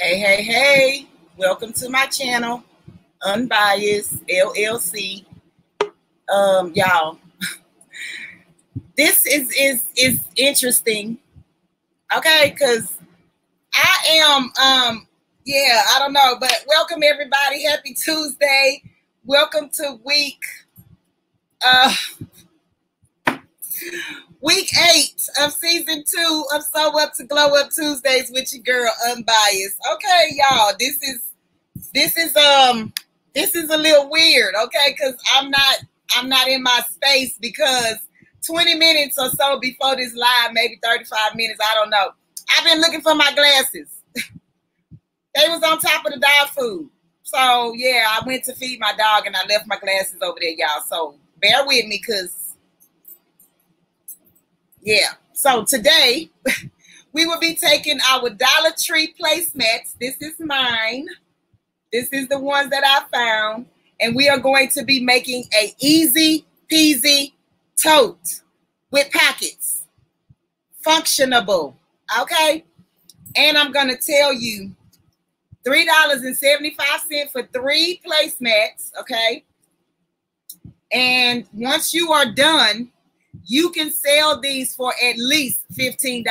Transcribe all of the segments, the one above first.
Hey, hey, hey. Welcome to my channel, Unbiased LLC. Um, y'all, this is is is interesting. Okay, because I am um yeah, I don't know, but welcome everybody. Happy Tuesday. Welcome to week uh week eight of season two of So Up to Glow Up Tuesdays with your girl Unbiased. Okay, y'all, this is this is um this is a little weird, okay, because I'm not I'm not in my space because 20 minutes or so before this live, maybe 35 minutes, I don't know. I've been looking for my glasses. they was on top of the dog food. So yeah, I went to feed my dog and I left my glasses over there, y'all. So bear with me because yeah. So today we will be taking our Dollar Tree placemats. This is mine. This is the ones that I found. And we are going to be making a easy peasy tote with pockets. Functionable. Okay. And I'm going to tell you $3.75 for three placemats. Okay. And once you are done, you can sell these for at least $15.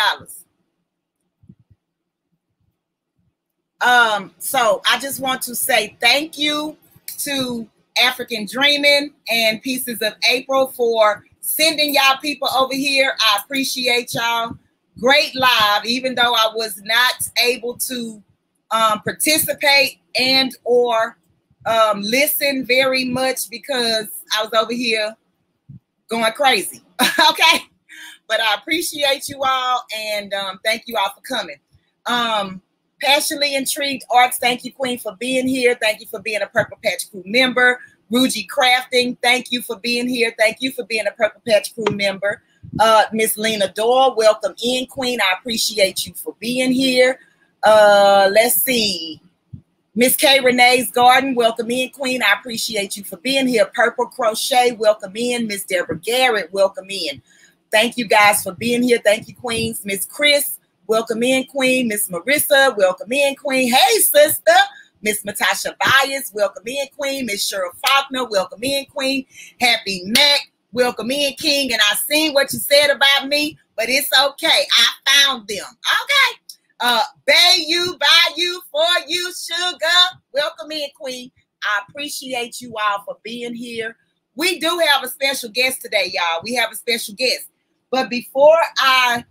Um, so I just want to say thank you to African Dreaming and Pieces of April for sending y'all people over here. I appreciate y'all. Great live, even though I was not able to um, participate and or um, listen very much because I was over here going crazy. okay. But I appreciate you all and um, thank you all for coming. Um, Passionately Intrigued Arts, thank you, Queen, for being here. Thank you for being a Purple Patch Crew member. Ruji Crafting, thank you for being here. Thank you for being a Purple Patch Crew member. Uh, Miss Lena Doyle, welcome in, Queen. I appreciate you for being here. Uh, let's see. Miss K. Renee's Garden, welcome in, Queen. I appreciate you for being here. Purple Crochet, welcome in. Miss Deborah Garrett, welcome in. Thank you guys for being here. Thank you, Queens. Miss Chris, welcome in, Queen. Miss Marissa, welcome in, Queen. Hey, sister. Miss Natasha Bias, welcome in, Queen. Miss Cheryl Faulkner, welcome in, Queen. Happy Mac, welcome in, King. And I seen what you said about me, but it's okay. I found them. Okay. Uh, Bay you, buy you, for you, sugar. Welcome in, Queen. I appreciate you all for being here. We do have a special guest today, y'all. We have a special guest. But before I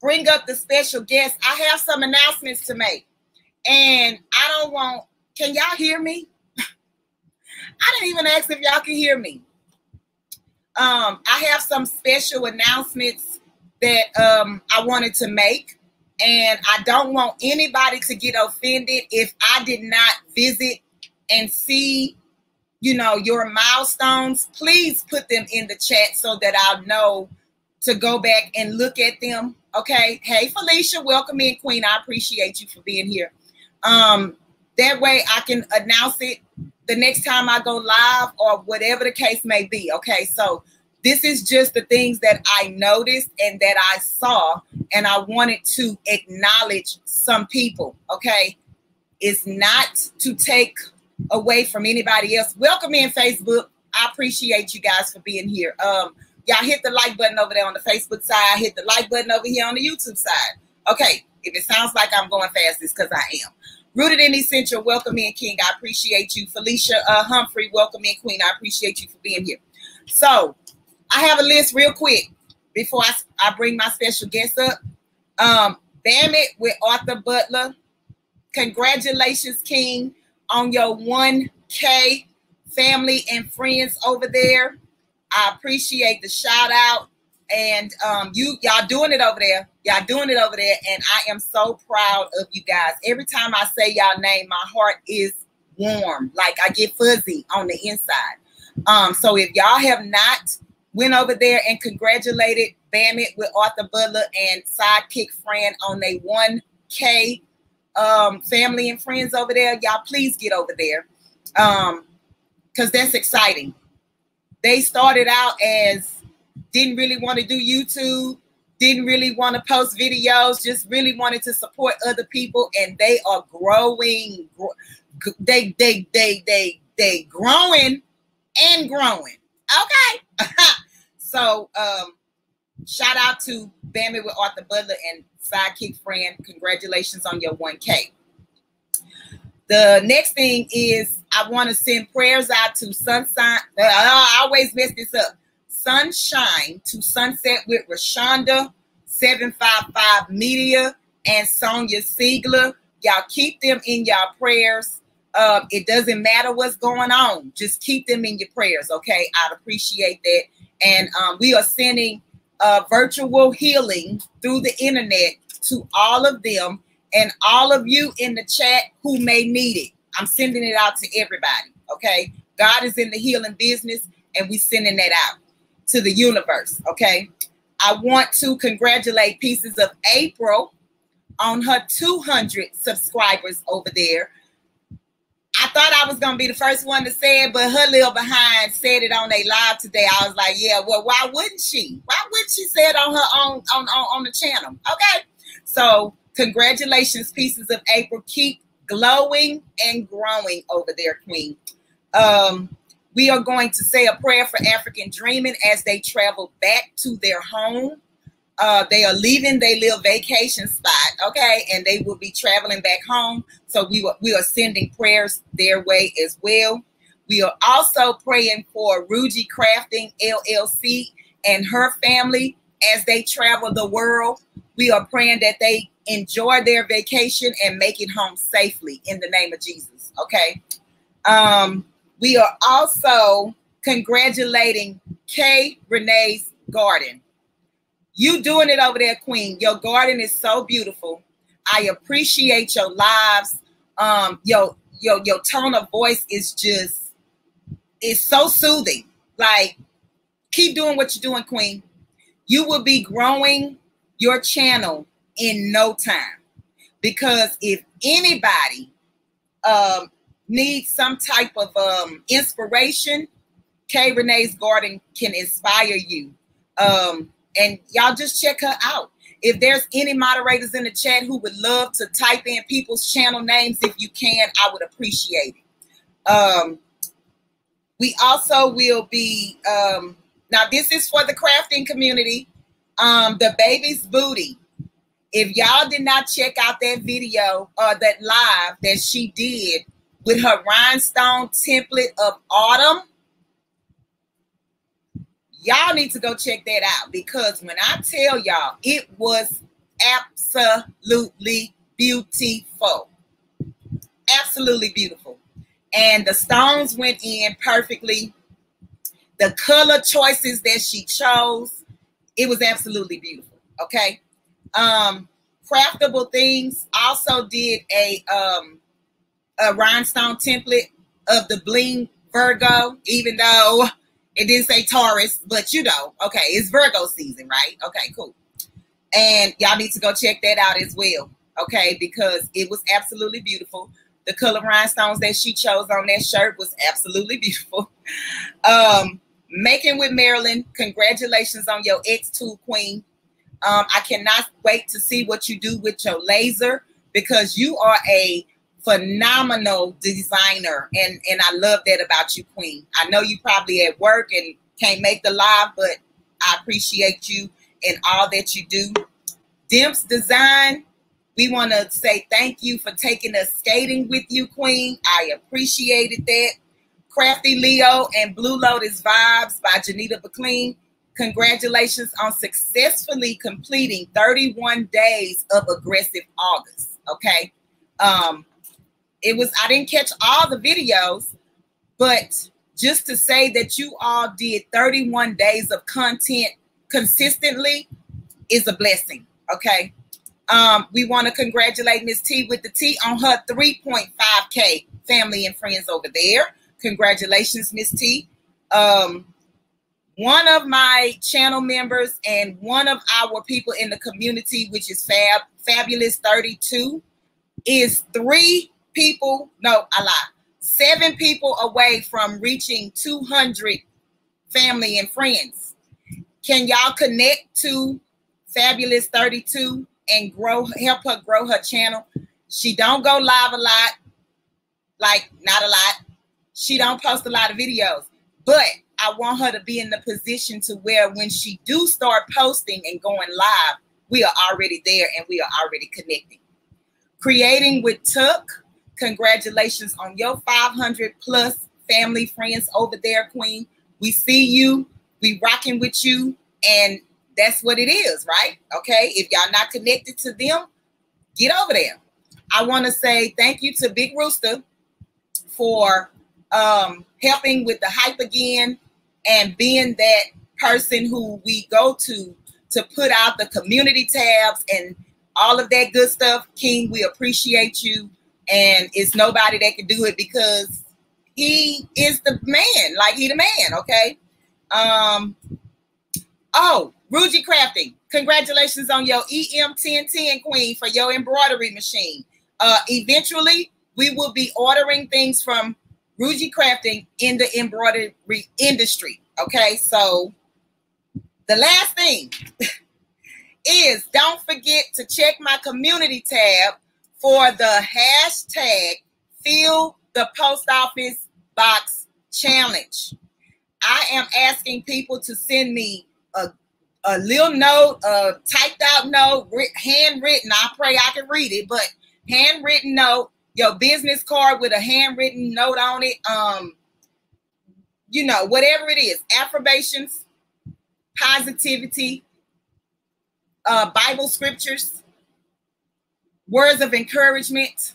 bring up the special guest, I have some announcements to make. And I don't want, can y'all hear me? I didn't even ask if y'all can hear me. Um, I have some special announcements that um, I wanted to make. And I don't want anybody to get offended if I did not visit and see, you know, your milestones. Please put them in the chat so that I'll know to go back and look at them. Okay. Hey, Felicia, welcome in, Queen. I appreciate you for being here. Um, that way I can announce it the next time I go live or whatever the case may be. Okay. So this is just the things that I noticed and that I saw, and I wanted to acknowledge some people. Okay, it's not to take away from anybody else. Welcome in Facebook. I appreciate you guys for being here. Um, y'all hit the like button over there on the Facebook side. Hit the like button over here on the YouTube side. Okay, if it sounds like I'm going fast, it's because I am. Rooted in Essential, welcome in, King. I appreciate you. Felicia uh, Humphrey, welcome in, Queen. I appreciate you for being here. So, I have a list real quick before I, I bring my special guest up. Um, it with Arthur Butler. Congratulations, King, on your 1K family and friends over there. I appreciate the shout out. And um, you y'all doing it over there. Y'all doing it over there. And I am so proud of you guys. Every time I say y'all name, my heart is warm. Like I get fuzzy on the inside. Um, so if y'all have not went over there and congratulated Bamit with Arthur Butler and Sidekick Fran on a 1K um, family and friends over there. Y'all please get over there um, because that's exciting. They started out as didn't really want to do YouTube, didn't really want to post videos, just really wanted to support other people, and they are growing. They they they they they growing and growing. Okay, so um, shout out to Bammy with Arthur Butler and sidekick friend. Congratulations on your 1K. The next thing is I want to send prayers out to Sunshine. Uh, I always mess this up. Sunshine to Sunset with Rashonda, 755 Media, and Sonia Siegler. Y'all keep them in y'all prayers. Um, it doesn't matter what's going on. Just keep them in your prayers, okay? I'd appreciate that. And um, we are sending uh, virtual healing through the internet to all of them and all of you in the chat who may need it. I'm sending it out to everybody. Okay. God is in the healing business and we're sending that out to the universe. Okay. I want to congratulate Pieces of April on her 200 subscribers over there. I thought I was gonna be the first one to say it, but her little behind said it on a live today. I was like, yeah, well, why wouldn't she? Why wouldn't she say it on her own on, on, on the channel? Okay. So congratulations, pieces of April. Keep glowing and growing over there, Queen. Um, we are going to say a prayer for African Dreaming as they travel back to their home. Uh, they are leaving their little vacation spot, okay, and they will be traveling back home. So we will, we are sending prayers their way as well. We are also praying for Ruji Crafting LLC and her family as they travel the world. We are praying that they enjoy their vacation and make it home safely in the name of Jesus. Okay. Um, we are also congratulating Kay Renee's garden. You doing it over there, Queen. Your garden is so beautiful. I appreciate your lives. Um, your your your tone of voice is just it's so soothing. Like, keep doing what you're doing, Queen. You will be growing your channel in no time. Because if anybody um, needs some type of um, inspiration, Kay Renee's Garden can inspire you. Um, and y'all just check her out. If there's any moderators in the chat who would love to type in people's channel names, if you can, I would appreciate it. Um, we also will be, um, now this is for the crafting community, um, the baby's booty if y'all did not check out that video or uh, that live that she did with her rhinestone template of autumn, y'all need to go check that out because when I tell y'all, it was absolutely beautiful. Absolutely beautiful. And the stones went in perfectly. The color choices that she chose, it was absolutely beautiful. Okay um, craftable things also did a um, a rhinestone template of the bling Virgo, even though it didn't say Taurus, but you know, okay, it's Virgo season, right? Okay, cool. And y'all need to go check that out as well, okay? Because it was absolutely beautiful. The color rhinestones that she chose on that shirt was absolutely beautiful. Um, Making with Marilyn, congratulations on your X2 queen. Um, I cannot wait to see what you do with your laser because you are a phenomenal designer and and I love that about you queen. I know you probably at work and can't make the live but I appreciate you and all that you do. Dimps Design, we want to say thank you for taking us skating with you queen. I appreciated that. Crafty Leo and Blue Lotus Vibes by Janita McLean. Congratulations on successfully completing 31 days of aggressive August. Okay. Um, it was, I didn't catch all the videos, but just to say that you all did 31 days of content consistently is a blessing. Okay. Um, we want to congratulate Miss T with the T on her 3.5K family and friends over there. Congratulations, Miss T. Um, one of my channel members and one of our people in the community, which is Fab Fabulous 32, is three people, no, I lie, seven people away from reaching 200 family and friends. Can y'all connect to Fabulous 32 and grow help her grow her channel. She don't go live a lot, like not a lot. She don't post a lot of videos, but I want her to be in the position to where when she do start posting and going live, we are already there and we are already connecting. Creating with Tuck, congratulations on your 500 plus family friends over there, Queen. We see you, we rocking with you, and that's what it is, right? Okay. If y'all not connected to them, get over there. I want to say thank you to Big Rooster for um, helping with the hype again and being that person who we go to to put out the community tabs and all of that good stuff. King, we appreciate you. And it's nobody that can do it because he is the man, like he the man, okay? Um, oh, Ruji Crafting, congratulations on your EM1010 queen for your embroidery machine. Uh, eventually, we will be ordering things from Ruji Crafting in the embroidery industry. Okay, so the last thing is don't forget to check my community tab for the hashtag fill the post office box challenge. I am asking people to send me a a little note, a typed out note, handwritten. I pray I can read it, but handwritten note, your business card with a handwritten note on it. Um, you know, whatever it is, affirmations, positivity, uh, Bible scriptures, words of encouragement,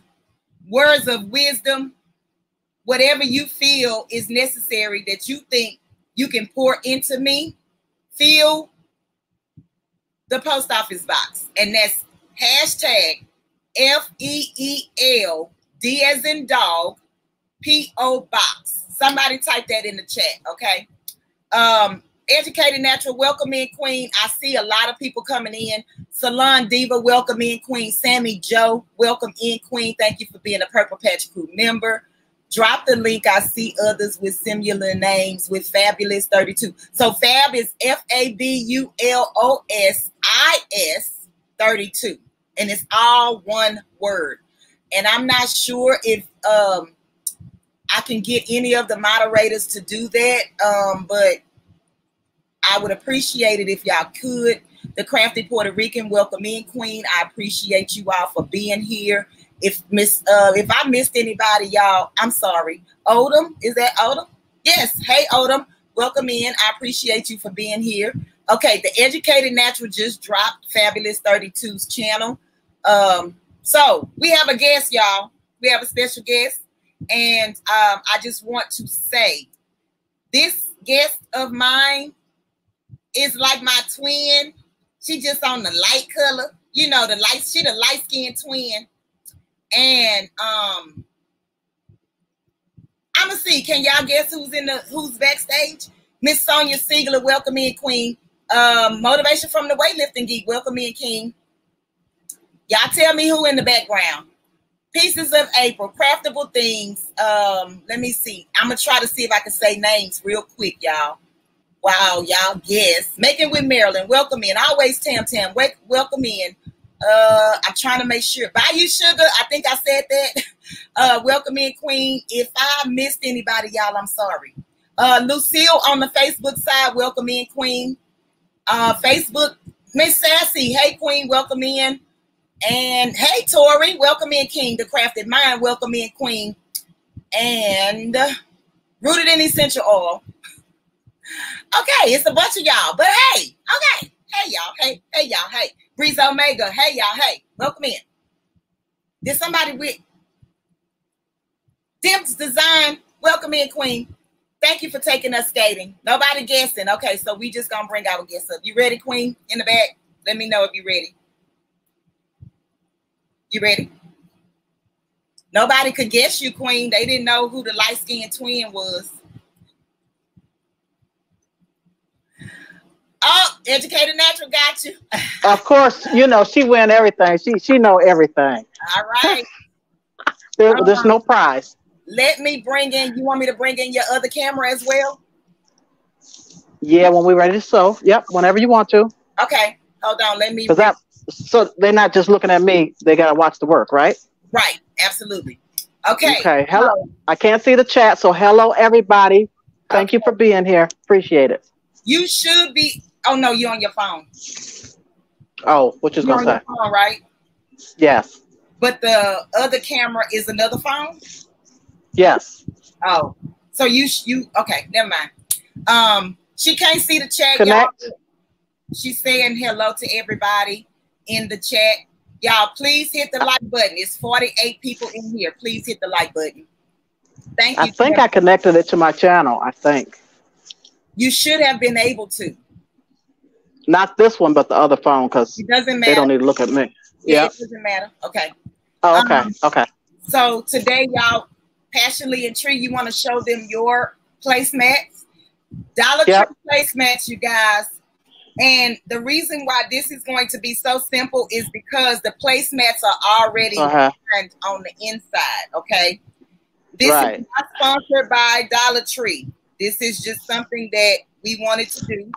words of wisdom, whatever you feel is necessary that you think you can pour into me, feel the post office box, and that's hashtag F E E L D as in dog P O box. Somebody type that in the chat, okay? Um, educated natural welcome in queen. I see a lot of people coming in. Salon Diva, welcome in queen. Sammy Joe, welcome in queen. Thank you for being a Purple Patch Crew member. Drop the link. I see others with similar names with Fabulous 32. So Fab is F A B U L O S I S 32. And it's all one word. And I'm not sure if um, I can get any of the moderators to do that. Um, but I would appreciate it if y'all could. The crafty Puerto Rican welcome in queen. I appreciate you all for being here. If miss uh if I missed anybody, y'all, I'm sorry. Odom, is that Odom? Yes. Hey Odom, welcome in. I appreciate you for being here. Okay, the Educated Natural just dropped Fabulous 32's channel. Um, so we have a guest, y'all. We have a special guest, and um, I just want to say this guest of mine is like my twin. She just on the light color, you know, the light, she the light skinned twin. And um, I'ma see. Can y'all guess who's in the who's backstage? Miss Sonia Siegler, welcome in, Queen. Um, motivation from the weightlifting geek, welcome in, King. Y'all tell me who in the background. Pieces of April, craftable things. Um, let me see. I'm gonna try to see if I can say names real quick, y'all. Wow, y'all, yes. Making with Marilyn, welcome in. Always Tam Tam, welcome in. Uh, I'm trying to make sure. Buy you Sugar, I think I said that. Uh, welcome in, Queen. If I missed anybody, y'all, I'm sorry. Uh, Lucille on the Facebook side, welcome in, Queen. Uh, Facebook, Miss Sassy, hey, Queen, welcome in. And hey, Tori, welcome in, King. The Crafted Mind, welcome in, Queen. And Rooted in Essential Oil. Okay, it's a bunch of y'all, but hey, okay. Hey, y'all. Hey, hey, y'all. Hey. Breeze Omega. Hey, y'all. Hey, welcome in. Did somebody with Dimps Design? Welcome in, Queen. Thank you for taking us skating. Nobody guessing. Okay, so we just gonna bring our guests up. You ready, Queen? In the back? Let me know if you're ready. You ready? Nobody could guess you, Queen. They didn't know who the light-skinned twin was. Oh, educated natural got you. of course, you know she win everything. She she know everything. All right. there, um, there's no prize. Let me bring in. You want me to bring in your other camera as well? Yeah, when we're ready to sew. Yep, whenever you want to. Okay. Hold on, let me. Cause that, so they're not just looking at me. They gotta watch the work, right? Right. Absolutely. Okay. Okay. Hello. I can't see the chat, so hello everybody. Thank okay. you for being here. Appreciate it. You should be. Oh no, you're on your phone. Oh, what you gonna say? Phone, right? Yes. But the other camera is another phone. Yes. Oh, so you you okay? Never mind. Um, she can't see the chat. Connect. Y'all. She's saying hello to everybody in the chat. Y'all, please hit the like button. It's 48 people in here. Please hit the like button. Thank you. I think I connected it to my channel. I think. You should have been able to. Not this one, but the other phone, because it doesn't matter. They don't need to look at me. Yeah, it doesn't matter. Okay. Oh, okay. Um, okay. So today, y'all, passionately intrigued, you want to show them your placemats, Dollar yep. Tree placemats, you guys. And the reason why this is going to be so simple is because the placemats are already uh-huh. on the inside. Okay. This right. is not sponsored by Dollar Tree. This is just something that we wanted to do.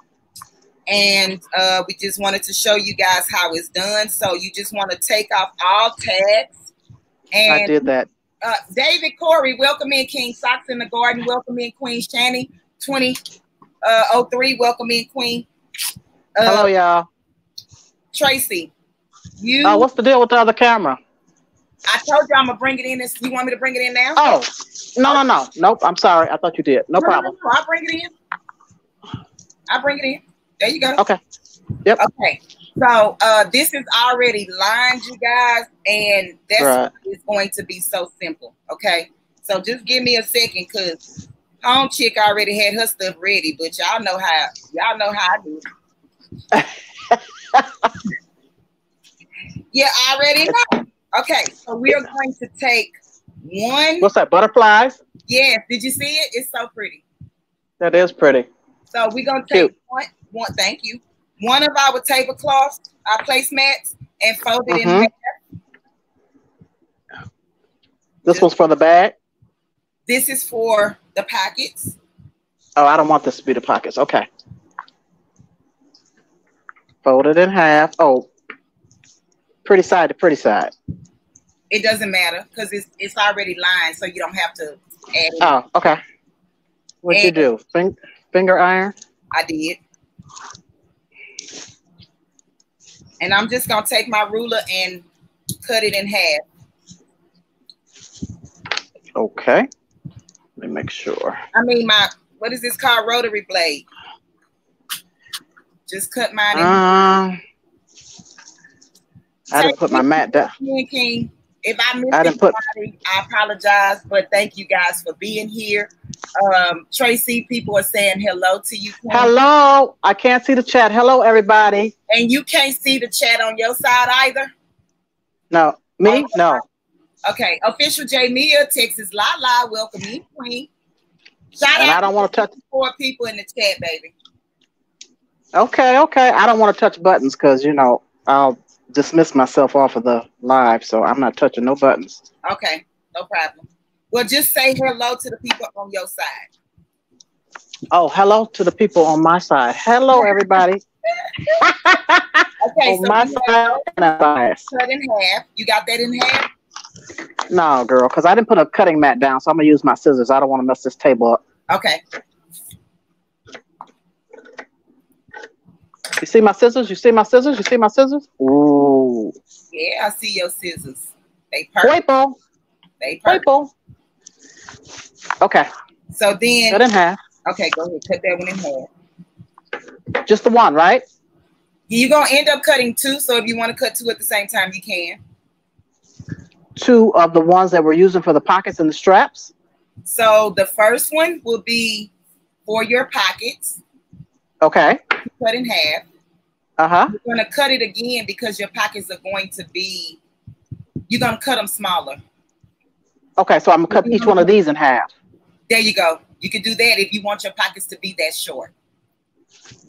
And uh, we just wanted to show you guys how it's done. So you just want to take off all tags. And I did that. Uh, David Corey, welcome in King Socks in the Garden. Welcome in Queen Shani 2003. Uh, welcome in Queen. Uh, Hello, y'all. Tracy, you. Uh, what's the deal with the other camera? I told you I'm gonna bring it in. This, you want me to bring it in now? Oh, no, no, no, nope. I'm sorry. I thought you did. No, no problem. No, no, I'll bring it in. I'll bring it in. There you go. Okay. Yep. Okay. So uh, this is already lined, you guys, and that's right. going to be so simple. Okay. So just give me a second, cause home chick already had her stuff ready, but y'all know how y'all know how I do. yeah, I already know. Okay, so we are going to take one. What's that? Butterflies? Yes. Did you see it? It's so pretty. That is pretty. So we're gonna take Cute. one. One. Thank you. One of our tablecloths, our placemats, and fold it mm-hmm. in half. This one's for the bag. This is for the pockets. Oh, I don't want this to be the pockets. Okay. Fold it in half. Oh, pretty side to pretty side. It doesn't matter because it's it's already lined, so you don't have to add. It. Oh, okay. What you do? Finger, finger iron? I did. And I'm just gonna take my ruler and cut it in half. Okay. Let me make sure. I mean my what is this called? Rotary blade. Just cut mine in. Um, I didn't put my mat down. King, if I missed I anybody, put... I apologize, but thank you guys for being here. Um, Tracy, people are saying hello to you. Queen. Hello. I can't see the chat. Hello, everybody. And you can't see the chat on your side either? No. Me? Oh, no. Okay. Official J Mia, Texas La La, welcome you, Queen. Shout and out I don't want to touch four people in the chat, baby. Okay, okay. I don't want to touch buttons because you know I'll dismiss myself off of the live, so I'm not touching no buttons. Okay, no problem. Well, just say hello to the people on your side. Oh, hello to the people on my side. Hello, everybody. okay, on so my side cut in half. You got that in half? No, girl, because I didn't put a cutting mat down, so I'm gonna use my scissors. I don't want to mess this table up. Okay. You see my scissors? You see my scissors? You see my scissors? Ooh. Yeah, I see your scissors. They perfect. Purple. They perfect. Purple. Okay. So then. Cut in half. Okay, go ahead. Cut that one in half. Just the one, right? You're gonna end up cutting two. So if you want to cut two at the same time, you can. Two of the ones that we're using for the pockets and the straps. So the first one will be for your pockets. Okay. Cut in half. Uh huh. You're gonna cut it again because your pockets are going to be. You're gonna cut them smaller. Okay, so I'm gonna cut each one of these in half. There you go. You can do that if you want your pockets to be that short.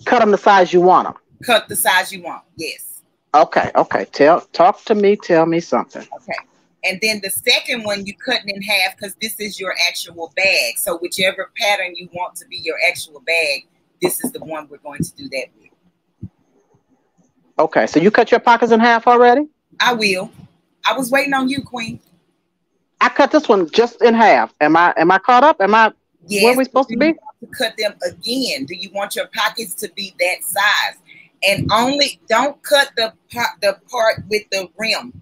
Cut them the size you want them. Cut the size you want. Yes. Okay. Okay. Tell talk to me. Tell me something. Okay. And then the second one you cutting in half because this is your actual bag. So whichever pattern you want to be your actual bag, this is the one we're going to do that with. Okay, so you cut your pockets in half already? I will. I was waiting on you, Queen. I cut this one just in half. Am I am I caught up? Am I Yes. where we supposed to be? to cut them again? Do you want your pockets to be that size? And only don't cut the pa- the part with the rim.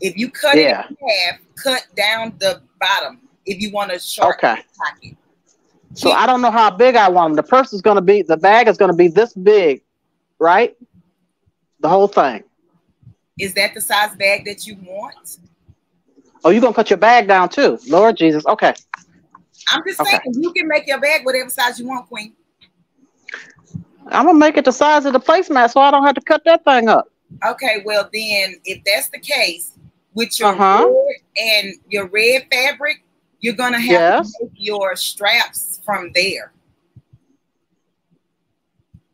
If you cut Yeah. it in half, cut down the bottom. If you want a short Okay. pocket. So I don't know how big I want them. The purse is gonna be the bag is gonna be this big, right? The whole thing. Is that the size bag that you want? Oh, you're gonna cut your bag down too. Lord Jesus. Okay. I'm just Okay. saying you can make your bag whatever size you want, Queen. I'm gonna make it the size of the placemat so I don't have to cut that thing up. Okay, well then, if that's the case, with your Uh-huh. and your red fabric, you're gonna have Yes. to make your straps from there.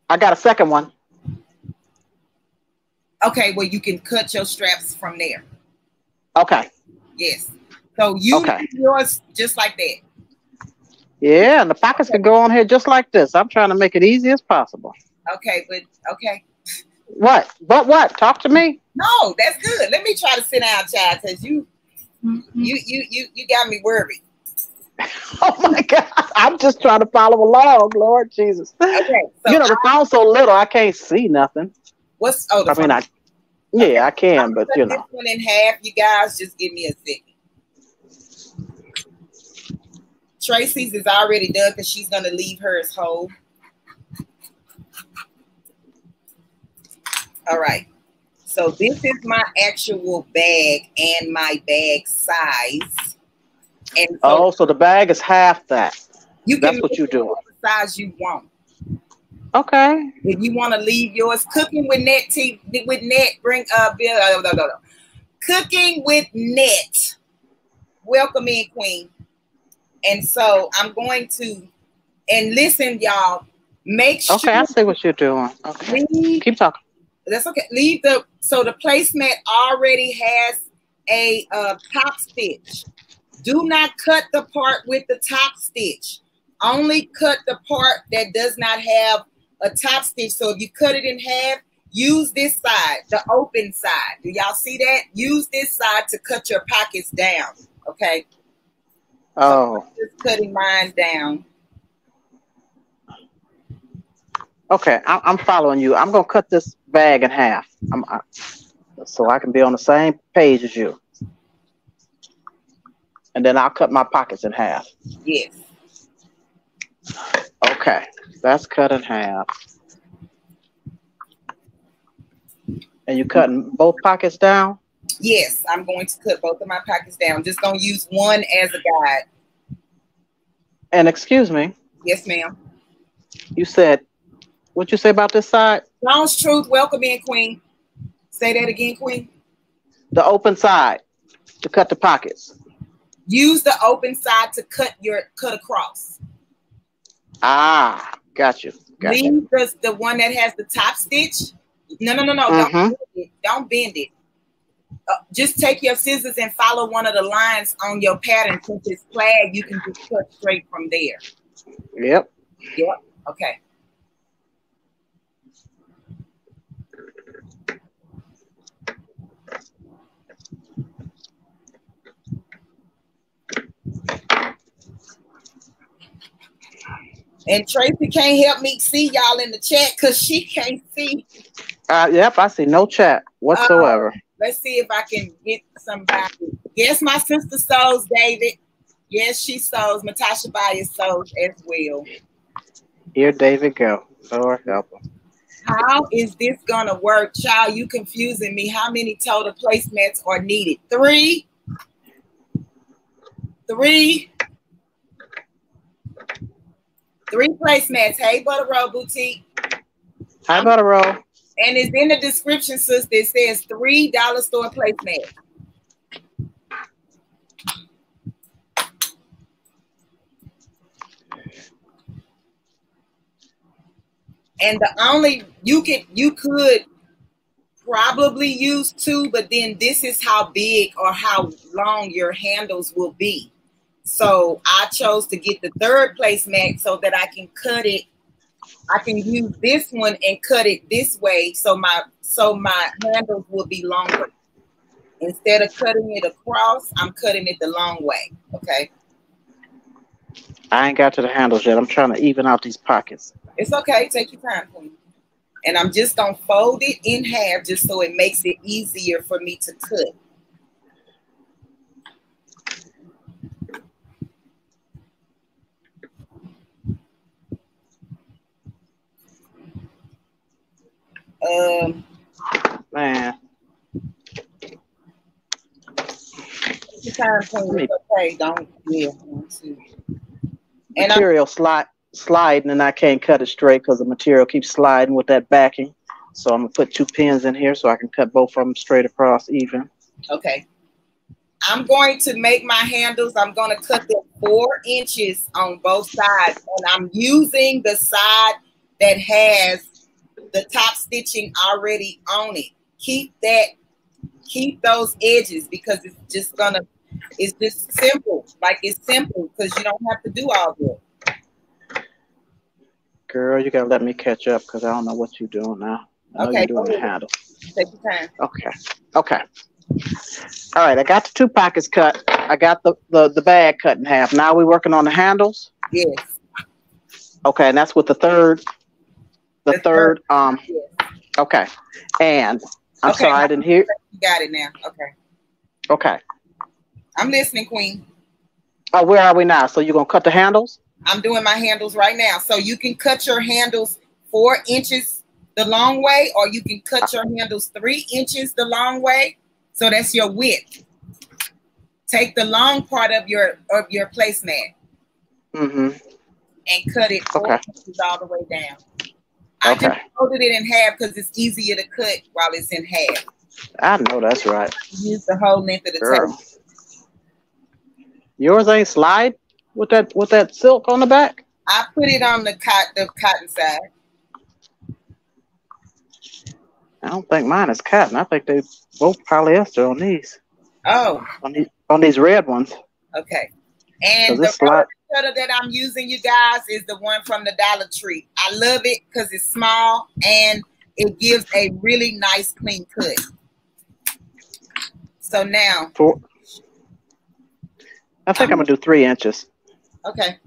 I got a second one. Okay, well you can cut your straps from there. Okay. Yes. So you Okay. yours just like that. Yeah, and the pockets can go on here just like this. I'm trying to make it easy as possible. Okay, but okay. What? But what? Talk to me. No, that's good. Let me try to sit down, child, because you Mm-hmm. you you you you got me worried. Oh my God. I'm just trying to follow along, Lord Jesus. Okay, so you know, the phone's so little I can't see nothing. what's oh I mean I yeah, I can, but Cut you this know. one in half, you guys. Just give me a second. Tracy's is already done because she's gonna leave hers whole. All right. So this is my actual bag and my bag size. And so Oh, so the bag is half that. you that's what you it doing. size you want. Okay. If you want to leave yours cooking with net tea with net, bring uh Bill. Uh, no, no, no. Cooking with net. Welcome in, Queen. And so I'm going to and listen, y'all. Make sure Okay, I see what you're doing. Okay. leave, Keep talking. That's okay. Leave the so the placemat already has a uh, top stitch. Do not cut the part with the top stitch. Only cut the part that does not have a top stitch. So if you cut it in half, use this side, the open side. Do y'all see that? Use this side to cut your pockets down. Okay. Oh, Just cutting mine down. okay. I'm following you. I'm gonna cut this bag in half. I'm, I, so I can be on the same page as you. And then I'll cut my pockets in half. Yes. Okay, that's cut in half. And you cutting both pockets down? Yes, I'm going to cut both of my pockets down. Just gonna use one as a guide. And excuse me, Yes, ma'am. you said what you say about this side? Jones Truth, welcome in, Queen. Say that again, Queen. The open side to cut the pockets. Use the open side to cut your cut across. Ah, got you. Got you. Leave the, the one that has the top stitch. No, no, no, no. Don't, Mhm. bend it. Don't bend it. Uh, just take your scissors and follow one of the lines on your pattern. Since it's plaid, you can just cut straight from there. Yep. Yep. Okay. And Tracy can't help me see y'all in the chat because she can't see. Uh, yep, I see no chat whatsoever. Let's see if I can get somebody. Yes, my sister sews, David. Yes, she sews. Matasha Bias sews as well. Here David go. Lord help him. How is this gonna work, child? You confusing me. How many total placements are needed? Three. Three. Three placemats. Hey, Butter Roll Boutique. About a roll? And it's in the description, sister. It says three dollar store placemat. And the only you could you could probably use two, but then this is how big or how long your handles will be. So I chose to get the third placemat so that I can cut it I can use this one and cut it this way so my so my handles will be longer. Instead of cutting it across, I'm cutting it the long way. Okay. I ain't got to the handles yet. I'm trying to even out these pockets. It's okay. Take your time, please. And I'm just gonna fold it in half just so it makes it easier for me to cut. Um, Man, take time, please. It's okay. Don't yeah. one, two. And I'm material slide sliding, and I can't cut it straight because the material keeps sliding with that backing. So I'm gonna put two pins in here so I can cut both of them straight across even. Okay. I'm going to make my handles. I'm going to cut them four inches on both sides. And I'm using the side that has the top stitching already on it. Keep that, keep those edges because it's just gonna, it's just simple. Like it's simple because you don't have to do all that. Girl, you gotta let me catch up because I don't know what you're doing now. I know Okay, you're doing the handle. Take your time. Okay. Okay. All right, I got the two pockets cut. I got the, the, the bag cut in half. Now we're working on the handles. Yes. Okay, and that's with the third, the The third, um, yes. okay. And I'm Okay. sorry, I didn't hear. You got it now. Okay. Okay. I'm listening, Queen. Oh, where are we now? So you're gonna cut the handles? I'm doing my handles right now. So you can cut your handles four inches the long way, or you can cut your handles three inches the long way. So that's your width. Take the long part of your of your placemat Mm-hmm. and cut it four Okay. inches all the way down. I Okay. just folded it in half because it's easier to cut while it's in half. I know that's right. Use the whole length of the Girl. tape. Yours ain't slide with that with that silk on the back? I put it on the cot the cotton side. I don't think mine is cotton. I think they both polyester on these. Oh, On these on these red ones. okay. And the this slide? Cutter that I'm using, you guys, is the one from the Dollar Tree. I love it because it's small and it gives a really nice clean cut. So now, Four. I think I'm gonna do three inches. okay,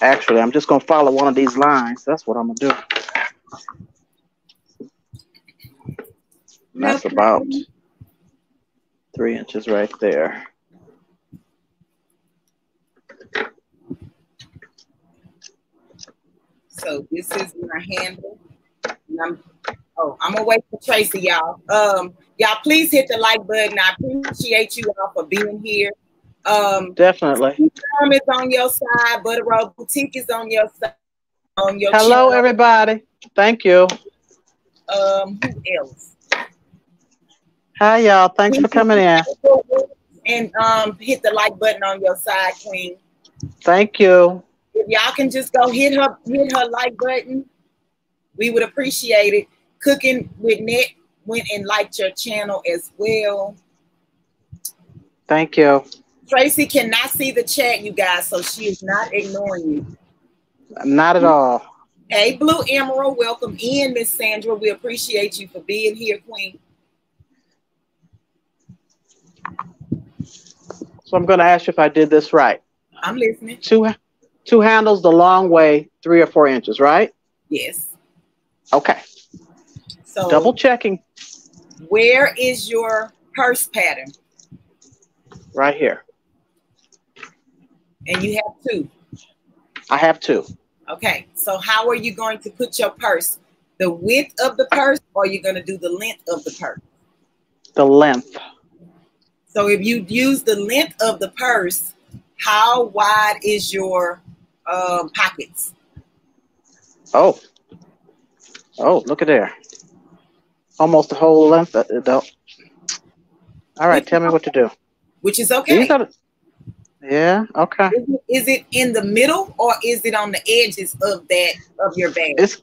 Actually, I'm just gonna follow one of these lines. That's what I'm gonna do. And that's about three inches right there. So this is my handle. And I'm, oh, I'm gonna wait for Tracy, y'all. Um, y'all, please hit the like button. I appreciate you all for being here. Um, Definitely. Farm is on your side. Butter Roll Boutique is on your side. On your Hello, channel. everybody. Thank you. Um, who else? Hi, y'all. Thanks for coming in. And um, hit the like button on your side, Queen. Thank you. If y'all can just go hit her, hit her like button, we would appreciate it. Cooking with Net went and liked your channel as well. Thank you. Tracy cannot see the chat, you guys, so she is not ignoring you. Not at all. Hey, Blue Emerald, welcome in, Miss Sandra. We appreciate you for being here, Queen. So I'm gonna ask you if I did this right. I'm listening. Two two handles the long way, three or four inches, right? Yes. Okay. So Double checking where is your purse pattern? right here. And you have two. I have two. Okay. So how are you going to put your purse? The width of the purse, or you're going to do the length of the purse? The length. So if you use the length of the purse, how wide is your um, pockets? Oh. Oh, look at there. Almost the whole length of it though. All right, tell me what to do. Which is okay. Are- yeah, okay. Is it, is it in the middle or is it on the edges of that of your bag? It's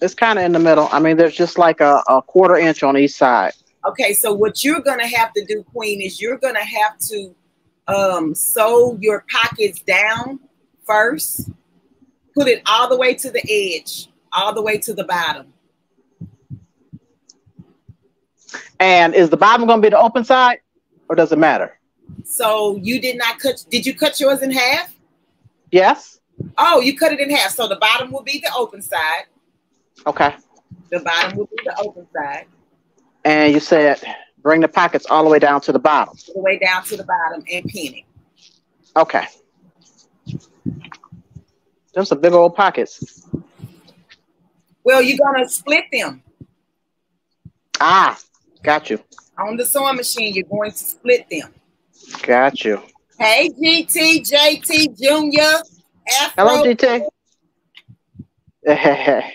it's kind of in the middle. I mean, there's just like a, a quarter inch on each side. Okay, so what you're gonna have to do, Queen, is you're gonna have to um, sew your pockets down first. Put it all the way to the edge, all the way to the bottom. And is the bottom going to be the open side, or does it matter? So you did not cut. Did you cut yours in half? Yes. Oh, you cut it in half. So the bottom will be the open side. Okay. The bottom will be the open side. And you said bring the pockets all the way down to the bottom. All the way down to the bottom and pin it. Okay. Those are big old pockets. Well, you're gonna split them. Ah, got you. On the sewing machine, you're going to split them. Got you. Hey, GT, JT, Junior, Afro. Hello, GT.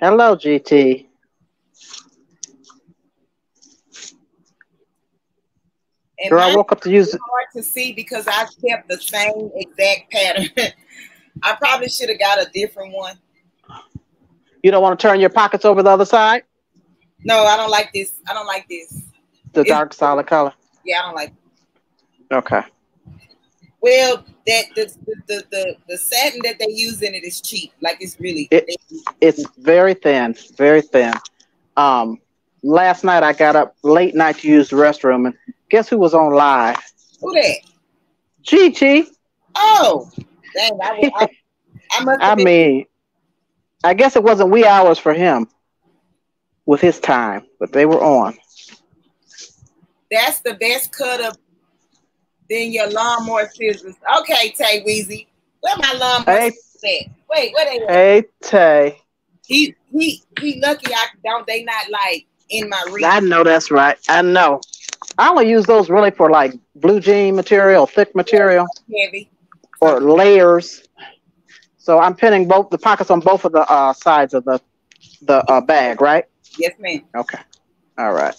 Hello, GT. And Girl, I woke up to use it. hard to see because I kept the same exact pattern. I probably should have got a different one. You don't want to turn your pockets over the other side? No, I don't like this. I don't like this. The It's- dark solid color. Yeah, I don't like. Okay. Well, that the the, the the the satin that they use in it is cheap. Like it's really. It- It's very thin, very thin. Um, last night I got up late night to use the restroom, and guess who was on live? who that? Gigi. Oh, dang! I, I, I. I been, mean, I guess it wasn't wee hours for him with his time, but they were on. that's the best cut of than your lawnmower scissors. Okay, Tay Weezy, where my lawnmower Hey. at? Wait, where they? Hey, Tay. He he he. Lucky I don't. They not like in my reach. I know that's right. I know. I only use those really for like blue jean material, thick material, heavy. or layers. So I'm pinning both the pockets on both of the uh, sides of the the uh, bag, right? Yes, ma'am. Okay. All right.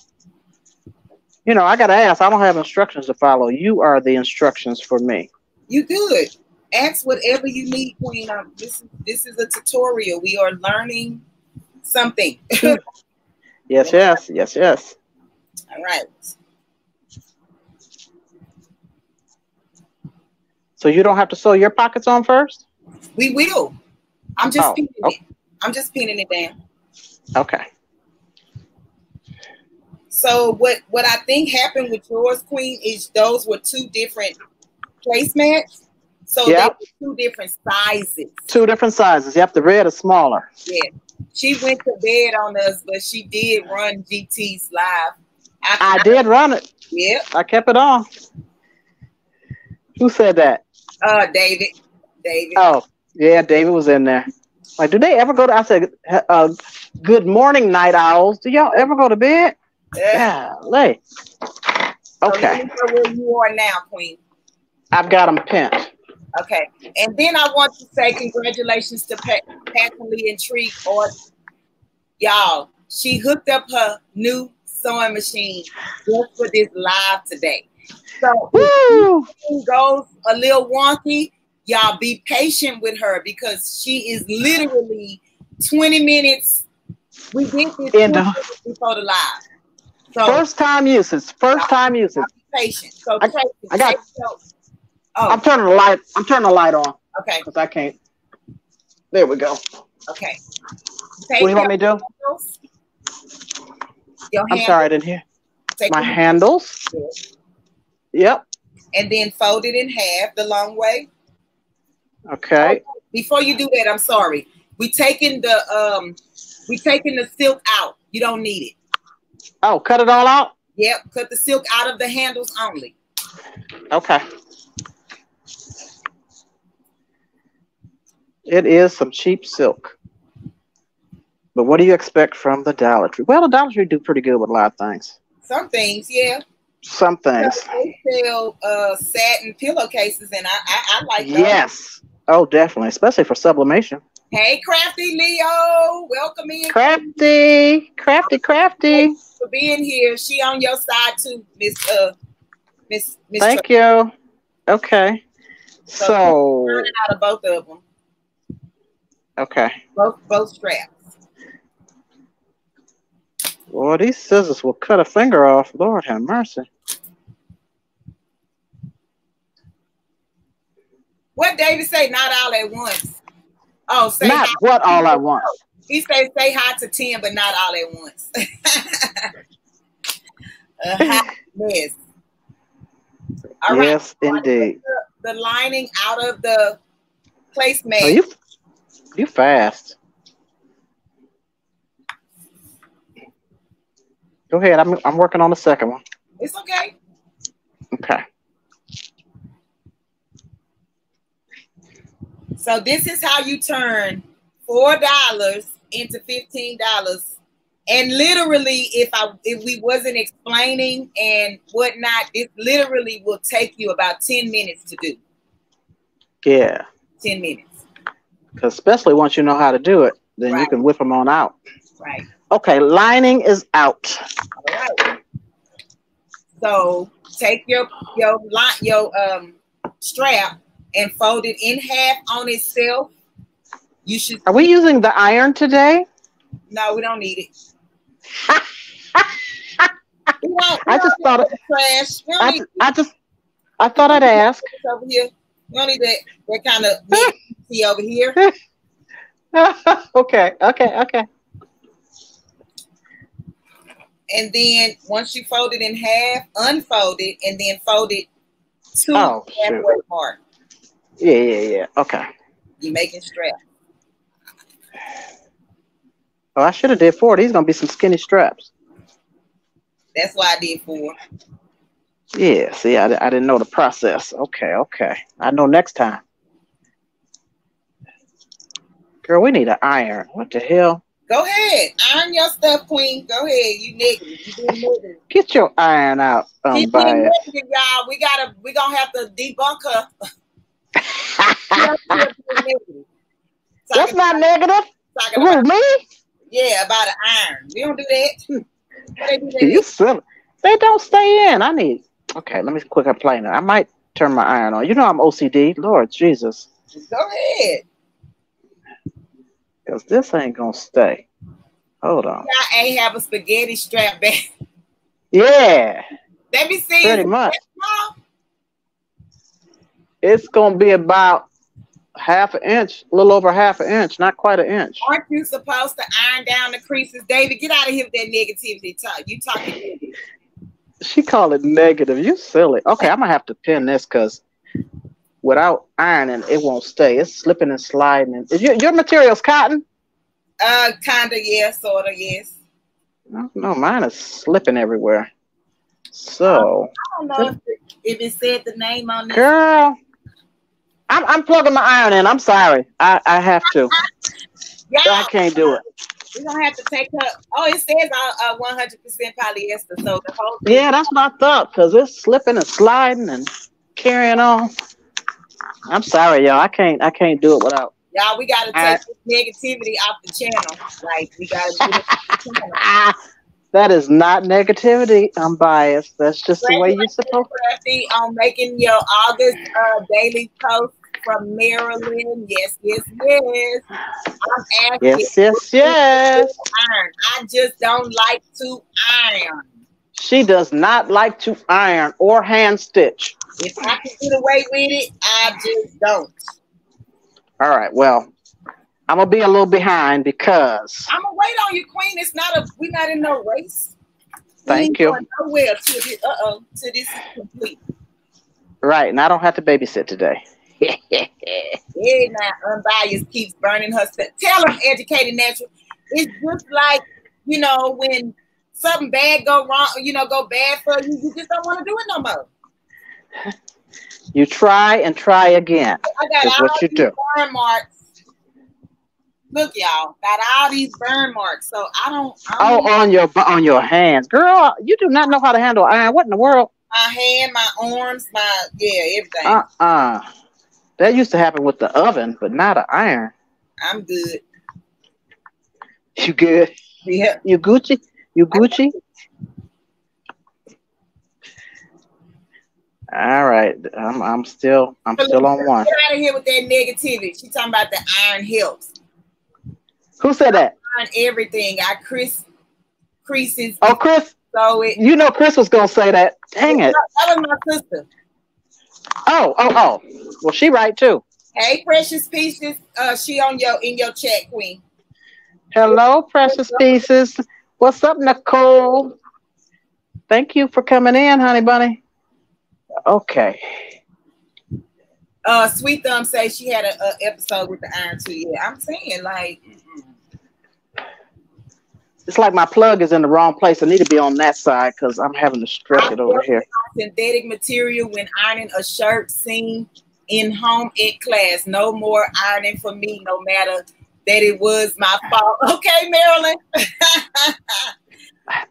You know, I gotta ask. I don't have instructions to follow. You are the instructions for me. You good. Ask whatever you need, Queen. Um, this is this is a tutorial. We are learning something. Yes, yes, yes, yes. All right. So you don't have to sew your pockets on first? We will. I'm just Oh, pinning oh. it. I'm just pinning it down. Okay. So what what I think happened with yours, Queen, is those were two different placemats. So Yep. they were two different sizes. Two different sizes. Yep, the red is smaller. Yeah. She went to bed on us, but she did run GT's live. I did run it. Yep. I kept it on. Who said that? Uh, David. David. Oh, yeah, David was in there. Like, do they ever go to? I said, uh, "Good morning, night owls. Do y'all ever go to bed?" Yeah. late. So Okay, know where you are now, Queen. I've got them pinned. Okay. And then I want to say congratulations to Pat, and Tree Art. Y'all, she hooked up her new sewing machine just for this live today. So Woo! goes a little wonky, y'all be patient with her because she is literally 20 minutes. We did this 20 In the- before the live. So First time usage. First time be patient. So I- Tracy, I got- take. Oh, I'm turning the light. I'm turning the light on okay, because I can't. There we go. okay. What do you want me to do? Your I'm sorry, I didn't hear. take My handles. handles Yep. and then fold it in half the long way. Okay. Before you do that, I'm sorry. We taking the um, we taking the silk out. You don't need it. Oh, cut it all out. Yep, cut the silk out of the handles only. Okay. It is some cheap silk. But what do you expect from the Dollar Tree? Well, the Dollar Tree do pretty good with a lot of things. Some things, yeah. Some things. They sell uh satin pillowcases, and I I, I like those. Yes. Oh, definitely. Especially for sublimation. Hey, crafty Leo, welcome in. Crafty. Crafty, crafty. for being here. She on your side too, Miss uh Miss Miss Thank you. Okay. So, Learning out of both of them, okay. both both straps. Well, these scissors will cut a finger off. Lord have mercy. What David say? Not all at once. Oh, say not what all at once. He said say hi to 10, but not all at once. a hot mess. All right. yes, indeed. The, the lining out of the placemat. Oh, you, you fast. Go ahead. I'm I'm working on the second one. It's okay. Okay. So this is how you turn four dollars into fifteen dollars. And literally, if I if we wasn't explaining and whatnot, it literally will take you about 10 minutes to do. Yeah. 10 minutes. Because especially once you know how to do it, then you can whip them on out. Right. Okay, lining is out. Right. So take your your line your um strap and fold it in half on itself. You should Are we using the iron today? no, we don't need it. We don't, we I just thought it, trash. I, need I just I thought I'd ask. over here. We don't need that that kind of over here. okay, okay, okay. And then once you fold it in half, unfold it, and then fold it to Oh, halfway mark. Yeah, yeah, yeah. Okay. You making strap. Oh, I should have did four. These gonna be some skinny straps. That's why I did four. Yeah. See, I, I didn't know the process. Okay, okay. I know next time. Girl, we need an iron. What the hell? Go ahead. Iron your stuff, Queen. Go ahead. You negative. You. Get your iron out, um, She being negative, y'all. We gotta we gonna have to debunk her. She up here being negative. That's not negative. talking Who, me? yeah, about an iron. We don't do that. They do that. You silly. They don't stay in. I need. Okay, let me quick now. I might turn my iron on. You know I'm OCD. Lord Jesus, Go ahead. Because this ain't gonna stay. Hold on. I ain't have a spaghetti strap back. Yeah, Let me see. pretty much. It's gonna be about half an inch, a little over half an inch, not quite an inch. Aren't you supposed to iron down the creases, David? Get out of here with that negativity talk. You talking negative. She called it negative. You silly. Okay, I'm gonna have to pin this because without ironing, it won't stay. It's slipping and sliding. Is your, your material's cotton? Uh, kinda, yeah, sorta, yes. No, no, mine is slipping everywhere. So, I don't know if it, if it said the name on this. girl, I'm I'm plugging my iron in. I'm sorry. I I have to. Y'all, I can't do it. We're gonna have to take her. Oh, it says uh, uh 100% polyester. So the whole thing. Yeah, that's what I thought because it's slipping and sliding and carrying on. I'm sorry, y'all. I can't. I can't do it without. Y'all, we gotta take this negativity off the channel. Like we gotta get it off the channel. That is not negativity. I'm biased. That's just the way you're supposed. Crafty on making your August uh, daily post from Maryland. Yes, yes, yes. I'm asking Yes, yes, yes. iron. I just don't like to iron. She does not like to iron or hand stitch. If I can get away with it, I just don't. All right. Well, I'm gonna be a little behind because. I'm gonna wait on you, Queen. It's not a we're not in no race. Thank you. Nowhere to. Uh oh. To this is complete. Right, and I don't have to babysit today. Yeah, now unbiased keeps burning her. Tell them educated natural. It's just like you know when something bad go wrong, you know, go bad for you. You just don't want to do it no more. You try and try again. I got Is all what you these do. burn marks. Look, y'all, got all these burn marks. So I don't. I Oh, don't on your on your hands, girl. You do not know how to handle iron. What in the world? my hand, my arms, my yeah, everything. Uh uh That used to happen with the oven, but not an iron. I'm good. You good? Yeah. You Gucci? You Gucci? All right, I'm I'm still I'm still on one. Get out of here with that negativity. She talking about the iron helps. Who said that? Iron everything. I Chris creases. Oh, Chris. So it. You know Chris was gonna say that. Dang it. That was my sister. Oh, oh, oh. Well, she right too. Hey, precious pieces. Uh, she on your in your chat, Queen. Hello, precious pieces. What's up, Nicole? Thank you for coming in, honey bunny. Okay. Uh, Sweet Thumb says she had a, a episode with the Iron too. Yeah, I'm saying like it's like my plug is in the wrong place. I need to be on that side because I'm having to stretch it over here. Synthetic material when ironing a shirt seen in home ec class. No more ironing for me, no matter that it was my fault. Okay, Marilyn.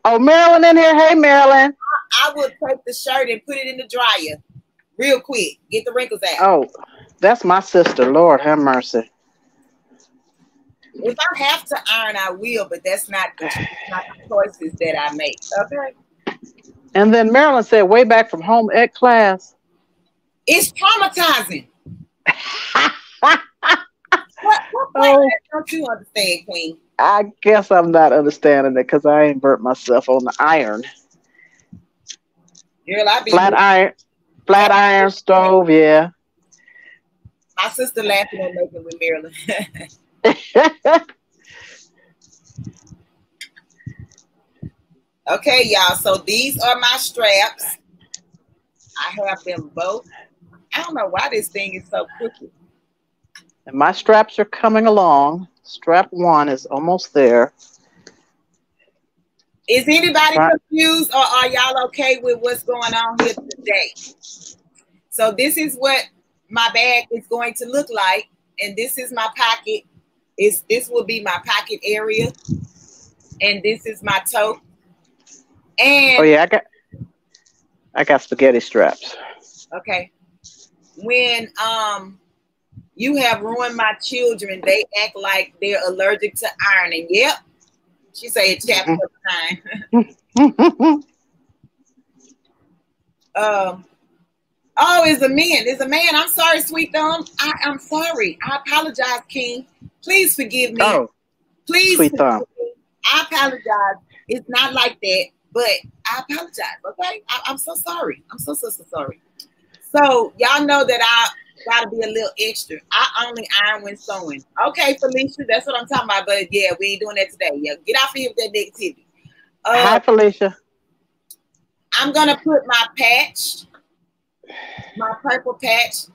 oh, Marilyn in here. Hey, Marilyn. I, I would take the shirt and put it in the dryer real quick. Get the wrinkles out. Oh, that's my sister. Lord have mercy. If I have to iron, I will, but that's not, not the choices that I make. Okay. And then Marilyn said, way back from home ec class. It's traumatizing. what, what oh, don't you understand, Queen? I guess I'm not understanding it because I ain't burnt myself on the iron. Girl, I be flat iron, flat iron stove, yeah. My sister laughing at making with Marilyn. okay, y'all. So these are my straps. I have them both. I don't know why this thing is so crooked. And my straps are coming along. Strap one is almost there. Is anybody confused or are y'all okay with what's going on here today? So this is what my bag is going to look like. And this is my pocket it's this will be my pocket area, and this is my toe. And oh yeah, I got I got spaghetti straps. Okay. When um you have ruined my children, they act like they're allergic to ironing. Yep. She said chapter mm-hmm. nine. um Oh, it's a man. It's a man. I'm sorry, sweet thumb. I, am sorry. I apologize, King. Please forgive me. Oh, please. Sweet thumb. Me. I apologize. It's not like that, but I apologize. Okay, I, am so sorry. I'm so so so sorry. So y'all know that I gotta be a little extra. I only iron when sewing. Okay, Felicia, that's what I'm talking about. But yeah, we ain't doing that today. Yeah, get off of here with that negativity. Uh, Hi, Felicia. I'm gonna put my patch my purple patch.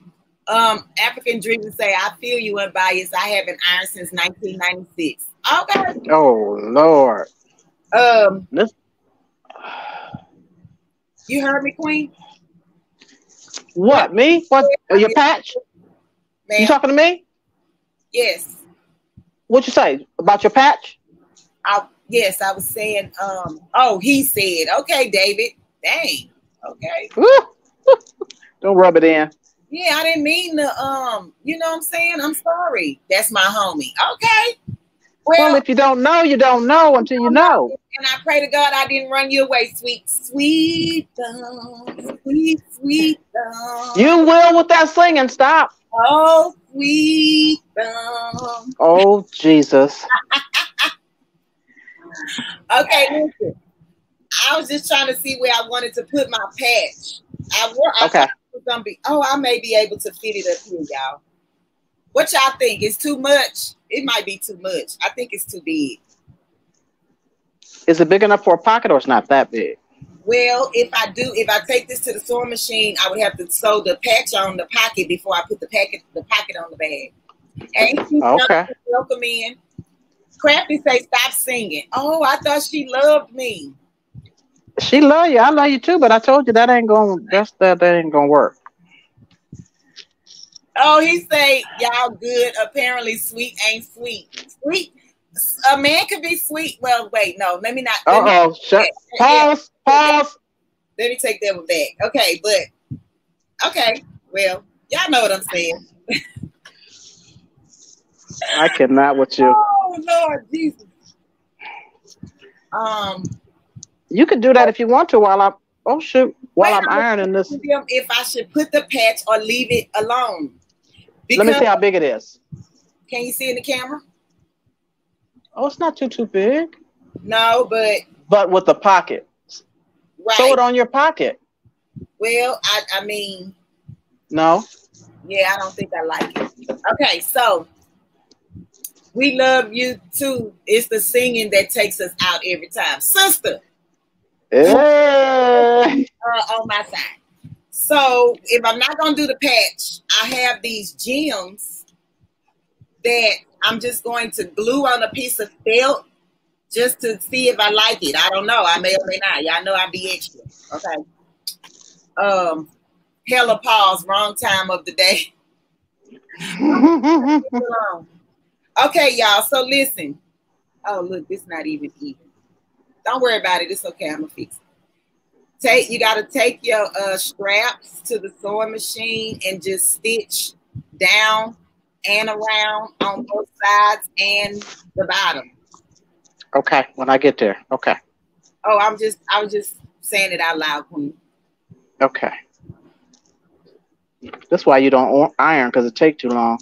Um, African Dreamers say, I feel you unbiased. I haven't ironed since 1996. Okay. Oh Lord. Um you heard me, Queen? What, me? What oh, your patch? Man. You talking to me? Yes. What you say about your patch? I yes, I was saying, um, oh, he said, okay, David. Dang. Okay. Don't rub it in. Yeah, I didn't mean to. Um, you know what I'm saying? I'm sorry. That's my homie. Okay. Well, well, if you don't know, you don't know until you know. And I pray to God I didn't run you away, sweet, sweet, um, sweet, sweet. Um. You will with that singing. Stop. Oh, sweet. Um. Oh, Jesus. okay, listen. I was just trying to see where I wanted to put my patch. I, I okay gonna be. Oh, I may be able to fit it up here, y'all. What y'all think? It's too much. It might be too much. I think it's too big. Is it big enough for a pocket, or it's not that big? Well, if I do, if I take this to the sewing machine, I would have to sew the patch on the pocket before I put the packet, the pocket on the bag. And okay. Welcome in. Crafty say, "Stop singing." Oh, I thought she loved me. She love you. I love you too, but I told you that ain't gonna That's that. That ain't gonna work. Oh, he say y'all good. Apparently, sweet ain't sweet. Sweet. A man could be sweet. Well, wait, no. Let me not. Uh oh. Shut. Pause. Pause. Let me take that one back. Okay, but okay. Well, y'all know what I'm saying. I cannot with you. Oh Lord Jesus. Um. You could do that if you want to while I'm oh shoot while I'm ironing this. If I should put the patch or leave it alone. Because, Let me see how big it is. Can you see in the camera? Oh, it's not too too big. No, but but with the pocket. Right. Sew it on your pocket. Well, I I mean. No. Yeah, I don't think I like it. Okay, so we love you too. It's the singing that takes us out every time. Sister. Hey. Uh, on my side. So if I'm not gonna do the patch, I have these gems that I'm just going to glue on a piece of felt just to see if I like it. I don't know. I may or may not. Y'all know I be extra. Okay. Um, hella pause, wrong time of the day. okay, y'all. So listen. Oh, look, this not even even. Don't worry about it. It's okay. I'm gonna fix it. Take you gotta take your uh, straps to the sewing machine and just stitch down and around on both sides and the bottom. Okay, when I get there. Okay. Oh, I'm just I was just saying it out loud, Queen. Okay. That's why you don't iron because it take too long.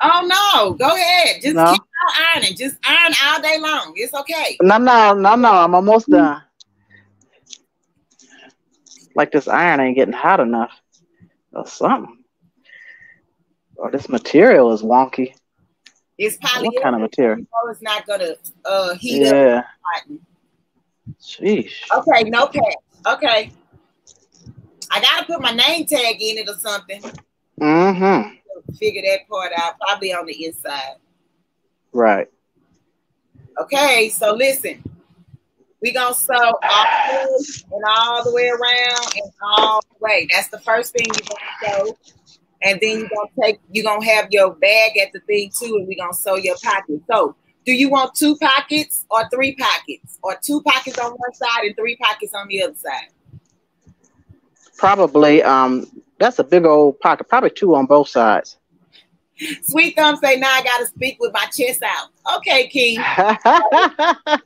Oh no, go ahead. Just no? keep on ironing. Just iron all day long. It's okay. No, no, no, no. I'm almost done. Like this iron ain't getting hot enough or something. Oh, this material is wonky. It's polyester. What kind of material? It's not gonna uh, heat yeah. up. Sheesh. Okay, no patch. Okay. I gotta put my name tag in it or something. Mm-hmm. Figure that part out. Probably on the inside. Right. Okay, so listen. We gonna sew all and all the way around and all the way. That's the first thing you're gonna sew and then you're gonna take you're gonna have your bag at the thing too, and we're gonna sew your pocket. So do you want two pockets or three pockets? Or two pockets on one side and three pockets on the other side? Probably um that's a big old pocket, probably two on both sides. Sweet Thumb say now I gotta speak with my chest out. Okay, King.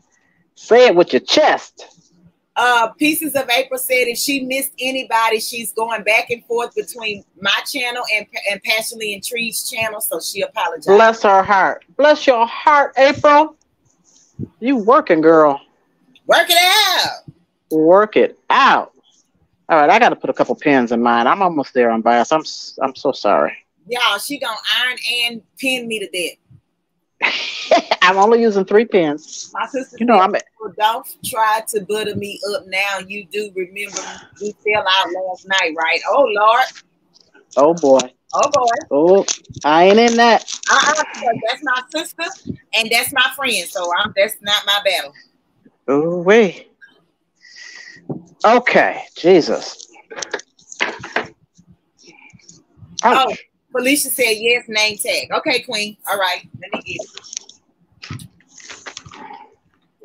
say it with your chest uh, Pieces of April said if she missed anybody, she's going back and forth between my channel and, and Passionately Intrigued's channel, so she apologized. Bless her heart. Bless your heart, April. You working, girl. Work it out. Work it out. All right, I got to put a couple pins in mine. I'm almost there Unbiased. I'm I'm so sorry. Y'all, she gonna iron and pin me to death. I'm only using three pins. My sister, you know, I'm. Don't try to butter me up now. You do remember we fell out last night, right? Oh Lord. Oh boy. Oh boy. Oh, I ain't in that. Uh-uh, that's my sister and that's my friend. So I'm that's not my battle. Oh wait. Okay, Jesus. Oh, Ouch. Oh, Felicia said yes, name tag. Okay, Queen. All right, let me get it.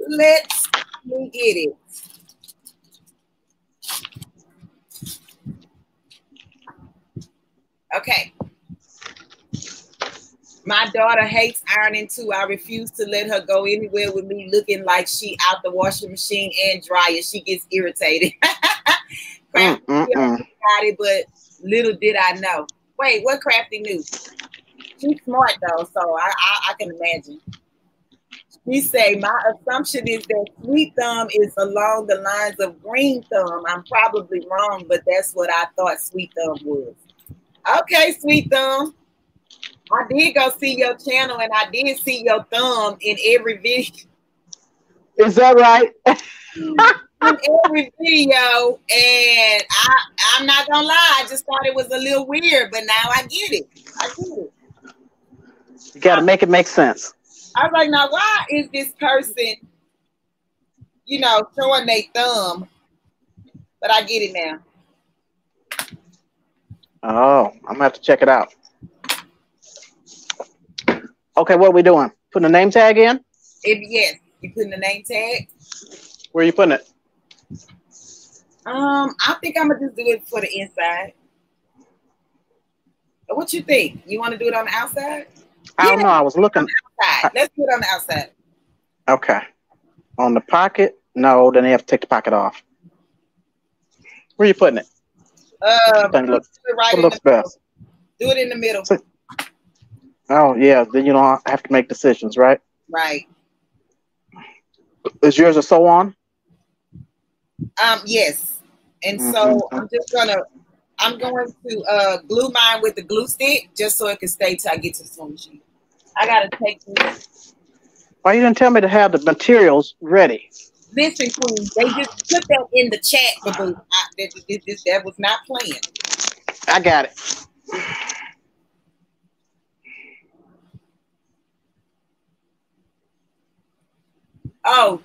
Let's me get it. Okay. My daughter hates ironing too. I refuse to let her go anywhere with me looking like she out the washing machine and dryer. She gets irritated. mm, mm, mm. It, but little did I know. Wait, what crafty news? She's smart though, so I, I, I can imagine. She say my assumption is that sweet thumb is along the lines of green thumb. I'm probably wrong, but that's what I thought sweet thumb was. Okay, sweet thumb. I did go see your channel and I did see your thumb in every video. Is that right? in every video, and I I'm not gonna lie, I just thought it was a little weird, but now I get it. I get it. You gotta make it make sense. I was like, now why is this person, you know, showing their thumb? But I get it now. Oh, I'm gonna have to check it out. Okay, what are we doing? Putting a name tag in? If yes, you putting the name tag. Where are you putting it? Um, I think I'm gonna just do it for the inside. What you think? You want to do it on the outside? I don't know. I was looking. Let's do it on the outside. Okay. On the pocket? No, then they have to take the pocket off. Where are you putting it? Uh, look, it right what looks best? Do it in the middle. Oh yeah, then you don't have to make decisions, right? Right. Is yours a sew on? Um, yes. And mm-hmm. so I'm just gonna I'm going to uh, glue mine with the glue stick just so it can stay till I get to the sewing machine. I gotta take this. Why you didn't tell me to have the materials ready? Listen, Queen, they just put that in the chat, but that, that, that was not planned. I got it. Oh,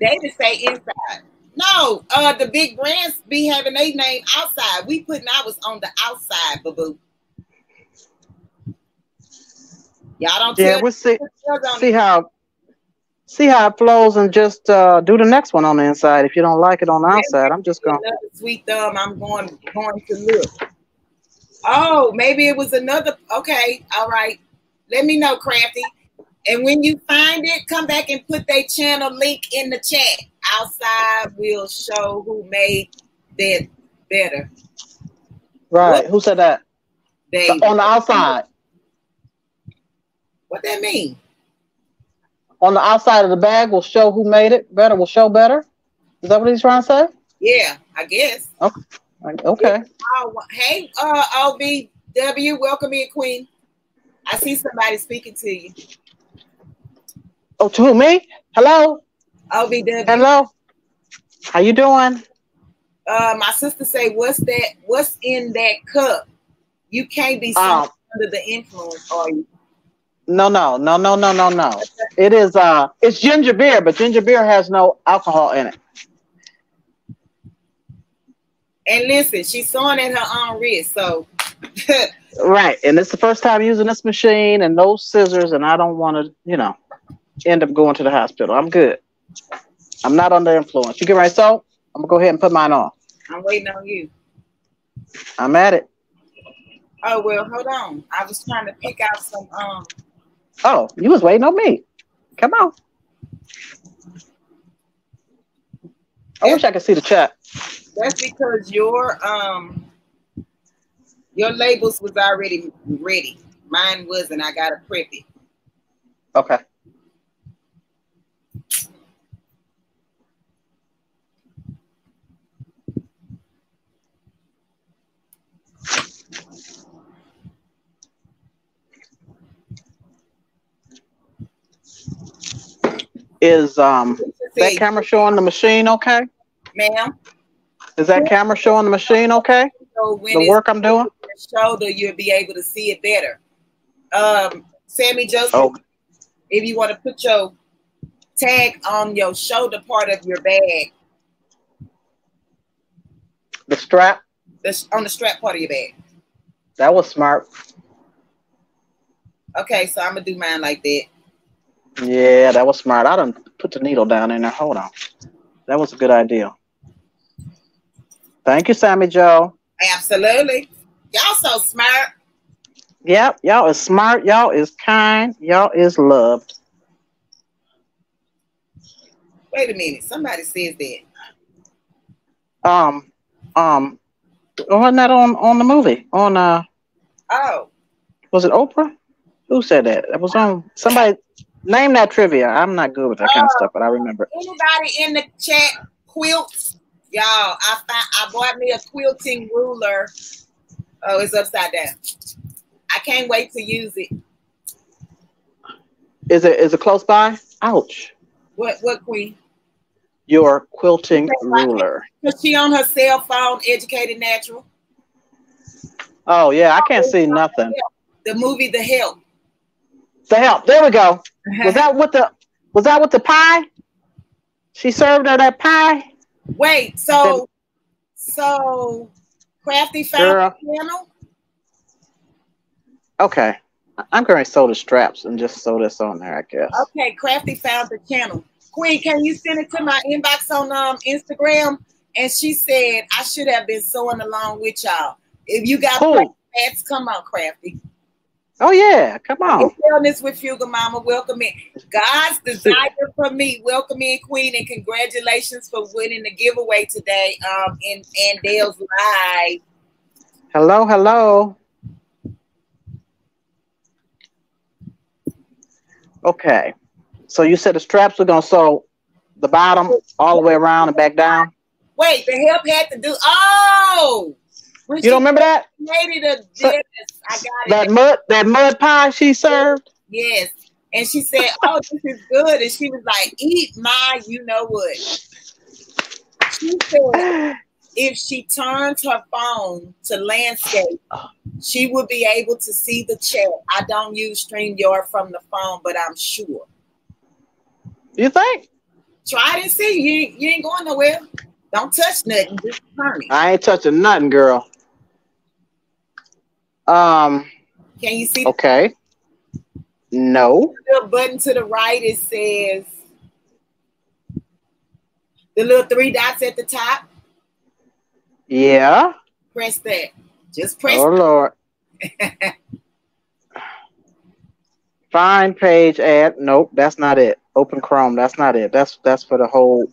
they just say inside. No, uh, the big brands be having a name outside. We putting ours on the outside, boo boo. Y'all don't. Yeah, we'll see. See how. See how it flows, and just uh, do the next one on the inside. If you don't like it on the outside, I'm just going. Sweet thumb. I'm going going to look. Oh, maybe it was another. Okay, all right. Let me know, Crafty. And when you find it, come back and put their channel link in the chat. Outside we'll show who made that better. Right. What? Who said that? They on the outside. What that mean? On the outside of the bag will show who made it better. Will show better. Is that what he's trying to say? Yeah, I guess. Okay. Okay. Oh, hey, uh, OBW, welcome in, Queen. I see somebody speaking to you. Oh, to me? Hello? OBW. Hello? How you doing? Uh, my sister say, what's that? What's in that cup? You can't be um, under the influence, are you? No, no, no, no, no, no, no. it is uh it's ginger beer, but ginger beer has no alcohol in it. And listen, she's sewing at her own wrist, so right. And it's the first time using this machine and no scissors, and I don't want to, you know end up going to the hospital. I'm good. I'm not under influence. You get right, so I'm gonna go ahead and put mine on. I'm waiting on you. I'm at it. Oh well, hold on. I was trying to pick out some. Um. Oh, you was waiting on me. Come on. I wish I could see the chat. That's because your um your labels was already ready. Mine wasn't. I gotta prep it. Okay. Is um that camera showing the machine okay? Ma'am. Is that camera showing the machine okay? So the work I'm doing? Shoulder, you'll be able to see it better. Um, Sammy Joseph, oh. if you want to put your tag on your shoulder part of your bag. The strap? The, on the strap part of your bag. That was smart. Okay, so I'm gonna do mine like that. Yeah, that was smart. I don't put the needle down in there. Hold on. That was a good idea. Thank you, Sammy Joe. Absolutely. Y'all so smart. Yep, y'all is smart. Y'all is kind. Y'all is loved. Wait a minute. Somebody says that. Um, um, wasn't that on on the movie on uh? Oh. Was it Oprah? Who said that? That was on somebody. Name that trivia. I'm not good with that kind of oh, stuff, but I remember. Anybody in the chat quilts? Y'all, I found I bought me a quilting ruler. Oh, it's upside down. I can't wait to use it. Is it is it close by? Ouch. What what queen? Your quilting ruler. Is she on her cell phone, educated natural? Oh yeah, I oh, can't see nothing. The movie The Help. The Help. There we go. Was that with the was that with the pie? She served her that pie. Wait, so so Crafty found the channel? Okay. I'm going to sew the straps and just sew this on there, I guess. Okay, Crafty found the channel. Queen, can you send it to my inbox on um Instagram? And she said I should have been sewing along with y'all. If you got cool. plans, come on, Crafty. Oh yeah, come on. Wellness with Fuga Mama, welcome in. God's desire for me, welcome in, Queen, and congratulations for winning the giveaway today. Um, in Andale's live. Hello, hello. Okay, so you said the straps are gonna sew the bottom all the way around and back down. Wait, the help had to do. Oh, When you don't remember that? Made it a yes, I got it. That mud, that mud pie she served. Yes, and she said, "Oh, this is good," and she was like, "Eat my, you know what." She said, if she turns her phone to landscape, she will be able to see the chat. I don't use StreamYard from the phone, but I'm sure. You think? Try it and see. You, you ain't going nowhere. Don't touch nothing. Just turn it. I ain't touching nothing, girl. Um. Can you see? Okay. No. The button to the right. It says the little three dots at the top. Yeah. Press that. Just press. Oh Lord. Find page ad. Nope, that's not it. Open Chrome. That's not it. That's that's for the whole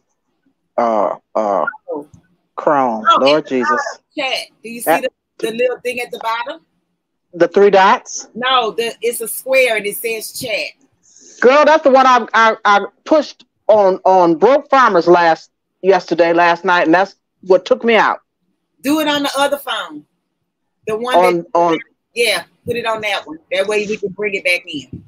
uh uh Chrome. Oh, Lord Jesus. Chat. Do you see at, the, the little thing at the bottom? The three dots? No, the it's a square and it says chat. Girl, that's the one I I, I pushed on on broke farmers last yesterday, last night, and that's what took me out. Do it on the other phone. The one on, that, on yeah, put it on that one. That way we can bring it back in.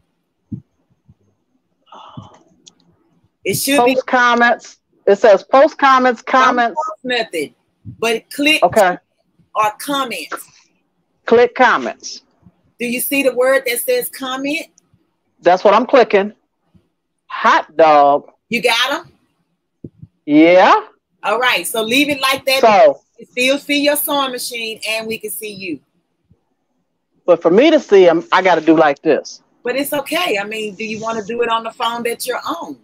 It should post be comments. It says post comments, comments. Nothing. But click okay. or comments. Click comments. Do you see the word that says comment? That's what I'm clicking. Hot dog. You got them? Yeah. All right. So leave it like that. So can still see your sewing machine and we can see you. But for me to see them, I got to do like this. But it's okay. I mean, do you want to do it on the phone that you're on?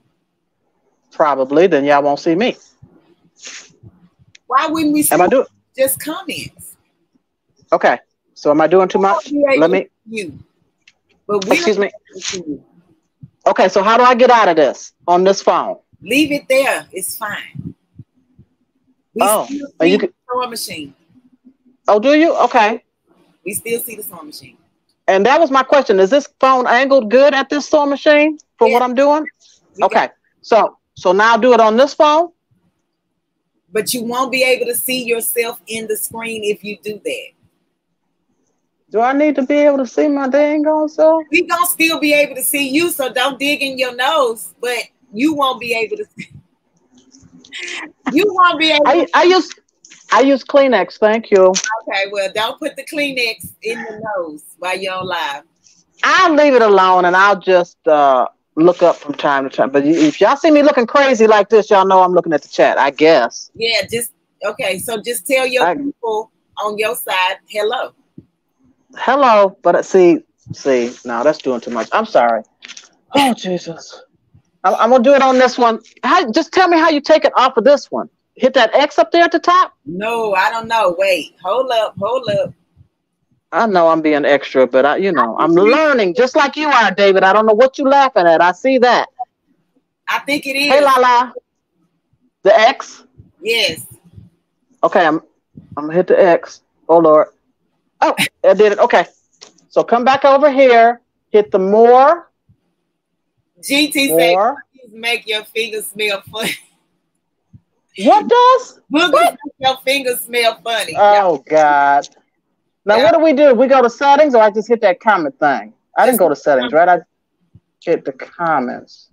Probably. Then y'all won't see me. Why wouldn't we see am I doing? just comments? Okay. So am I doing too much? Let me. You. But we Excuse me. Okay. So how do I get out of this on this phone? Leave it there. It's fine. We oh, oh you could, sewing machine. Oh, do you? Okay. We still see the sewing machine. And that was my question. Is this phone angled good at this sewing machine for yeah. what I'm doing? You okay. So so now do it on this phone. But you won't be able to see yourself in the screen if you do that. Do I need to be able to see my dang on self? We gonna still be able to see you, so don't dig in your nose, but you won't be able to see. you won't be able. I, I use I use Kleenex. Thank you. Okay, well, don't put the Kleenex in the nose while you're on live. I'll leave it alone, and I'll just uh, look up from time to time. But if y'all see me looking crazy like this, y'all know I'm looking at the chat. I guess. Yeah, just okay. So just tell your I, people on your side hello. Hello, but see, see, no, that's doing too much. I'm sorry. Oh Jesus. I'm, I'm gonna do it on this one. How, just tell me how you take it off of this one. Hit that X up there at the top. No, I don't know. Wait, hold up, hold up. I know I'm being extra, but I, you know, I'm learning just like you are, David. I don't know what you're laughing at. I see that. I think it is. Hey, Lala. The X. Yes. Okay, I'm. I'm gonna hit the X. Oh Lord. Oh, I did it. Okay. So come back over here. Hit the more. GT say make your fingers smell funny. What does? Boogers what? make your fingers smell funny. Oh God. Now yeah. what do we do? We go to settings or I just hit that comment thing? I didn't go to settings, right? I hit the comments.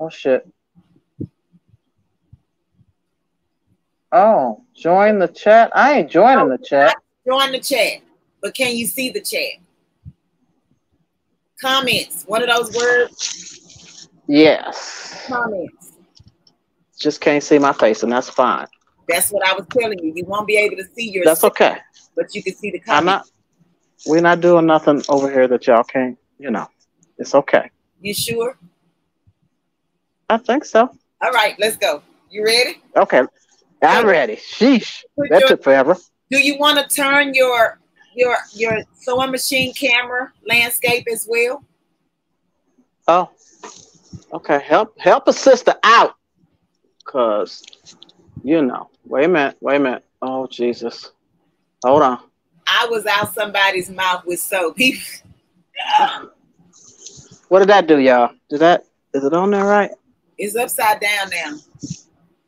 Oh shit. Oh, join the chat. I ain't joining the chat. Join the chat. But can you see the chat? Comments. One of those words. Yes. Comments. Just can't see my face, and that's fine. That's what I was telling you. You won't be able to see your. That's okay. But you can see the comments. I'm not. We're not doing nothing over here that y'all can't. You know, it's okay. You sure? I think so. All right, let's go. You ready? Okay, I'm ready. Sheesh, that took forever. Do you want to turn your your your sewing machine camera landscape as well? Oh, okay. Help help a sister out, cause you know. Wait a minute. Wait a minute. Oh Jesus. Hold on. I was out somebody's mouth with soap. what did that do, y'all? Did that? Is it on there right? It's upside down now.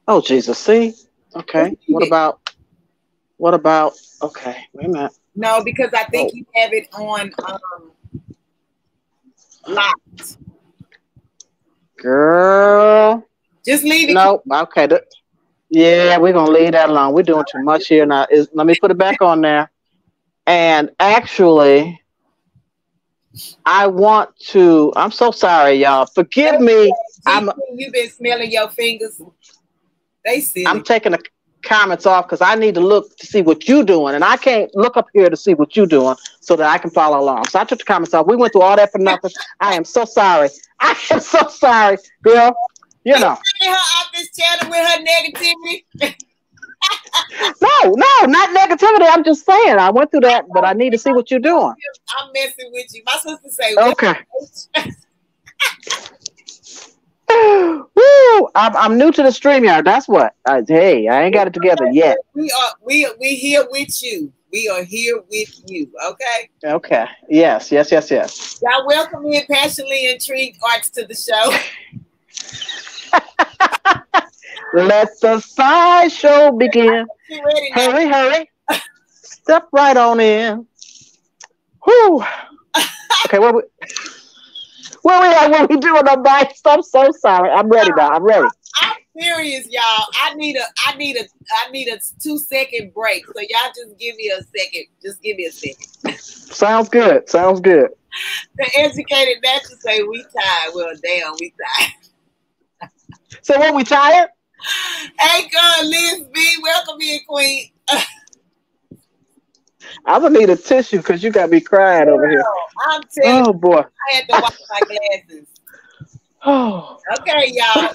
Oh Jesus. See. Okay. What about? What about? Okay, wait a minute. No, because I think oh. you have it on um, locked. Girl. Just leave it. Nope. Okay. Yeah, we're gonna leave that alone. We're doing too much here now. Is let me put it back on there. And actually, I want to. I'm so sorry, y'all. Forgive me. I'm. You've been smelling your fingers. They see. I'm taking the comments off because I need to look to see what you're doing, and I can't look up here to see what you're doing so that I can follow along. So I took the comments off. We went through all that for nothing. I am so sorry. I am so sorry, girl. You know. her off this channel with her negativity. no, no, not negativity. I'm just saying I went through that, but I need to see what you're doing. I'm messing with you. My sister say, okay. Woo! I'm, I'm new to the StreamYard. That's what. Uh, hey, I ain't got it together yet. We are we we here with you. We are here with you. Okay. Okay. Yes. Yes. Yes. Yes. Y'all welcome in passionately intrigued arts to the show. Let the sideshow begin. Hurry, hurry. Step right on in. Whoo. Okay, what we where we at? What we doing on bikes? I'm so sorry. I'm ready now. I'm ready. I'm serious, y'all. I need a I need a I need a two second break. So y'all just give me a second. Just give me a second. Sounds good. Sounds good. The educated to say we tired. Well, damn, we tired. so when we tired? Hey, God, Liz B, welcome in, Queen. I'm gonna need a tissue because you got me crying over here. I'm telling oh boy, I had to wash my glasses. oh, okay, y'all.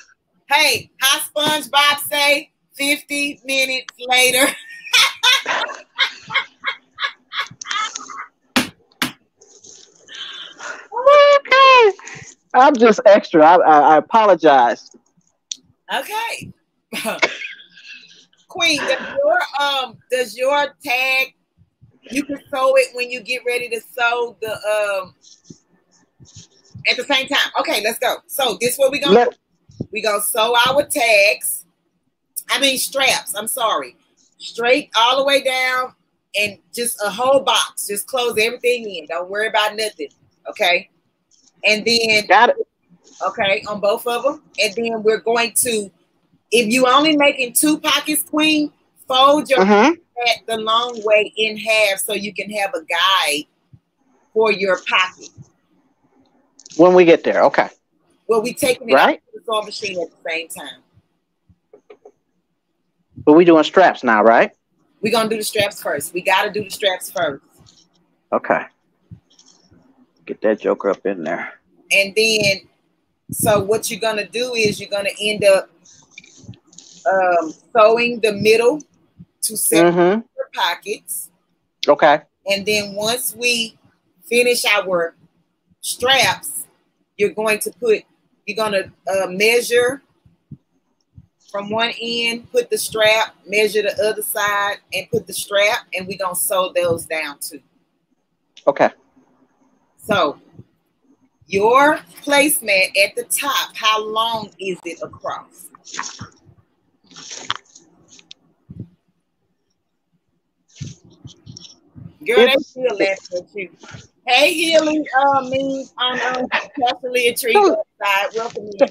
Hey, how SpongeBob say? Fifty minutes later. okay, I'm just extra. I, I, I apologize. Okay. Queen, does your um does your tag you can sew it when you get ready to sew the um at the same time. Okay, let's go. So this what we gonna Let- we gonna sew our tags. I mean straps. I'm sorry, straight all the way down and just a whole box. Just close everything in. Don't worry about nothing. Okay, and then got it. Okay, on both of them, and then we're going to. If you only making two pockets, queen, fold your uh-huh the long way in half so you can have a guide for your pocket. When we get there, okay. Well, we taking it right? the sewing machine at the same time. But we doing straps now, right? We're gonna do the straps first. We gotta do the straps first. Okay. Get that joker up in there. And then so what you're gonna do is you're gonna end up um, sewing the middle to separate mm-hmm. pockets. Okay. And then once we finish our straps, you're going to put, you're going to uh, measure from one end, put the strap, measure the other side, and put the strap, and we're going to sew those down too. Okay. So your placemat at the top, how long is it across? Girl, they still laughing at you. Hey, Healing, uh, me, I'm um, Pastor Tree side. Welcome in.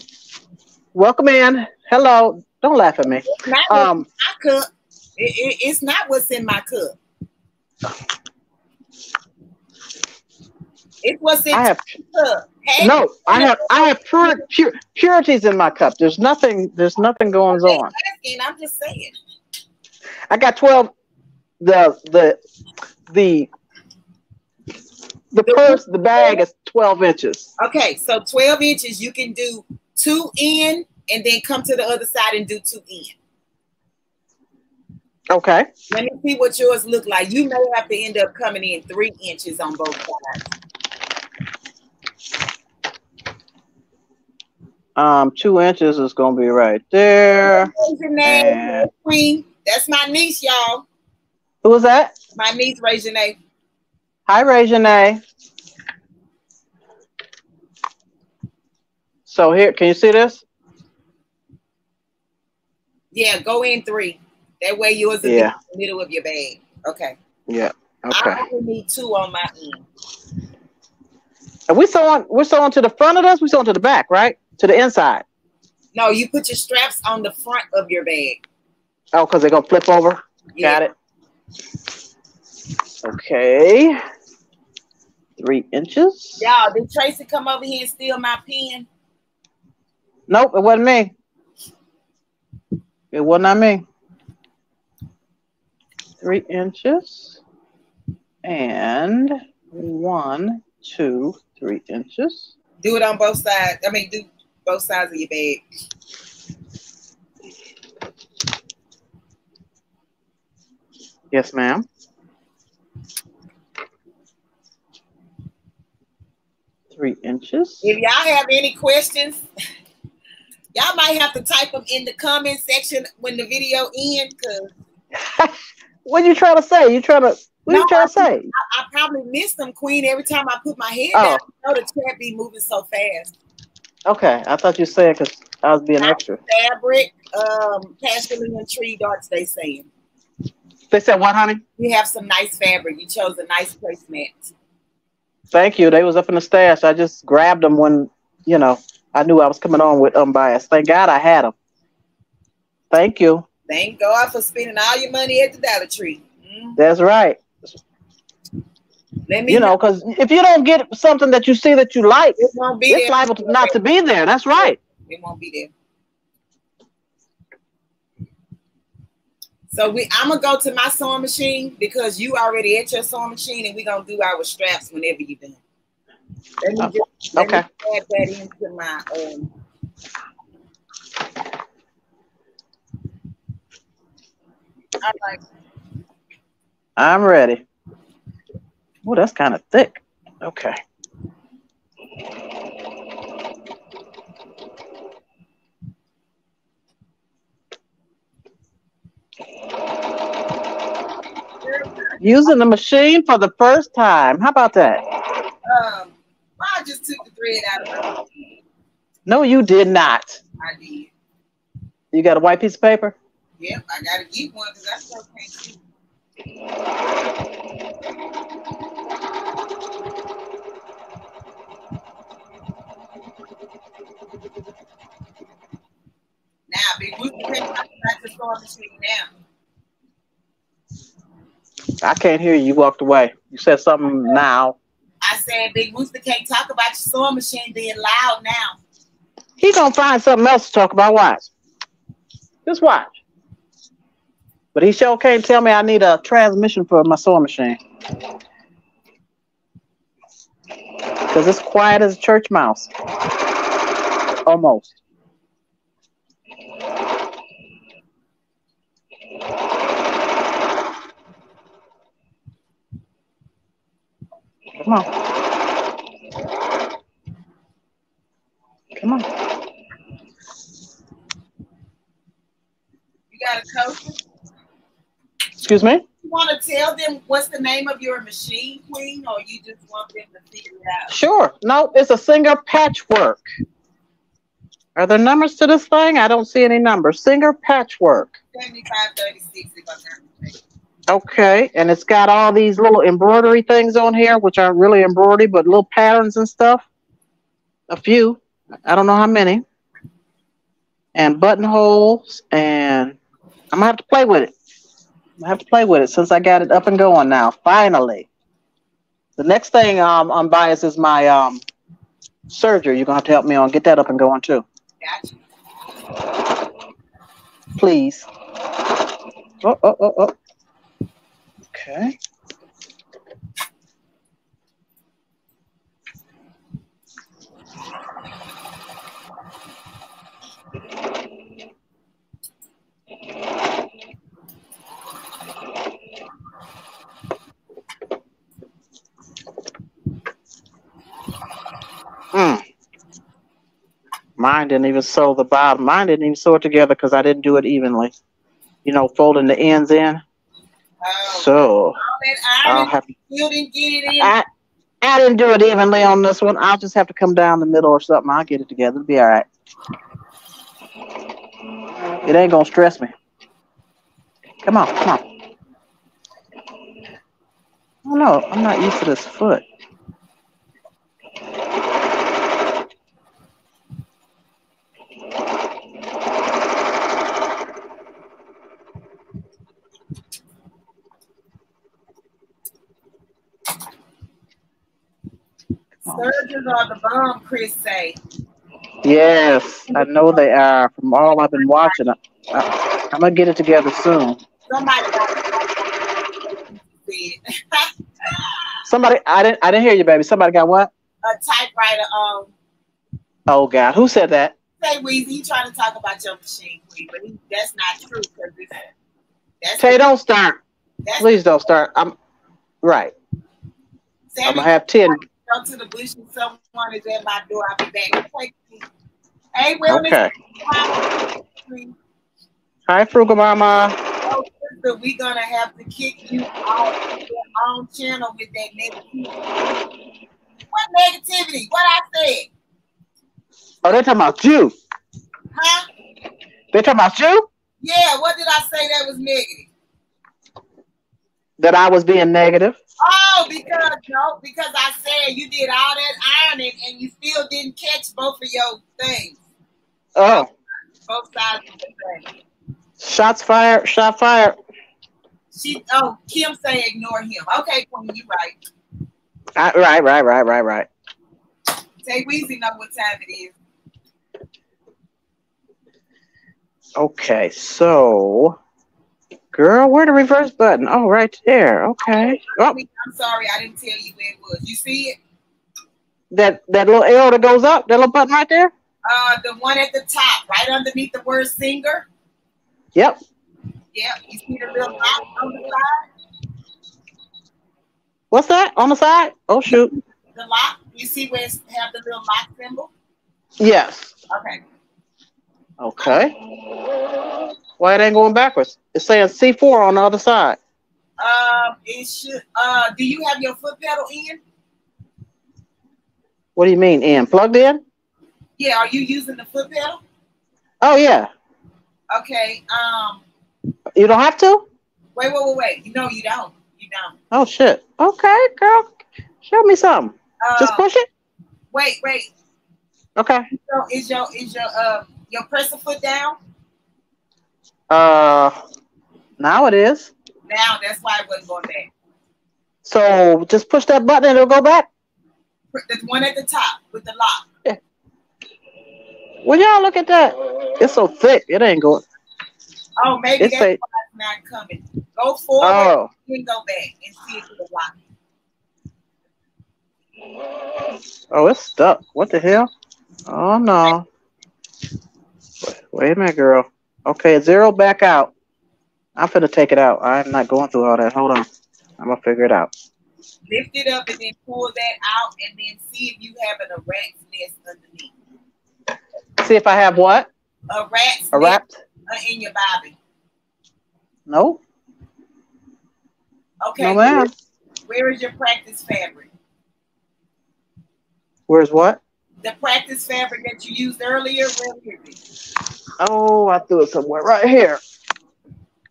Welcome in. Hello. Don't laugh at me. It's not um, my cup. It, it, it's not what's in my cup. It was in I have, cup. Hey, no, I have I have pure, pure, purities in my cup. There's nothing. There's nothing going on. I'm just saying. I got twelve. The the the the purse, the bag is 12 inches. Okay, so 12 inches, you can do two in and then come to the other side and do two in. Okay. Let me see what yours look like. You may have to end up coming in three inches on both sides. Um, two inches is gonna be right there. And... Queen. That's my niece, y'all. Who was that? My niece, Regine. Hi, Regine. So here, can you see this? Yeah, go in three. That way yours will Yeah. in the middle of your bag. Okay. Yeah. Okay. I only need two on my end. Are we sewing? We're sewing to the front of us, We sewing to the back, right? To the inside. No, you put your straps on the front of your bag. Oh, because they're gonna flip over. Yeah. Got it. Okay. Three inches. Y'all, did Tracy come over here and steal my pen? Nope, it wasn't me. It was not me. Three inches. And one, two, three inches. Do it on both sides. I mean, do both sides of your bag. Yes, ma'am. Three inches. If y'all have any questions, y'all might have to type them in the comment section when the video ends. Cause What you trying to say? You trying to what you No, trying to say? I, I probably missed them, Queen. Every time I put my head Oh. down, you know the chat be moving so fast. Okay, I thought you said because I was being extra. Fabric, um, Pastoral tree darts. They saying They said what, honey? we have some nice fabric. You chose a nice placemat. Thank you. They was up in the stash. I just grabbed them when you know I knew I was coming on with unbiased. Thank God I had them. Thank you. Thank God for spending all your money at the Dollar Tree. Mm. That's right. Let me You know, because if you don't get something that you see that you like, it won't be it's there. liable to not to be there. That's right. It won't be there. So we, I'm gonna go to my sewing machine because you already at your sewing machine, and we're gonna do our straps whenever you're done. Let me just let Okay. me add that into my um. All right. I'm ready. Oh, that's kind of thick. Okay. Using the machine for the first time. How about that? Um, I just took the thread out of my machine. No, you did not. I did. You got a white piece of paper? Yep, I gotta get one because I still can't see. Now, Big can't talk about the sewing machine now. I can't hear you. You walked away. You said something now. I said Big Booster can't talk about your sewing machine being loud now. He gonna find something else to talk about. Watch. Just watch. But he sure can't tell me I need a transmission for my sewing machine. Because it's quiet as a church mouse. Almost. Come on. Come on. You got a coach? Excuse me? You want to tell them what's the name of your machine, Queen, or you just want them to figure it out? Sure. No, it's a Singer Patchwork. Are there numbers to this thing? I don't see any numbers. Singer Patchwork. 7536 if I'm not mistaken. Okay. And it's got all these little embroidery things on here, which aren't really embroidery, but little patterns and stuff. A few. I don't know how many. And buttonholes. And I'm to have to play with it. I have to play with it since I got it up and going now. Finally. The next thing um, on bias is my um, surgery. You're to have to help me on get that up and going too. Gotcha. please. Oh, oh, oh, oh. Okay. Mm. Mine didn't even sew the bottom. Mine didn't even sew it together because I didn't do it evenly. You know, folding the ends in. Oh, So oh, I'll iron, have you didn't get it in. I I didn't do it evenly on this one. I'll just have to come down the middle or something. I'll get it together. It'll be all right. It ain't gonna stress me. Come on, come on. Oh no, I'm not used to this foot. Sergers are the bomb, Chris say. Yes, I know they are. From all I've been watching, I, I'm gonna get it together soon. Somebody Somebody, I didn't, I didn't hear you, baby. Somebody got what? A typewriter. Um. Oh God, who said that? Say Weezy, you trying to talk about your machine, Queen, but he, that's not true because that's. Tay, don't start. Please don't start. I'm right. Sammy, I'm gonna have ten. Go to the bush and someone is at my door. I'll be back. Hey, Wellness. Okay. Hi, Frugal Mama. Oh, sister, we gonna have to kick you off your own channel with that negativity. What negativity? What I said? Oh, they're talking about you. Huh? They're talking about you? Yeah, what did I say that was negative? That I was being negative. Oh, because no, because I said you did all that ironing and you still didn't catch both of your things. Oh. Both sides of the thing. Shots fired. Shot fired. She. Oh, Kim say ignore him. Okay, Queen, you right. Right, right, right, right, right. Say Weezy know what time it is. Okay, so girl, where the reverse button? Oh, right there. Okay. Oh. I'm sorry, I didn't tell you where it was. You see it? That that little arrow that goes up, that little button right there? Uh, the one at the top, right underneath the word singer. Yep. Yep. You see the little lock on the side? What's that on the side? Oh shoot. The lock. You see where it have the little lock symbol? Yes. Okay. Okay. Why it ain't going backwards? It's saying C4 on the other side. Um, it should. Uh, do you have your foot pedal in? What do you mean in? Plugged in? Yeah, are you using the foot pedal? Oh yeah. Okay. Um. You don't have to. Wait, wait, wait, wait. No, you don't. You don't. Oh shit. Okay, girl. Show me something. Uh, Just push it. Wait, wait. Okay. So is your is your uh your press foot down? Uh, now it is. Now that's why it wasn't going back. So just push that button and it'll go back. The one at the top with the lock. Well, y'all look at that. It's so thick. It ain't going. Oh, maybe it's that's a, why it's not coming. Go forward oh. and go back and see if it'll lock. Oh, it's stuck. What the hell? Oh no. Wait a minute, girl. Okay, zero back out. I'm gonna take it out. I'm not going through all that. Hold on. I'm gonna figure it out. Lift it up and then pull that out and then see if you have an rat's nest underneath. See if I have what? A rat's a rat uh, in your body. No. Okay. No, ma'am. Where is your practice fabric? Where's what? The practice fabric that you used earlier. Where is it? Oh, I threw it somewhere right here.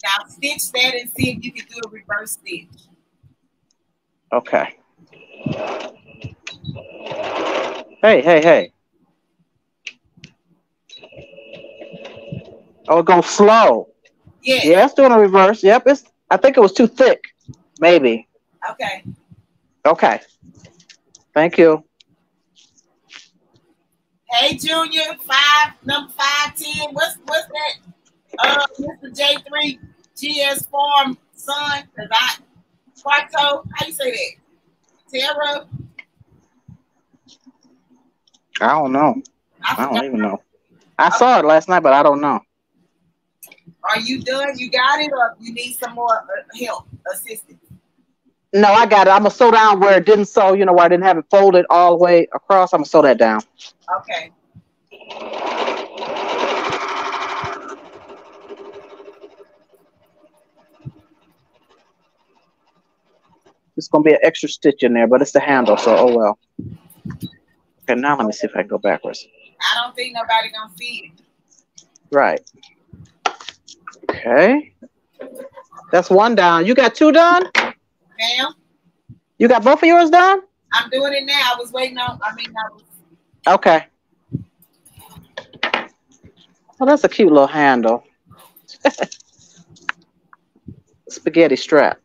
Now stitch that and see if you can do a reverse stitch. Okay. Hey, hey, hey. Oh, goes slow. Yeah. Yeah, it's doing a reverse. Yep, it's. I think it was too thick. Maybe. Okay. Okay. Thank you. Hey, Junior, five, number five ten. What's what's that? Uh, Mr. J three GS Farm son. Cause I Quarto. How you say that? Terra. I don't know. I, I don't even know. I okay. saw it last night, but I don't know. Are you done? You got it, or you need some more uh, help, assistance? No, I got it. I'm gonna sew down where it didn't sew. You know, where I didn't have it folded all the way across. I'm gonna sew that down. Okay. It's gonna be an extra stitch in there, but it's the handle, so oh well. Okay, now let me see if I can go backwards. I don't think nobody gonna see it. Right. Okay. That's one down. You got two done? Ma'am, You got both of yours done? I'm doing it now. I was waiting on. I mean, I was. Okay. Well, that's a cute little handle. Spaghetti strap.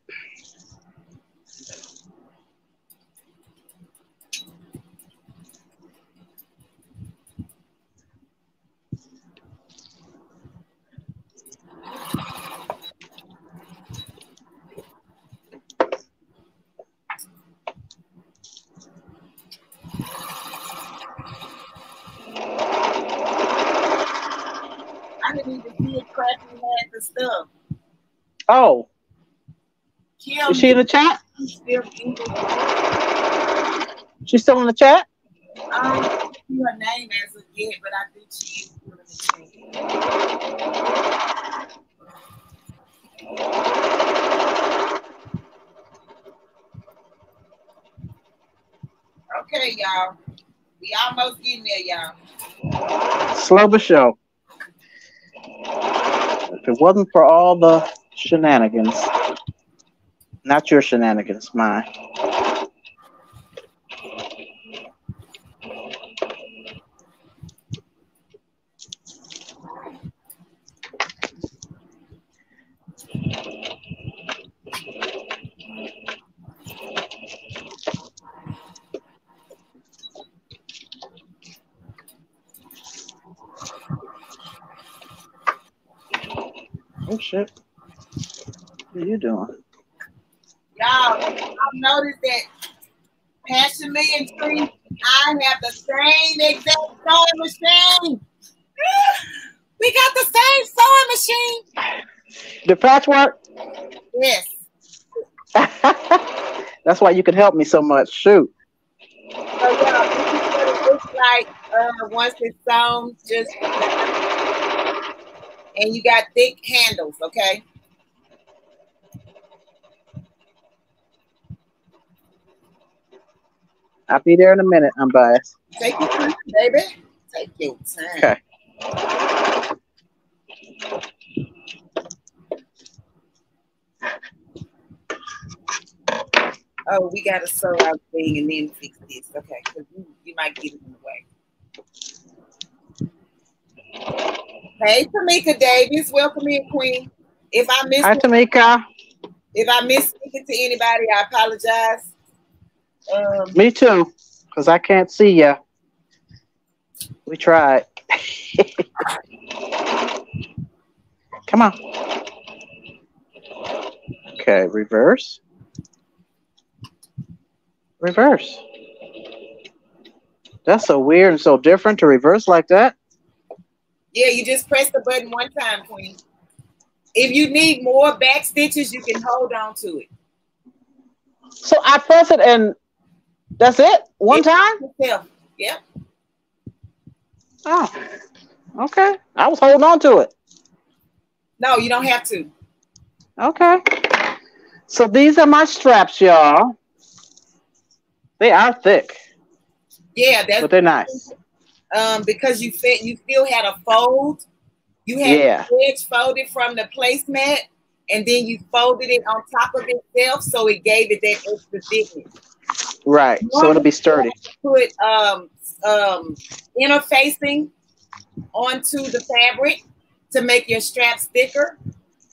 I didn't even see it cracking had the stuff. Oh, Kim, is she in the chat? still She's still in the chat? I don't see her name as of yet, but I think she is doing the thing. Okay, y'all. We almost getting there, y'all. Slow but sure. If it wasn't for all the shenanigans, not your shenanigans, mine. Shit. What are you doing? Y'all, I've noticed that Passion Million Tree, I have the same exact sewing machine. We got the same sewing machine. The patchwork? Yes. That's why you can help me so much. Shoot. So y'all, this is what it looks like uh, once it's sewn. Just and you got thick handles, okay? I'll be there in a minute. Unbiased. Take your time, baby. Take your time. Okay. Oh, we gotta sew our thing and then fix this, okay? Because you, you might get it in the way. Hey, Tamika Davis, welcome in, Queen. If I miss Hi, Tamika. if I miss speaking to anybody, I apologize. Um, Me too, because I can't see ya. We tried. Come on. Okay, reverse. Reverse. That's so weird and so different to reverse like that. Yeah, you just press the button one time, Queen. If you need more back stitches, you can hold on to it. So I press it and that's it? One time? Yourself. Yep. Oh, okay. I was holding on to it. No, you don't have to. Okay. So these are my straps, y'all. They are thick, Yeah, that's but they're nice. Um because you fit you still had a fold. You had Yeah. the edge folded from the placemat, and then you folded it on top of itself, so it gave it that extra thickness. Right. So it'll be sturdy. Put um um interfacing onto the fabric to make your straps thicker,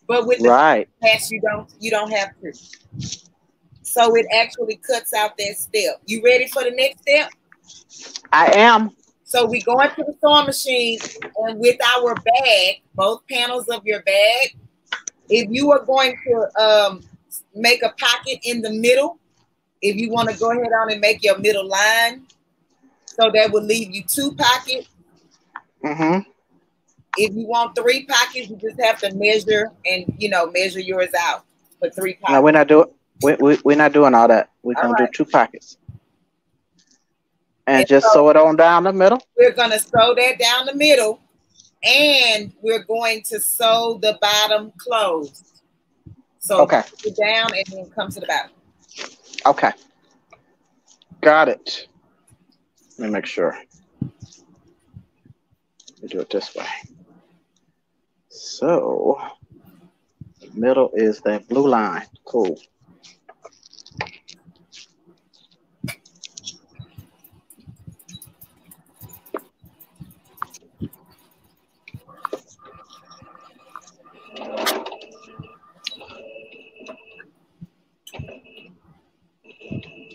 but with the Right. patch you don't you don't have to. So it actually cuts out that step. You ready for the next step? I am. So we go into the sewing machine and with our bag, both panels of your bag, if you are going to um, make a pocket in the middle, if you want to go ahead on and make your middle line, so that would leave you two pockets. Mm-hmm. If you want three pockets, you just have to measure and you know measure yours out for three pockets. No, we're not doing. We, we, we're not doing all that. We're All gonna right. do two pockets, and And just so- sew it on down the middle. We're gonna sew that down the middle, and we're going to sew the bottom closed. So Okay. it down and then come to the bottom. Okay. Got it. Let me make sure. Let me do it this way. So the Middle is that blue line. Cool.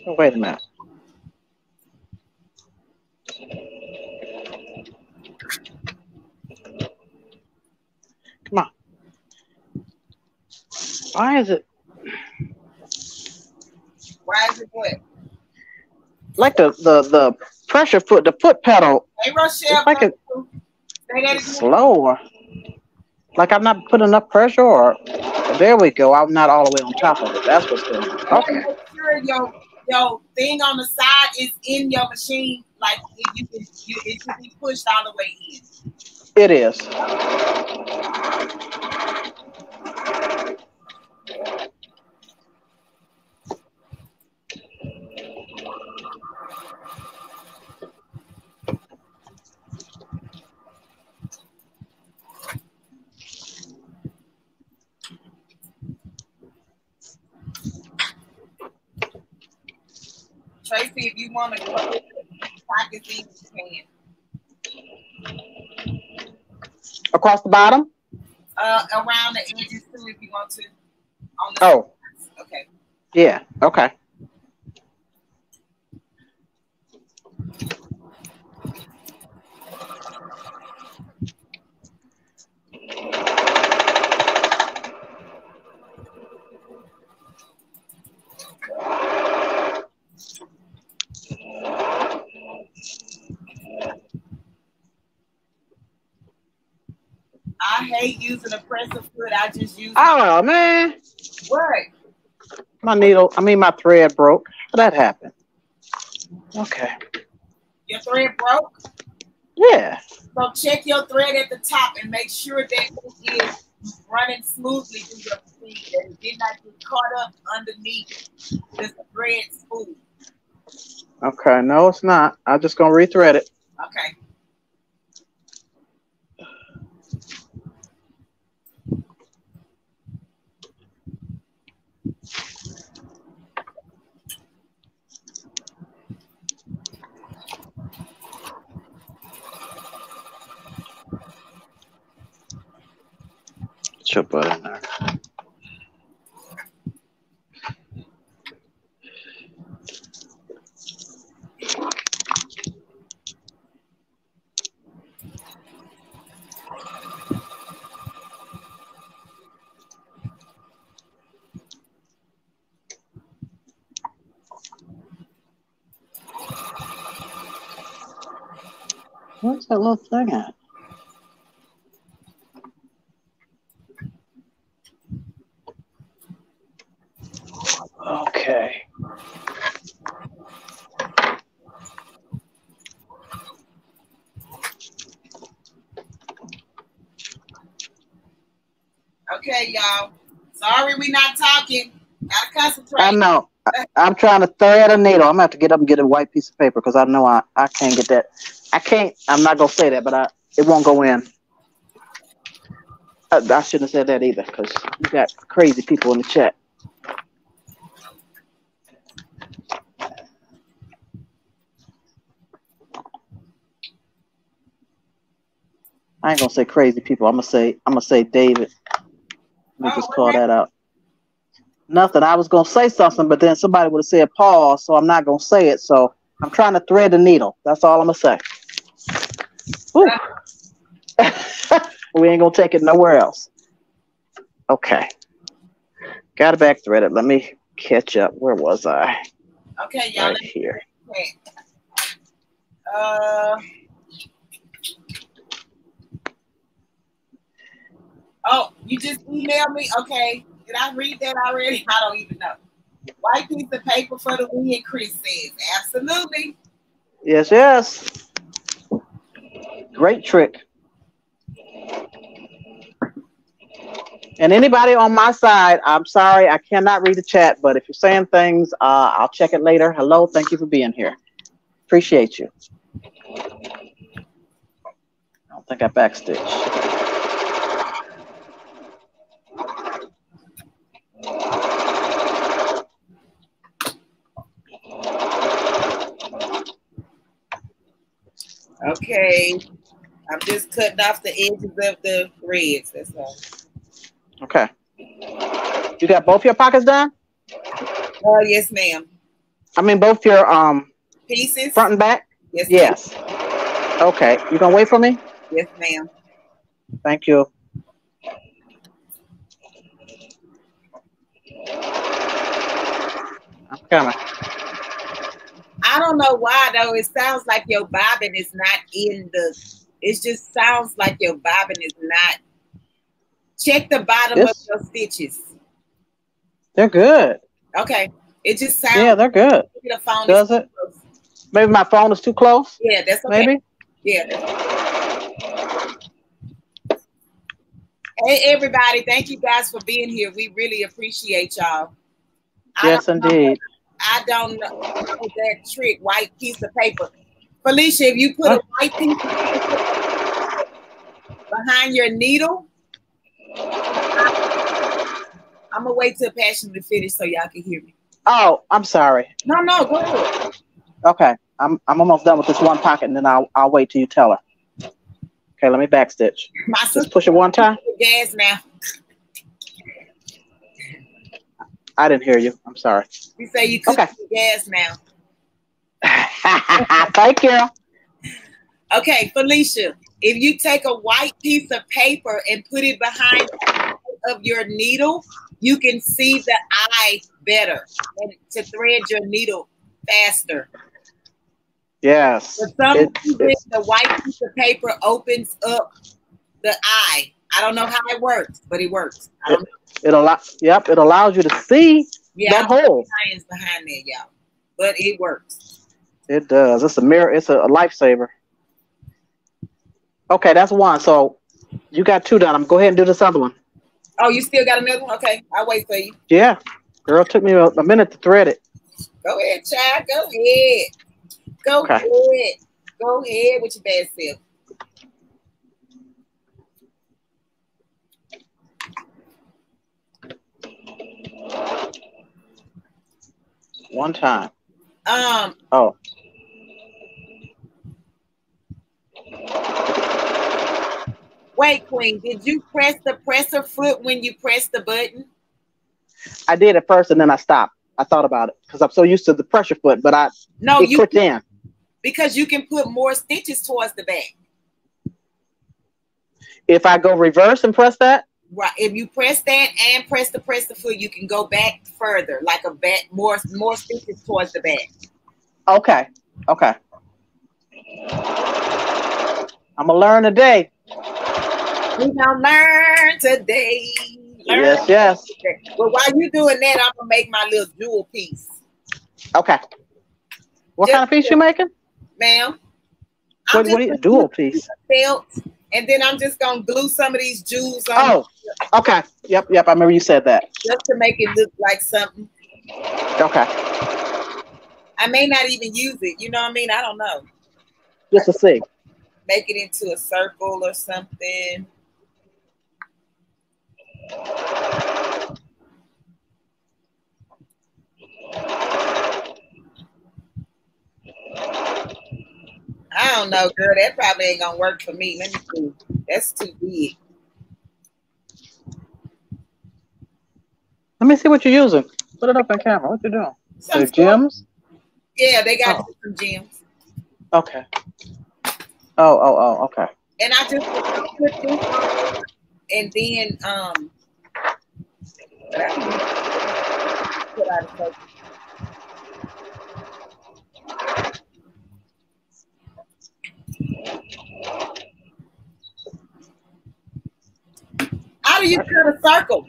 Oh, wait a minute. Come on. Why is it Why is it what? like the the the pressure foot the foot pedal Hey, Rochelle. It's like a- slower? Like I'm not putting enough pressure, or there we go. I'm not all the way on top of it. That's what's going on. Okay. Make sure your your thing on the side is in your machine. Like you can, you, it should be pushed all the way in. It is. Tracy, if you want to close the pockets in, you can. Across the bottom? Uh, around the edges too, if you want to. On the Oh, sides. okay. yeah. Okay. I hate using a presser foot. I just use Oh man, what? my needle. I mean, my thread broke. How that happened? Okay. Your thread broke. Yeah. So check your thread at the top and make sure that it is running smoothly through your machine. and it did not get caught up underneath the thread spool. Okay. No, it's not. I'm just gonna rethread it. Okay. Where's that little thing at? Okay. Okay, y'all. Sorry we not talking. Gotta concentrate. I know. I, I'm trying to thread a needle. I'm gonna have to get up and get a white piece of paper because I know I, I can't get that. I can't. I'm not gonna say that, but I it won't go in. I, I shouldn't have said that either because you got crazy people in the chat. I ain't gonna say crazy people. I'm gonna say I'm gonna say David. Let me Oh, just call that out. Nothing. I was gonna say something, but then somebody would have said pause, so I'm not gonna say it. So I'm trying to thread the needle. That's all I'm gonna say. We ain't gonna take it nowhere else. Okay. Got it back threaded. Let me catch up. Where was I? Okay, y'all. Right Let here. Uh. Oh, you just emailed me. Okay, did I read that already? I don't even know. White piece of paper for the win, Chris says. Absolutely. Yes, yes. Great trick. And anybody on my side, I'm sorry, I cannot read the chat, but if you're saying things, uh, I'll check it later. Hello, thank you for being here. Appreciate you. I don't think I backstitched. Okay. I'm just cutting off the edges of the reds. That's all. Okay. You got both your pockets done? Oh, yes, ma'am. I mean, both your um Pieces? front and back. Yes. Yes. Okay. You gonna wait for me? Yes, ma'am. Thank you. I'm coming. I don't know why though. It sounds like your bobbin is not in the. It just sounds like your bobbin is not. Check the bottom Yes. of your stitches. They're good. Okay. It just sounds. Yeah, they're good. the phone Does it? Maybe my phone is too close. Yeah, that's okay. Maybe. Yeah. Hey everybody, thank you guys for being here. We really appreciate y'all. Yes, indeed. I don't know that trick, white piece of paper. Felicia, if you put a white piece of paper behind your needle, I'm gonna wait till Passion to finish so y'all can hear me. Oh, I'm sorry. No, no, go ahead. Okay, I'm I'm almost done with this one pocket, and then I'll I'll wait till you tell her. Okay, let me backstitch. My Just push it one time. gas now. I didn't hear you. I'm sorry. You say you cook Okay. the gas now. Thank you. Okay, Felicia, if you take a white piece of paper and put it behind of your needle, you can see the eye better and to thread your needle faster. Yes. For some It- reason, the white piece of paper opens up the eye. I don't know how it works, but it works. I don't know. It allow. Yep. It allows you to see Yeah, that hole. science behind there, y'all, but it works. It does. It's a mirror. It's a, a lifesaver. Okay, that's one. So you got two done. I'm go ahead and do this other one. Oh, you still got another one? Okay, I'll wait for you. Yeah, girl, took me a, a minute to thread it. Go ahead, child. Go ahead. Go Okay. ahead. Go ahead with your bad self. One time. Um, Oh, wait, Queen. Did you press the presser foot when you pressed the button? I did at first, and then I stopped. I thought about it because I'm so used to the pressure foot, but I No, it you clicked in. because you can put more stitches towards the back. If I go reverse and press that, Right. If you press that and press the presser foot, you can go back further, like a back more more stitches towards the back. okay, okay. I'm gonna learn today. We gonna learn today. Learn Yes, yes. But while you're doing that, I'm gonna make my little jewel piece. Okay. What kind of piece you making? ma'am. What, just what are you, dual piece? Felt, and then I'm just gonna glue some of these jewels on Oh, okay. Yep, yep. I remember you said that. just to make it look like something. Okay. I may not even use it. You know what I mean? I don't know. Just to see. Make it into a circle or something. I don't know, girl. That probably ain't gonna work for me. Let me see. That's too big. Let me see what you're using. Put it up on camera. What you doing? Some The gems? Yeah, they got Oh. some gems. Okay. Oh, oh, oh, okay. And I just put this on, and then um put out of focus. How do you cut a circle?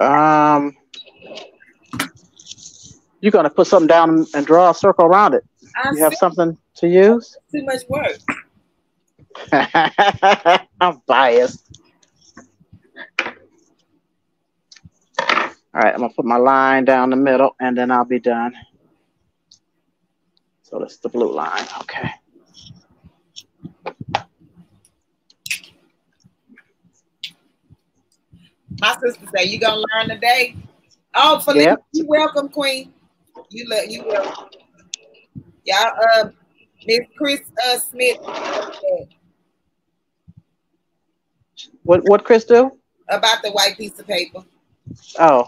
Um, you're gonna put something down and draw a circle around it. I You have something to use? too much work. Unbiased. All right, I'm gonna put my line down the middle, and then I'll be done. So that's the blue line. Okay. My sister say you gonna learn today. Oh, Felicia, Yep. you welcome, Queen. You look, you welcome. Y'all, uh, Miss Chris uh, Smith. What what Chris do? About the white piece of paper. Oh.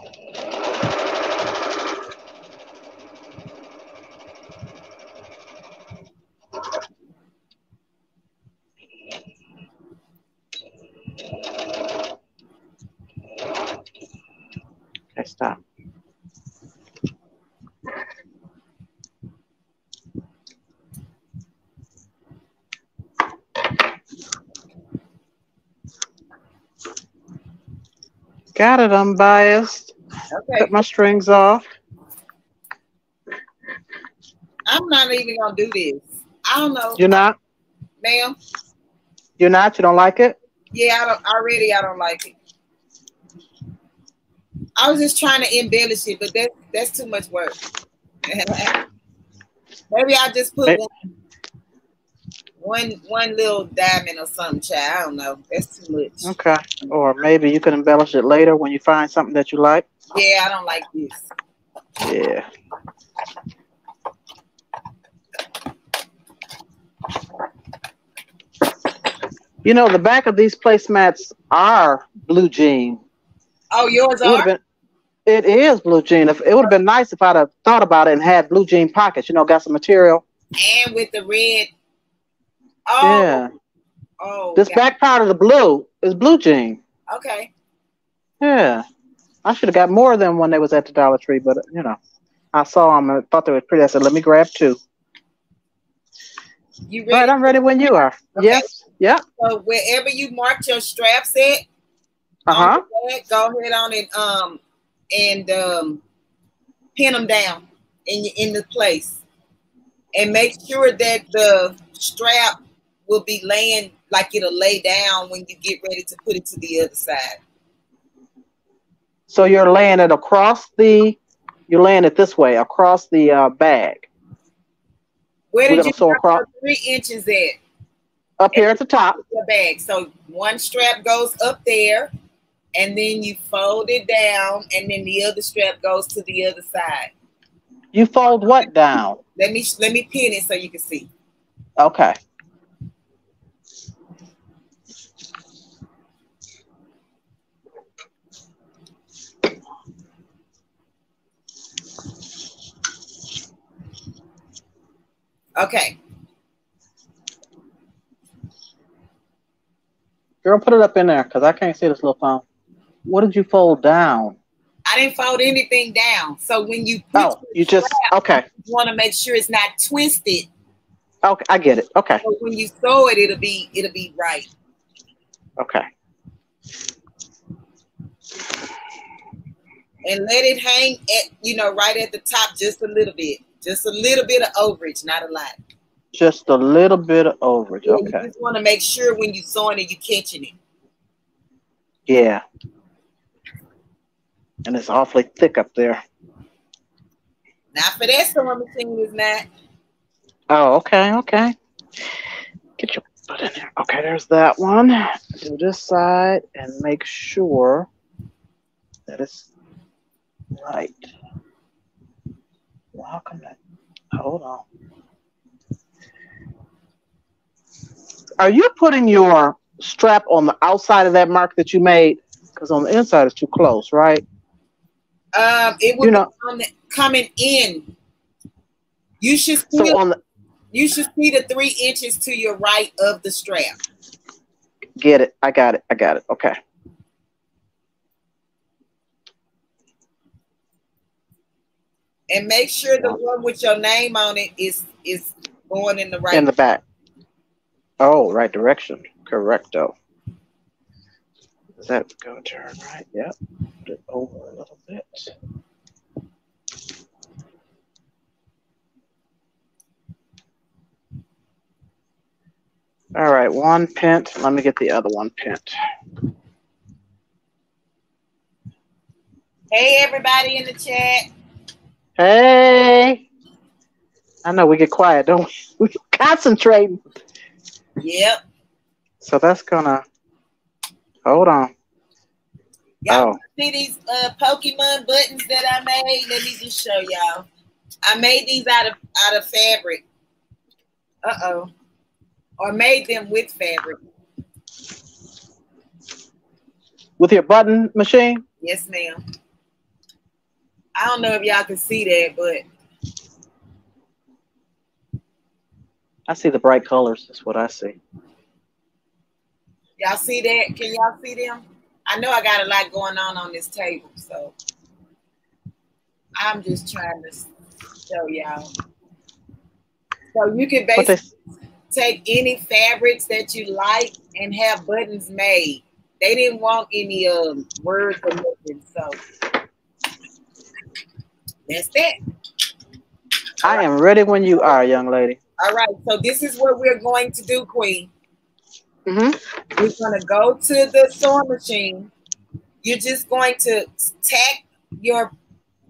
Stop. Got it, unbiased. Okay. Cut my strings off. I'm not even gonna do this. I don't know, You're not? ma'am. You're not? You don't like it? Yeah, I don't already I don't like it. I was just trying to embellish it, but that that's too much work. Maybe I'll just put Hey. one, one one little diamond or something, child. I don't know. That's too much. Okay. Or maybe you can embellish it later when you find something that you like. Yeah, I don't like this. Yeah. You know, the back of these placemats are blue jean. Oh, yours are? been. It is blue jean. If it would have been nice if I'd have thought about it and had blue jean pockets. You know, got some material. and with the red. Oh, Yeah. oh, This back part of the blue is blue jean. okay. Yeah. I should have got more than when they was at the Dollar Tree, but you know, I saw them and thought they were pretty. I said, let me grab two. You ready? I'm ready when you are. Okay. Yes. Yeah. So wherever you marked your straps at, Uh huh. go ahead, go ahead on and um and um pin them down in in the place, and make sure that the strap will be laying like it'll lay down when you get ready to put it to the other side. So you're laying it across the, you're laying it this way across the uh, bag Where did you sew across- three inches at? up here at the top. the bag. So one strap goes up there, and then you fold it down, and then the other strap goes to the other side. You fold what down? Let me let me pin it so you can see. Okay. Okay. Girl, put it up in there because I can't see this little phone. What did you fold down? I didn't fold anything down. So when you Oh, you just okay. you want to make sure it's not twisted. Okay, I get it. Okay, So when you sew it, it'll be it'll be right. okay. And let it hang at you know right at the top just a little bit. Just a little bit of overage, not a lot. Just a little bit of overage. Yeah, You Okay. just want to make sure when you're sewing it, you're catching it. Yeah. And it's awfully thick up there. Not for that sewing machine is not. Oh, okay, okay. Get your butt in there. Okay, there's that one. Do this side and make sure that it's right. Well, how come that? Hold on. Are you putting your strap on the outside of that mark that you made? Because on the inside it's too close, right? Um, it will You know- be on the, coming in. You should see So on the you should see the three inches to your right of the strap. get it. I got it. I got it. Okay. And make sure the one with your name on it is is going in the right in the back. Oh, right direction. Correcto. Does that go turn right? Yep. Put it over a little bit. All right, one pent. Let me get the other one pent. Hey everybody in the chat. Hey. I know we get quiet, don't we? We concentrating. Yep. So that's gonna hold on. Y'all Oh. see these uh Pokemon buttons that I made? Let me just show y'all. I made these out of out of fabric. Uh oh. Or made them with fabric. With your button machine? Yes, ma'am. I don't know if y'all can see that, but I see the bright colors. That's what I see. Y'all see that? Can y'all see them? I know I got a lot going on on this table, so I'm just trying to show y'all. So you can basically take any fabrics that you like and have buttons made. They didn't want any um words or nothing, so that's that. I am ready when you are, young lady. All right, so this is what we're going to do, Queen. Mm-hmm. We're gonna go to the sewing machine. You're just going to tack your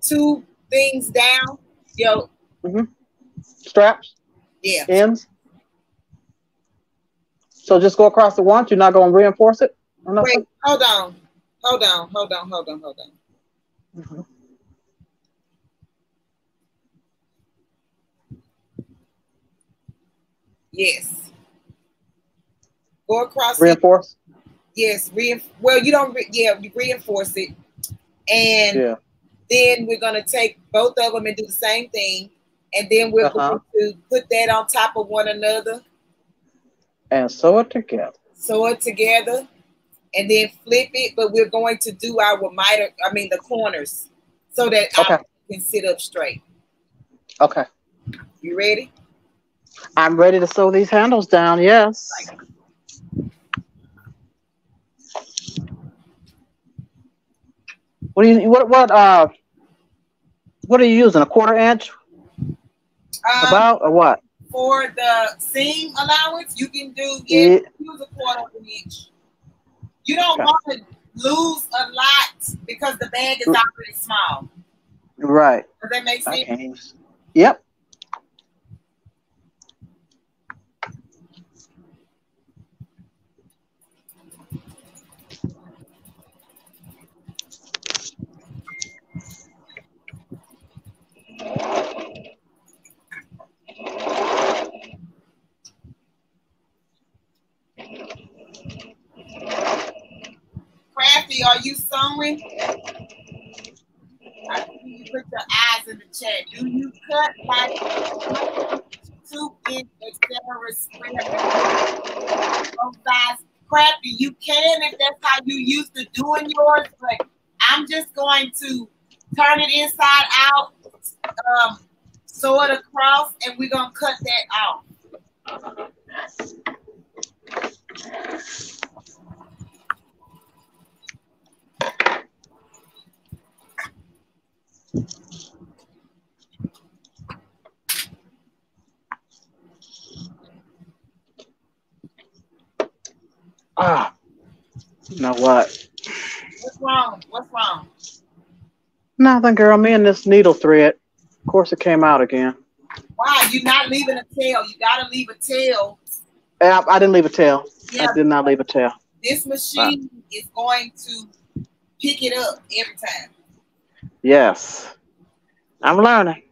two things down. Yo. Mm-hmm. Straps. Yeah. Ends. So just go across the one. You're not going to reinforce it. Wait. Hold on. Hold on. Hold on. Hold on. Hold on. Mm-hmm. Yes. Go across. Reinforce. It. Yes. Re- well, you don't. Re- yeah, you reinforce it, and yeah. then we're gonna take both of them and do the same thing, and then we're uh-huh. going to put that on top of one another, and sew it together. Sew it together, and then flip it. But we're going to do our miter. I mean the corners, so that okay. I can sit up straight. Okay. You ready? I'm ready to sew these handles down. Yes. What do you what what uh what are you using? A quarter inch? Um, About or what? For the seam allowance, you can do yeah, use a quarter of an inch. You don't okay. want to lose a lot because the bag is already small. Right. Does that make sense? Yep. Crafty, are you sewing? I see you put the eyes in the chat. Do you cut like two inch etc. square? Both sides. Crafty, you can if that's how you used to doing yours, but I'm just going to turn it inside out, um, sew it across, and we're gonna cut that off. Ah, you know what? What's wrong? What's wrong? Nothing, girl. Me and this needle thread. Of course, it came out again. Wow, you're not leaving a tail. You gotta leave a tail. I, I didn't leave a tail. Yeah, I did not leave a tail. This machine wow. is going to pick it up every time. Yes, I'm learning.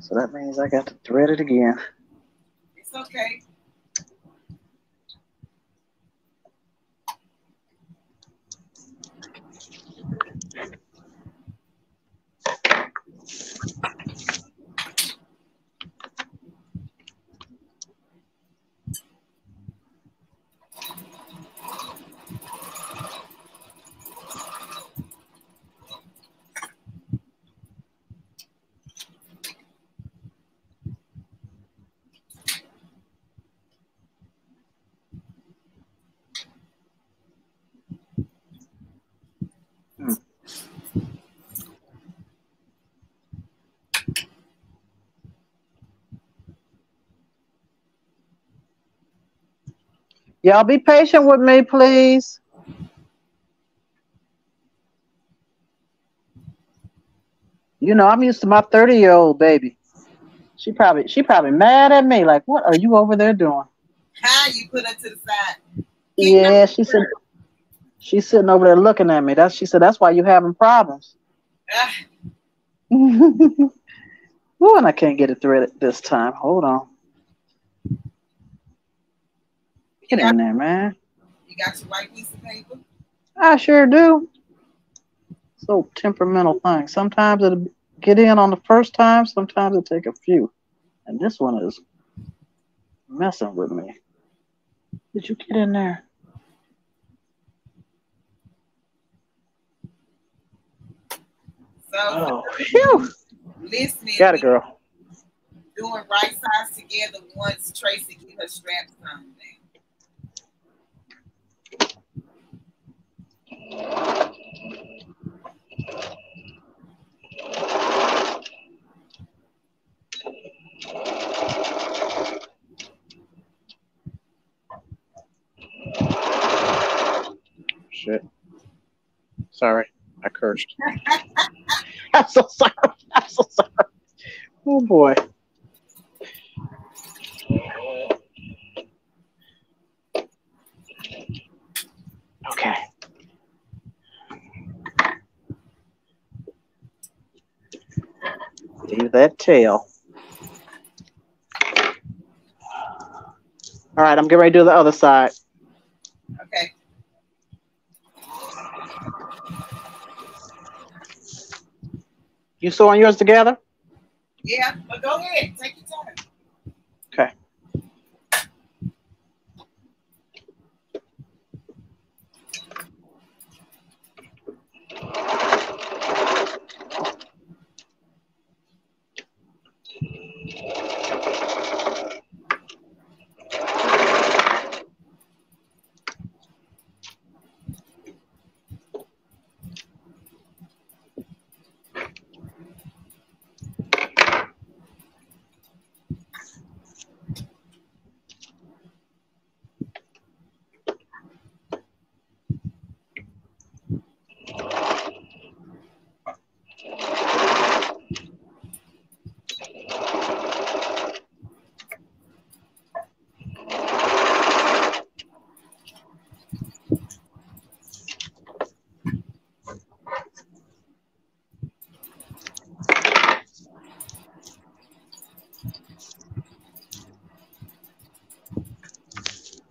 So that means I got to thread it again. It's okay. Y'all be patient with me, please. You know, I'm used to my 30 year old baby. She probably she probably mad at me. Like, what are you over there doing? How you put her to the side? Yeah, she said she's sitting over there looking at me. That's she said that's why you having problems. Ah, Ooh, and I can't get it threaded this time. Hold on. Get in there, man. you got your white piece of paper? I sure do. So temperamental thing. Sometimes it'll get in on the first time, sometimes it'll take a few. And this one is messing with me. Did you get in there? So Oh, phew. listening, Got it, girl. doing right sides together once Tracy get her straps on. man. Shit. Sorry, I cursed. I'm so sorry. I'm so sorry. Oh boy. Okay. Leave that tail. All right, I'm getting ready to do the other side. Okay. You sewing yours together? Yeah, but go ahead. Take your time. Okay.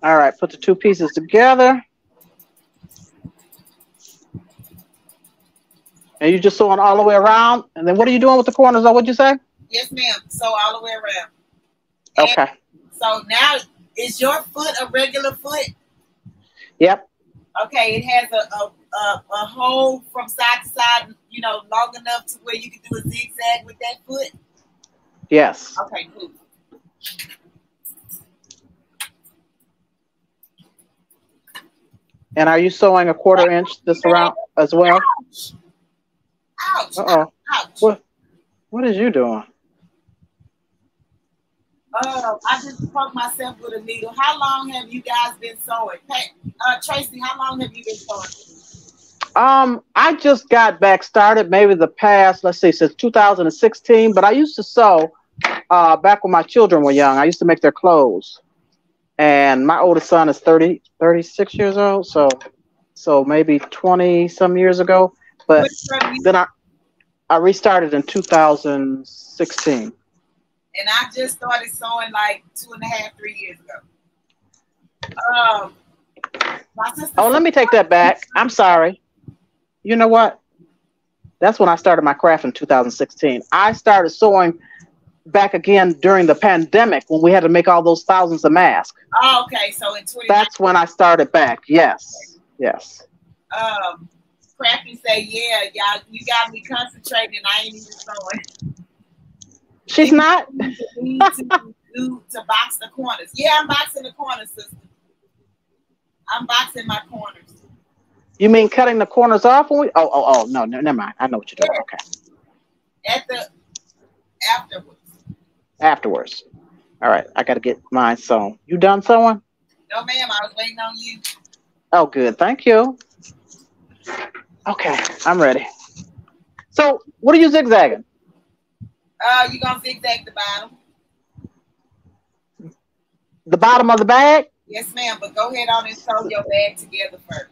All right, put the two pieces together. And you just sewing all the way around. And then what are you doing with the corners? Or what'd you say? Yes, ma'am. So all the way around. And Okay. So now is your foot a regular foot? Yep. Okay, it has a, a, a, a hole from side to side, you know, long enough to where you can do a zigzag with that foot. Yes. Okay, cool. And are you sewing a quarter inch this around as well? Ouch. Ouch. Uh oh. Ouch. What? What is you doing? Oh, I just poked myself with a needle. How long have you guys been sewing? Pat, uh, Tracy, how long have you been sewing? Um, I just got back started maybe the past, let's see, since 2016, but I used to sew uh, back when my children were young. I used to make their clothes. And my oldest son is 30, 36 years old, so so maybe 20 some years ago. But Which one you- then I I restarted in 2016. and I just started sewing like two and a half, three years ago. Um, my sister. Oh, let me take that back. I'm sorry. You know what? That's when I started my craft in 2016. I started sewing back again during the pandemic when we had to make all those thousands of masks. Oh, okay. So in 20, That's when I started back. Yes. Yes. um, Crafty say, yeah, y'all, you got me concentrating. I ain't even sewing. She's not. need to do to box the corners. Yeah, I'm boxing the corners, sister. I'm boxing my corners. You mean cutting the corners off? When we, oh, oh, oh, no, no, never mind. I know what you're doing. Okay. At the afterwards. Afterwards. All right. I got to get mine sewn. You done sewing? No, ma'am, I was waiting on you. Oh, good. Thank you. Okay. I'm ready. So, what are you zigzagging? Uh, you gonna zigzag the bottom? The bottom of the bag? Yes, ma'am. But go ahead on and sew your bag together first.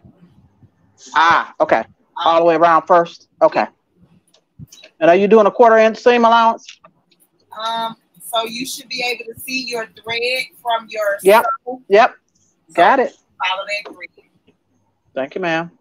Ah, okay. All the way around first. Okay. And are you doing a quarter inch seam allowance? Um, so you should be able to see your thread from your Yep. circle. Yep. Got it. Follow that grid. Thank you, ma'am.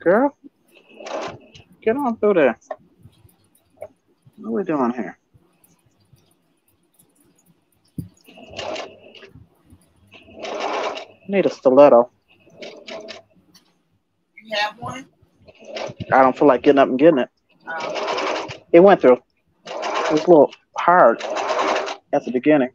Girl, get on through there. What are we doing here? Need a stiletto. You have one. I don't feel like getting up and getting it. Um, It went through. It was a little hard at the beginning.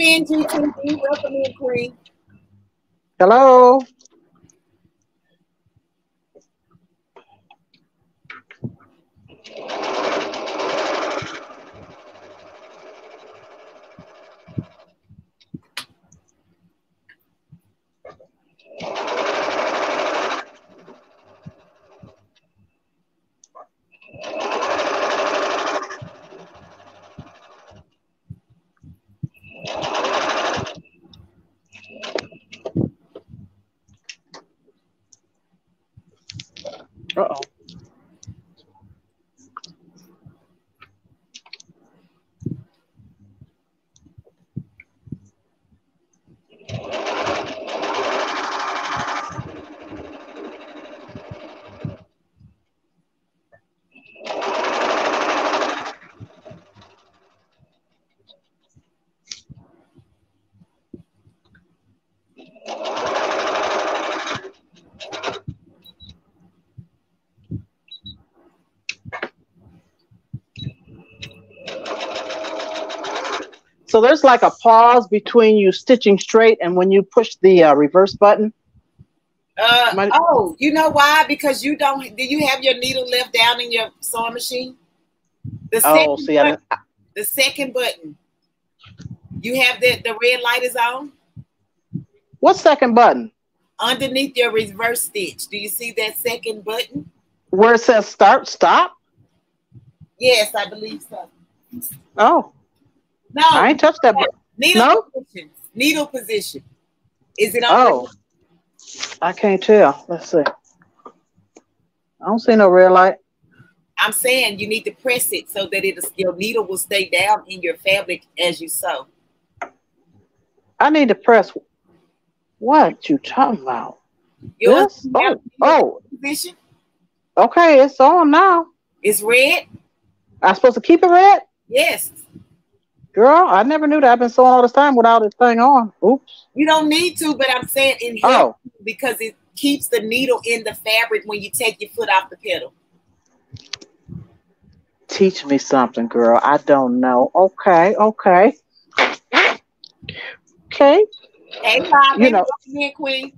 Benji, TV, welcome in, Queen. Hello. Uh oh. So there's like a pause between you stitching straight and when you push the uh, reverse button. Uh, My- oh, you know why? Because you don't. Do you have your needle left down in your sewing machine? The Oh, second see, I button, didn't. the second button. You have the the red light is on What second button? underneath your reverse stitch. Do you see that second button? Where it says start, stop? Yes, I believe so. Oh, No, I ain't touched that needle no? position. Needle position. Is it on? Oh, I can't tell. Let's see. I don't see no red light. I'm saying you need to press it so that it your needle will stay down in your fabric as you sew. I need to press. What you talking about? Yours This? Oh, oh, position okay. It's on now. It's red. I'm supposed to keep it red? Yes. Girl, I never knew that. I've been sewing all this time without this thing on. Oops. You don't need to, but I'm saying in here Oh, because it keeps the needle in the fabric when you take your foot off the pedal. teach me something, girl. I don't know. Okay, okay. Okay. Hey, Bob, You know- in, Queen.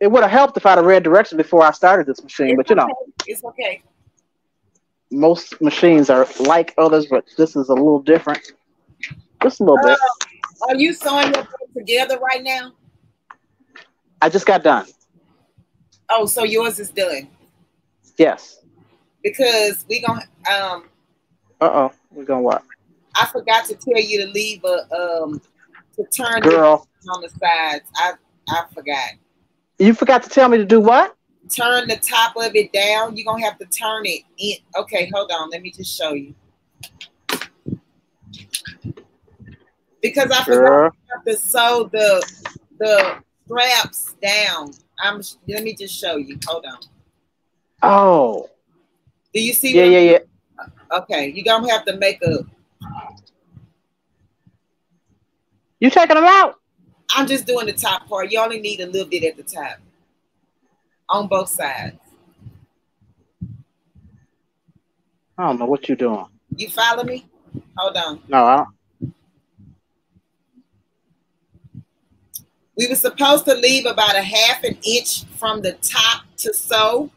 It would have helped if I'd have read directions before I started this machine, It's but you know, it's okay. most machines are like others, but this is a little different. Just a little bit. Uh, are you sewing together right now? I just got done. Oh, so yours is done Yes. because we gonna um. Uh oh. We're gonna what? I forgot to tell you to leave a um to turn Girl, on the sides. I I forgot. you forgot to tell me to do what? Turn the top of it down. You're gonna have to turn it in. Okay, hold on. Let me just show you. Because I forgot to sew the the straps down. I'm let me just show you. Hold on. Oh. Do you see Yeah, yeah, yeah. Okay, you're gonna have to make a You taking them out? I'm just doing the top part. You only need a little bit at the top. On both sides. I don't know what you're doing. You follow me? Hold on. No, I don't. We were supposed to leave about a half an inch from the top to sew.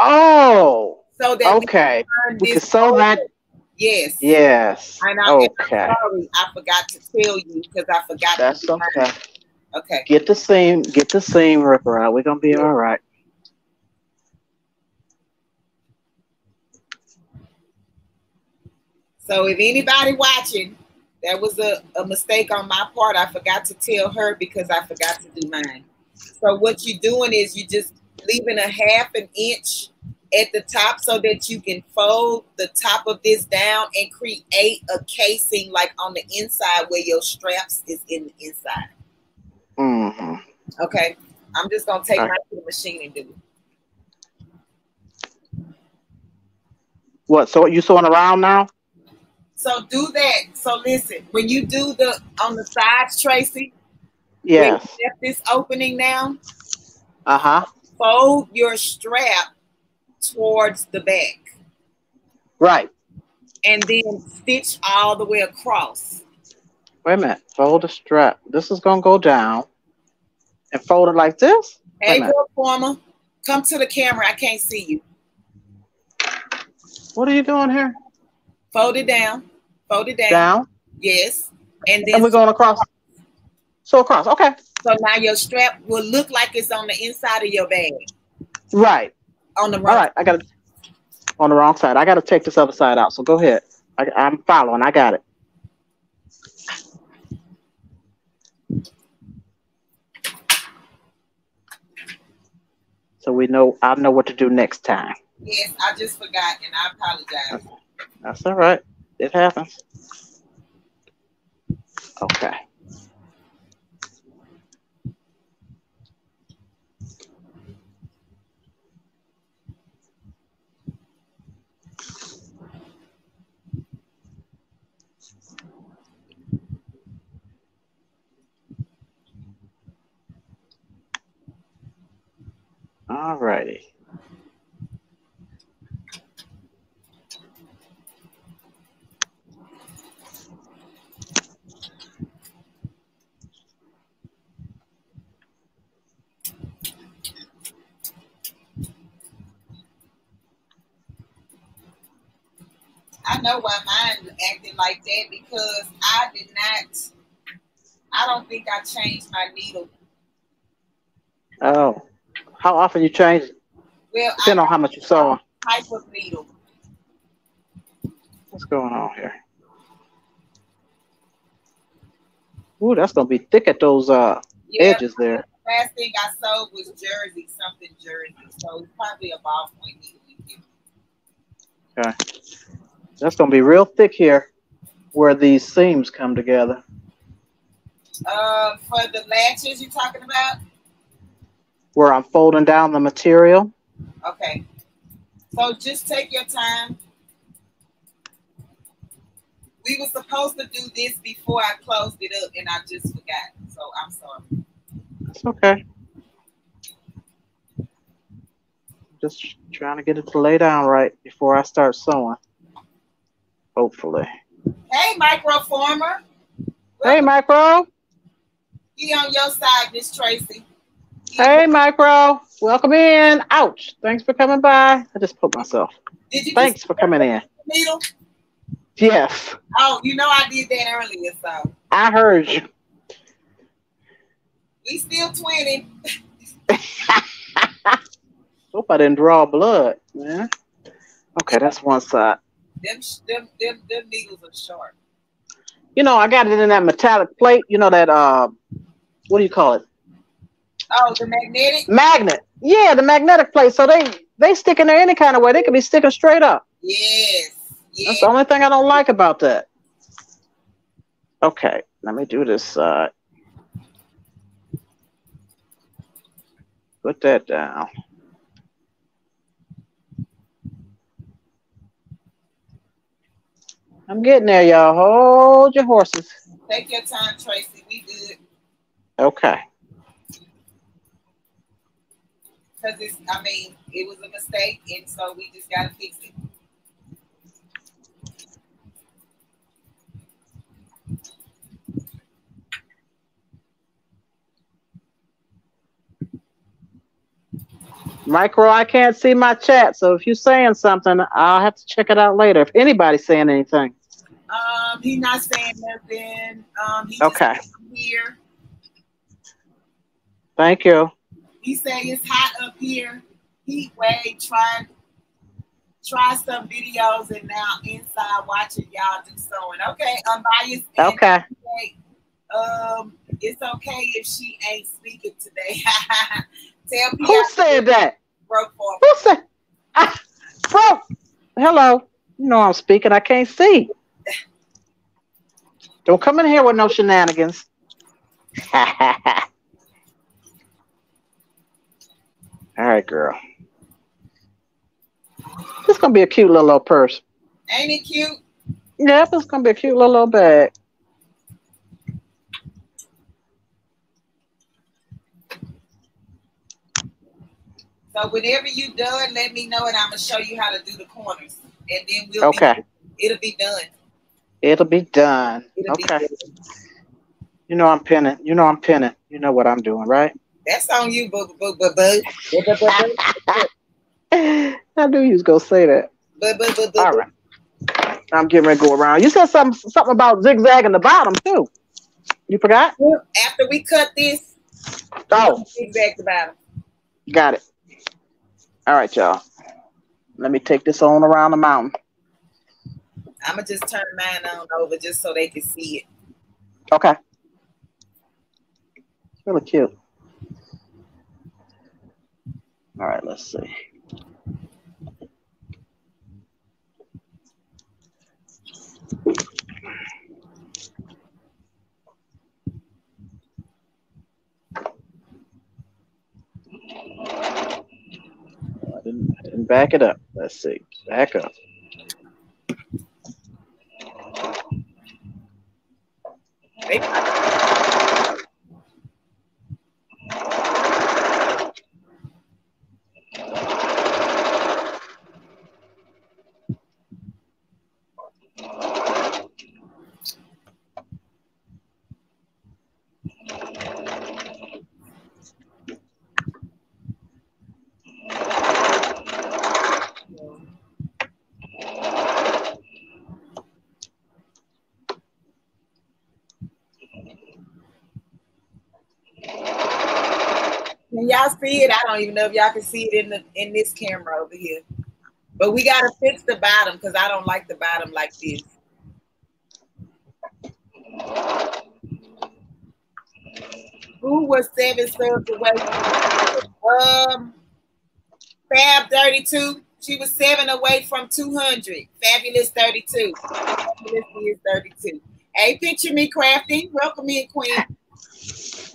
Oh, so that okay. We, we can sew that. Yes. Yes. I know. Okay. Sorry, I forgot to tell you because I forgot. That's okay. Okay. Get the seam. Get the seam ripper out. We're gonna be all right. So if anybody watching, that was a, a mistake on my part. I forgot to tell her because I forgot to do mine. So what you're doing is you're just leaving a half an inch at the top so that you can fold the top of this down and create a casing like on the inside where your straps is in the inside. Mm-hmm. Okay. I'm just gonna take right. mine to the machine and do it. What? So you sewing around now? So do that. So listen, when you do the on the sides, Tracy. Yes. this opening now. Uh huh. Fold your strap towards the back. Right. And then stitch all the way across. Wait a minute. Fold the strap. This is gonna go down. And fold it like this. Hey, former, come to the camera. I can't see you. What are you doing here? Fold it down. Fold it down. Down. Yes. And then and we're going across. So across. Okay. So now your strap will look like it's on the inside of your bag. Right. On the wrong. All right. I got it on the wrong side. I got to take this other side out. So go ahead. I, I'm following. I got it. So we know I know what to do next time. Yes, I just forgot and I apologize. That's all right. It happens. Okay. All righty. I know why mine acted like that because I did not. I don't think I changed my needle. Oh, how often you change it? Well, depending on how much you sew. Type of needle. What's going on here? Ooh, that's gonna be thick at those uh yeah, edges there. Last thing I sewed was jersey, something jersey. So it's probably a ballpoint needle. Okay. That's gonna be real thick here where these seams come together. Uh, for the latches you're talking about? Where I'm folding down the material. Okay. So just take your time. We were supposed to do this before I closed it up and I just forgot. So I'm sorry. It's okay. Just trying to get it to lay down right before I start sewing. Hopefully. Hey, microformer. Hey, micro. He on your side, Miss Tracy. Hey, micro. Welcome in. Ouch. Thanks for coming by. I just put myself. Did you Thanks for coming in. Needle? Yes. Oh, you know I did that earlier, so. I heard you. We still twinning. Hope I didn't draw blood, man. Okay, that's one side. Them, them, them, them needles are sharp. You know, I got it in that metallic plate. You know that uh, what do you call it? Oh, the magnetic. Magnet. Yeah, the magnetic plate. So they they stick in there any kind of way. They could be sticking straight up. Yes. yes. That's the only thing I don't like about that. Okay, let me do this side. Put that down. I'm getting there, y'all. Hold your horses. Take your time, Tracy. We good. Okay. Because it's, I mean, it was a mistake, and so we just got to fix it. Micro, I can't see my chat, so if you're saying something, I'll have to check it out later. If anybody's saying anything. Um, he's not saying nothing. Um, he's Okay. here. Thank you. He say it's hot up here. Heat wave. Try try some videos and now inside watching y'all do sewing. Okay, unbiased. okay, Um, it's okay if she ain't speaking today. Tell me Who said that? broke for Who said? Ah, bro. Hello. You know I'm speaking. I can't see. Don't come in here with no shenanigans. All right, girl. This gonna be a cute little old purse. Ain't it cute? Yep, it's gonna be a cute little old bag. So whenever you done, let me know and I'm gonna show you how to do the corners. And then we'll Okay, be, it'll be done. It'll be done. It'll Okay. be. You know I'm pinning. You know I'm pinning. You know what I'm doing, right? That's on you, boo boo boo boo boo. Boo boo boo boo. I knew you was gonna say that. Boo boo boo boo. All right. I'm getting ready to go around. You said something something about zigzagging the bottom too. You forgot? After we cut this, Oh, zigzag the bottom. got it. All right, y'all. Let me take this on around the mountain. I'm gonna just turn mine on over just so they can see it. Okay. It's really cute. All right, let's see. I didn't, I didn't back it up. Let's see. Back up. They- Can y'all see it? I don't even know if y'all can see it in the in this camera over here. But we gotta fix the bottom because I don't like the bottom like this. Who was seven subs away? Um, Fab 32. She was seven away from 200. Fabulous 32. Fabulous is 32. Hey, picture me crafting. Welcome in, Queen.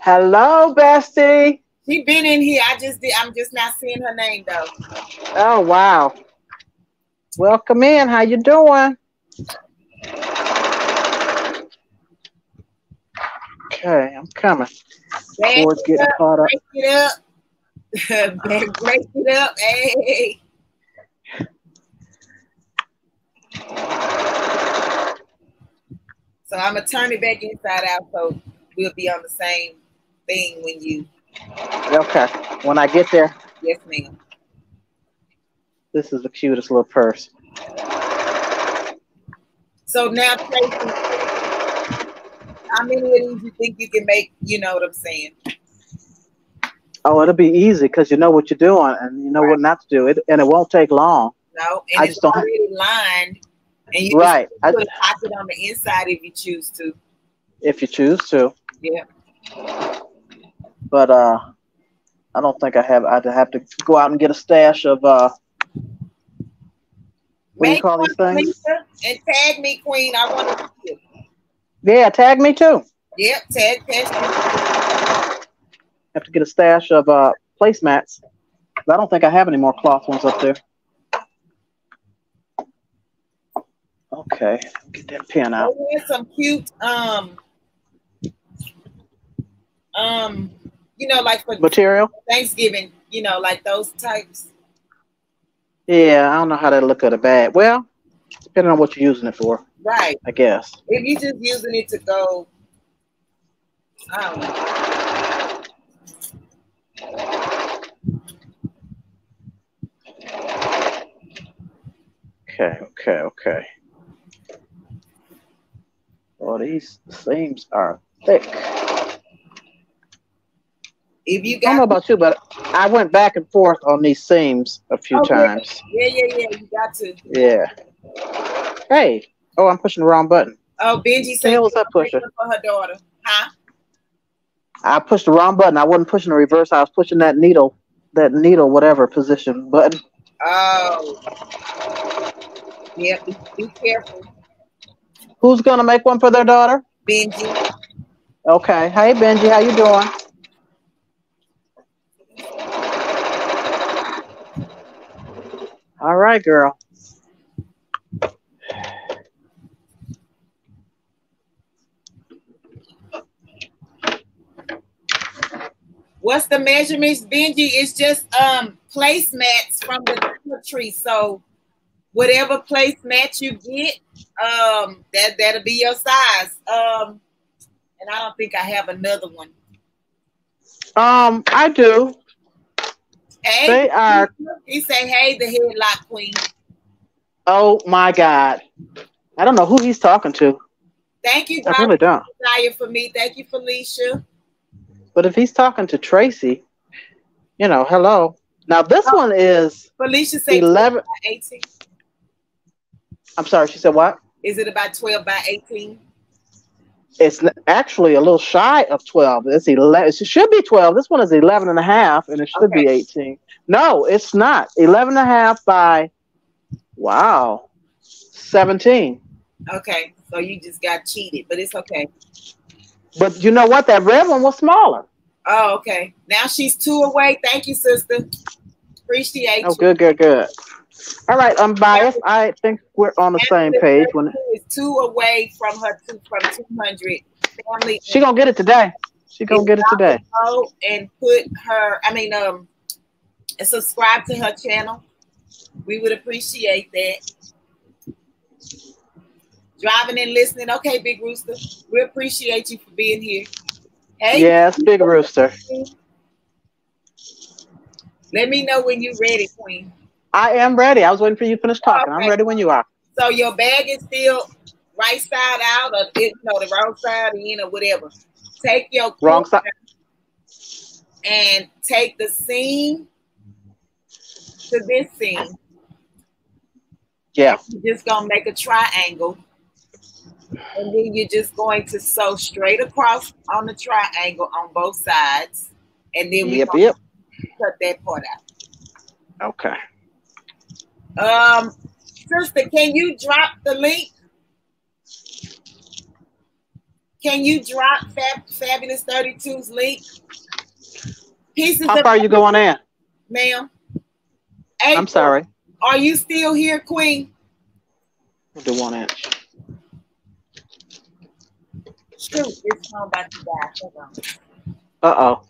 Hello, bestie. She been in here. I just did. I'm just not seeing her name though. Oh wow. Welcome in. How you doing? Okay, I'm coming. Bag Board's getting up, caught up. break it up. Break it up. Hey. So I'm gonna turn it back inside out so we'll be on the same thing when you. Okay. When I get there, Yes, ma'am. this is the cutest little purse. So now, Tracy, how many of these you think you can make? You know what I'm saying? Oh, it'll be easy because you know what you're doing and you know what not to do. It and it won't take long. No, and I it's just don't- already lined, and you Right. I, can put a pocket on the inside if you choose to. if you choose to. Yeah. But uh I don't think I have I'd have to go out and get a stash of uh what do you call these things? And tag me, Queen. I want to see it. Yeah, tag me too. Yep, tag, tag. Have to get a stash of uh placemats. I don't think I have any more cloth ones up there. Okay, get that pen out. Oh, there's some cute, um, um, you know, like for material Thanksgiving, you know, like those types. Yeah, I don't know how to look at a bag. Well, depending on what you're using it for. Right. I guess. If you're just using it to go, I don't know. Okay, okay, okay. Well, these seams are thick. If you I don't know about you, but I went back and forth on these seams a few times. yeah, yeah, yeah, you got to. Yeah. Hey. Oh, I'm pushing the wrong button. Oh, Benji said hell was that pushing? for her daughter, huh? I pushed the wrong button. I wasn't pushing the reverse. I was pushing that needle, that needle, whatever position button. Oh, yeah. Be, be careful, Who's gonna make one for their daughter? Benji. Okay. Hey, Benji, how you doing? All right, girl. What's the measurements, Benji? It's just um placemats from the Dollar tree. So whatever placemat you get, um, that that'll be your size. Um, and I don't think I have another one. Um, I do. Hey, They are. he say, "Hey, the headlock queen." Oh my God. I don't know who he's talking to. Thank you, I really don't. Desire, for me. Thank you, Felicia. But if he's talking to Tracy, you know, hello. Now this Oh. one is Felicia said 11. 18. I'm sorry, she said what? Is it about 12 by 18? It's actually a little shy of 12. It's 11. It should be 12. This one is 11 and a half, and it should be 18. No, it's not. 11 and a half by, wow, 17. Okay, so you just got cheated, but it's okay. But you know what? That red one was smaller. Oh, okay. Now she's two away. Thank you, sister. Appreciate Oh, you. good, good, good. All right, Unbiased. I think we're on the same page. When Is two away from her two from 200 family. she gonna get it today. She gonna get it today. Go and put her. I mean, um, and subscribe to her channel. We would appreciate that. Driving and listening. Okay, Big Rooster. We appreciate you for being here. Hey, Yes, big rooster. let me know when you're ready, Queen. I am ready. I was waiting for you to finish talking. I'm ready when you are. So your bag is still right side out, or you know, the wrong side in, or whatever. Take your Wrong side. and take the seam to this seam. Yeah. You're just gonna make a triangle, and then you're just going to sew straight across on the triangle on both sides, and then we Yep, yep. cut that part out. Okay. Um, sister, can you drop the link? Can you drop Fab- Fabulous 32's link? Pieces How far you going in? ma'am. I'm sorry. Are you still here, Queen? We'll do one inch. Shoot, this phone about to die. Uh oh.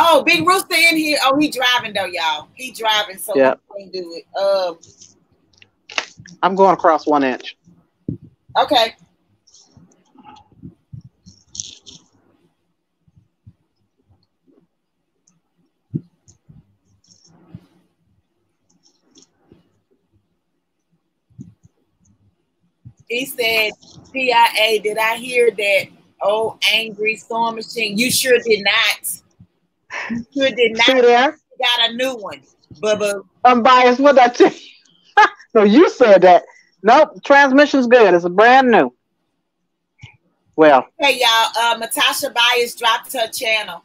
Oh, Big Rooster in here. Oh, he driving though, y'all. He driving, so Yeah. he can't do it. Um, I'm going across one inch. okay. He said, PIA, did I hear that? Oh, angry storm machine. You sure did not. You did See not. there? Got a new one. Bubba. Unbiased. What I tell you? no, you said that. Nope. Transmission's good. It's a brand new. Well, Hey y'all, uh Natasha Byers dropped her channel.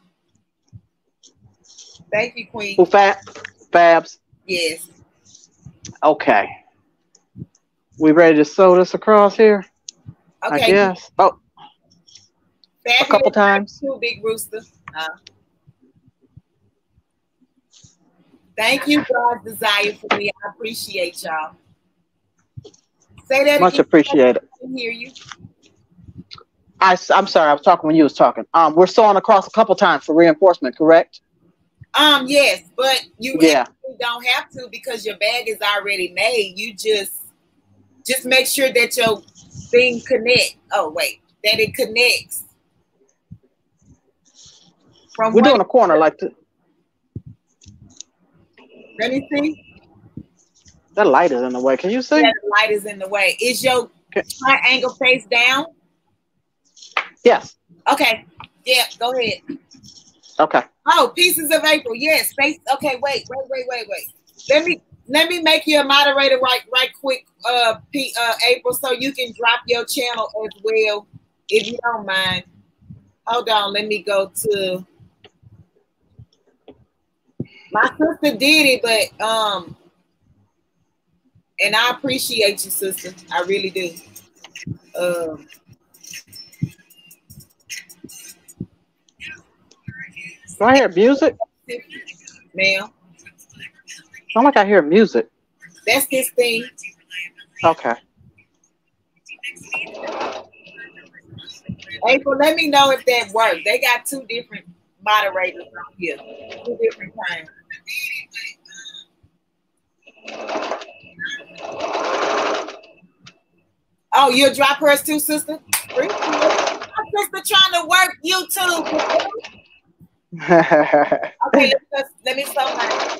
Thank you, Queen. who fab? Fabs. Yes. Okay. We ready to sew this across here? I Okay. guess. Oh, Fabulous a couple times. Too, Big Rooster. Uh, thank you, God's desire for me. I appreciate y'all. Say that much appreciated. Hear you. I, am sorry. I was talking when you was talking. Um, we're sewing across a couple times for reinforcement, correct? Um, yes, but you Yeah. don't have to because your bag is already made. You just just make sure that your thing connect. Oh wait, that it connects. From We're doing a corner like this. Let me see. That light is in the way. Can you see? Yeah, the light is in the way. Is your Okay. triangle face down? Yes. Okay. Yeah, go ahead. Okay. Oh, pieces of April. Yes, face. Okay, wait, wait, wait, wait, wait. Let me let me make you a moderator right right quick, uh, P, uh, April, so you can drop your channel as well, if you don't mind. Hold on, let me go to. My sister did it, but um, and I appreciate you, sister. I really do. Um, Do I hear music? ma'am, Sound like I hear music. that's this thing. Okay. April, let me know if that works. They got two different moderators on here, two different times. Oh, you'll drop hers too, sister? My sister trying to work YouTube. Okay, let's, let me stop my.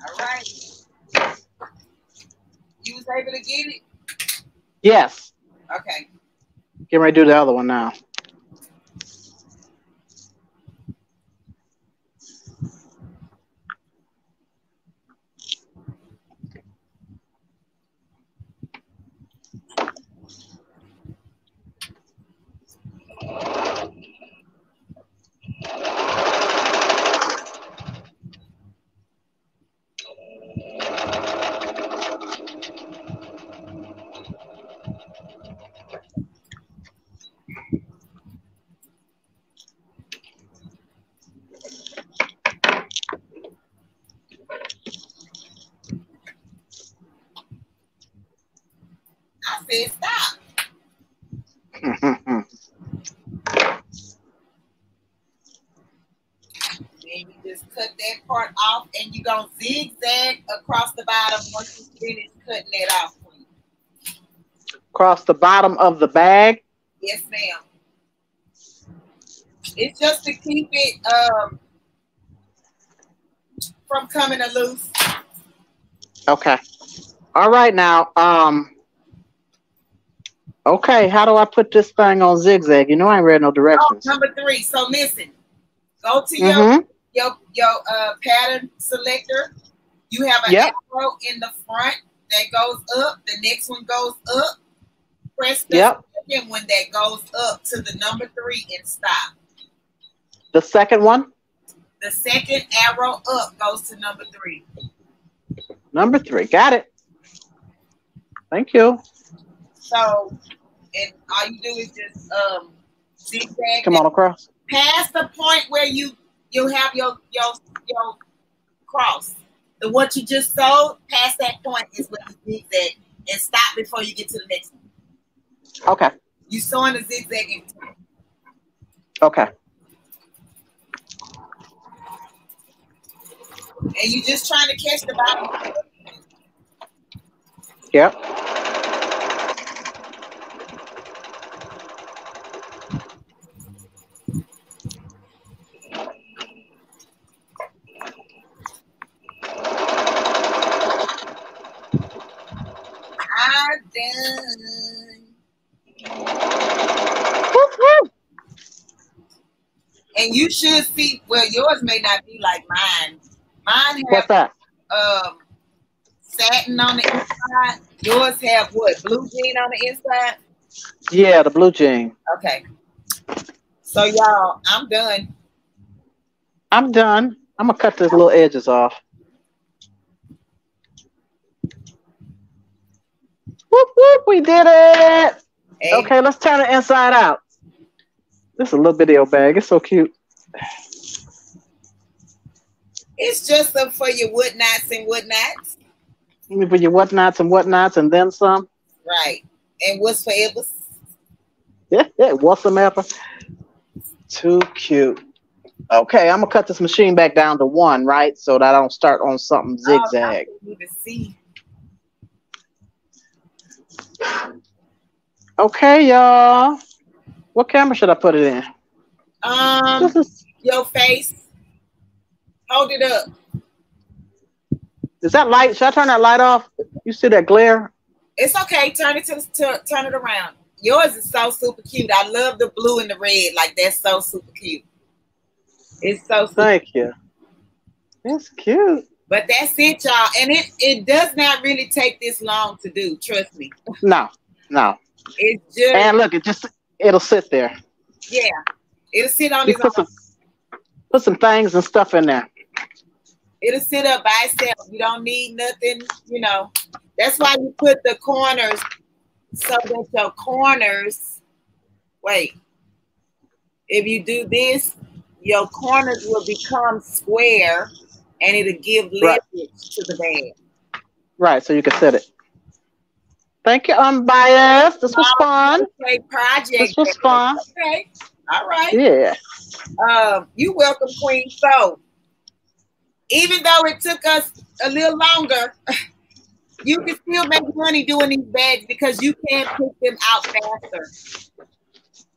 All right. You was able to get it? Yes. Okay. Get ready to do the other one now. I said stop. Then you just cut that part off and you're gonna zigzag across the bottom once you finish cutting that off. Across the bottom of the bag. Yes, ma'am. It's just to keep it um from coming loose. Okay. All right now. Um. Okay, how do I put this thing on zigzag? You know I ain't read no directions. Oh, number three. So listen, go to your Mm-hmm. your your uh, pattern selector. You have an Yep. arrow in the front that goes up. The next one goes up. Press the Yep. second one that goes up to the number three and stop. The second one, The second arrow up goes to number three. number three. Got it. Thank you. So, and all you do is just um zigzag Come on across. past the point where you you have your your your cross. The what you just sold, past that point is where you zigzag and stop before you get to the next one. Okay. You the zigzag in between. Okay. and you just trying to catch the bottom. Yep. I done. Whoop, whoop. And you should see. Well, yours may not be like mine. Mine have that? um satin on the inside. Yours have what? Blue jean on the inside. Yeah, the blue jean. Okay. So y'all, I'm done. I'm done. I'm gonna cut these little edges off. Whoop whoop, we did it. Hey, Okay, let's turn it inside out. This is a little old bag. It's so cute. It's just a, for your whatnots and whatnots. For your whatnots and whatnots, and then some. Right. And what's forever? Yeah, yeah, what's whatsoever. Too cute. Okay, I'm gonna cut this machine back down to one, right? So that I don't start on something oh, zigzag. Oh, see. Okay, y'all. What camera should I put it in? Um, is... your face. Hold it up. Is that light? Should I turn that light off? You see that glare? It's okay. Turn it to, to turn it around. Yours is so super cute. I love the blue and the red. Like that's so super cute. It's so super Thank you. It's cute. But that's it, y'all. And it it does not really take this long to do. Trust me. No, no. It's just and look, it just it'll sit there. Yeah, it'll sit on its put some, put some things and stuff in there. It'll sit up by itself. You don't need nothing. You know, that's why you put the corners so that your corners. Wait, if you do this, your corners will become square, and it'll give leverage right. to the bag. Right, so you can set it. Thank you, um, unbiased. This was fun. Great project. This was fun. Okay. All right. Yeah. Um, you welcome, Queen. So, even though it took us a little longer, you can still make money doing these bags because you can pick them out faster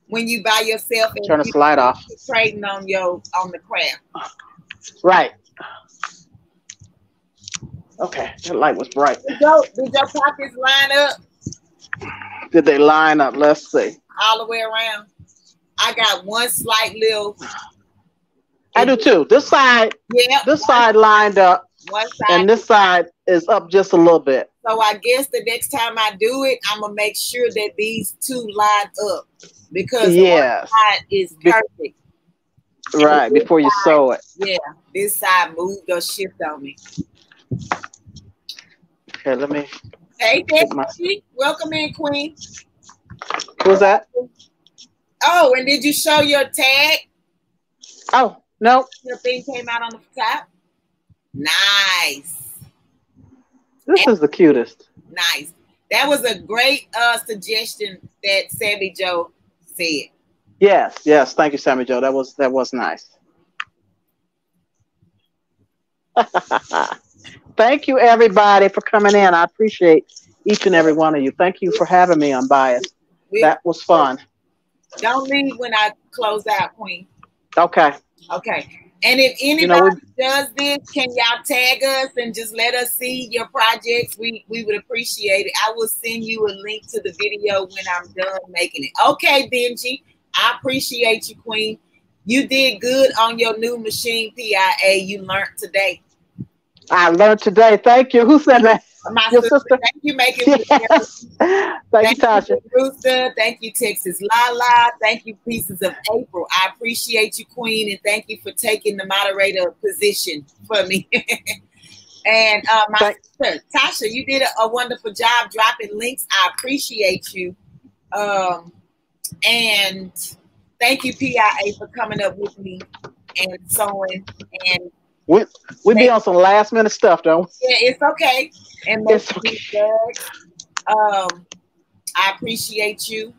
when you buy yourself and turn the slide off. Trading on your on the craft. Right. Okay, that light was bright. Did your, did your pockets line up? Did they line up? Let's see. All the way around. I got one slight little. I do too. This side, yeah, this side lined up, one side, and this side is up just a little bit. So I guess the next time I do it, I'm gonna make sure that these two line up because one side is perfect. Right before you sew it. Yeah, this side moved or shift on me. Okay, let me. Hey, Becky. Welcome in, Queen. Who's that? Oh, and did you show your tag? Oh, no. Your thing came out on the top. Nice. This and, is the cutest. Nice. That was a great uh, suggestion that Sammy Joe said. Yes, yes. Thank you, Sammy Joe. That was that was nice. Thank you, everybody, for coming in. I appreciate each and every one of you. Thank you for having me Unbiased. That was fun. Don't leave when I close out, Queen. Okay. Okay. And if anybody you know, does this, can y'all tag us and just let us see your projects? We we would appreciate it. I will send you a link to the video when I'm done making it. Okay, Benji. I appreciate you, Queen. You did good on your new machine PIA you learned today. I learned today. Thank you. Who said that? My Your sister. sister. Thank you, making yes. Thank, Thank you, Tasha. Rooster. Thank you, Texas Lala. Thank you, Pieces of April. I appreciate you, Queen, and thank you for taking the moderator position for me. and uh, my sister, Tasha, you did a, a, wonderful job dropping links. I appreciate you. Um, and thank you, PIA, for coming up with me and sewing and we we be on some last minute stuff, though. Yeah, it's okay. And it's okay. Um, I appreciate you.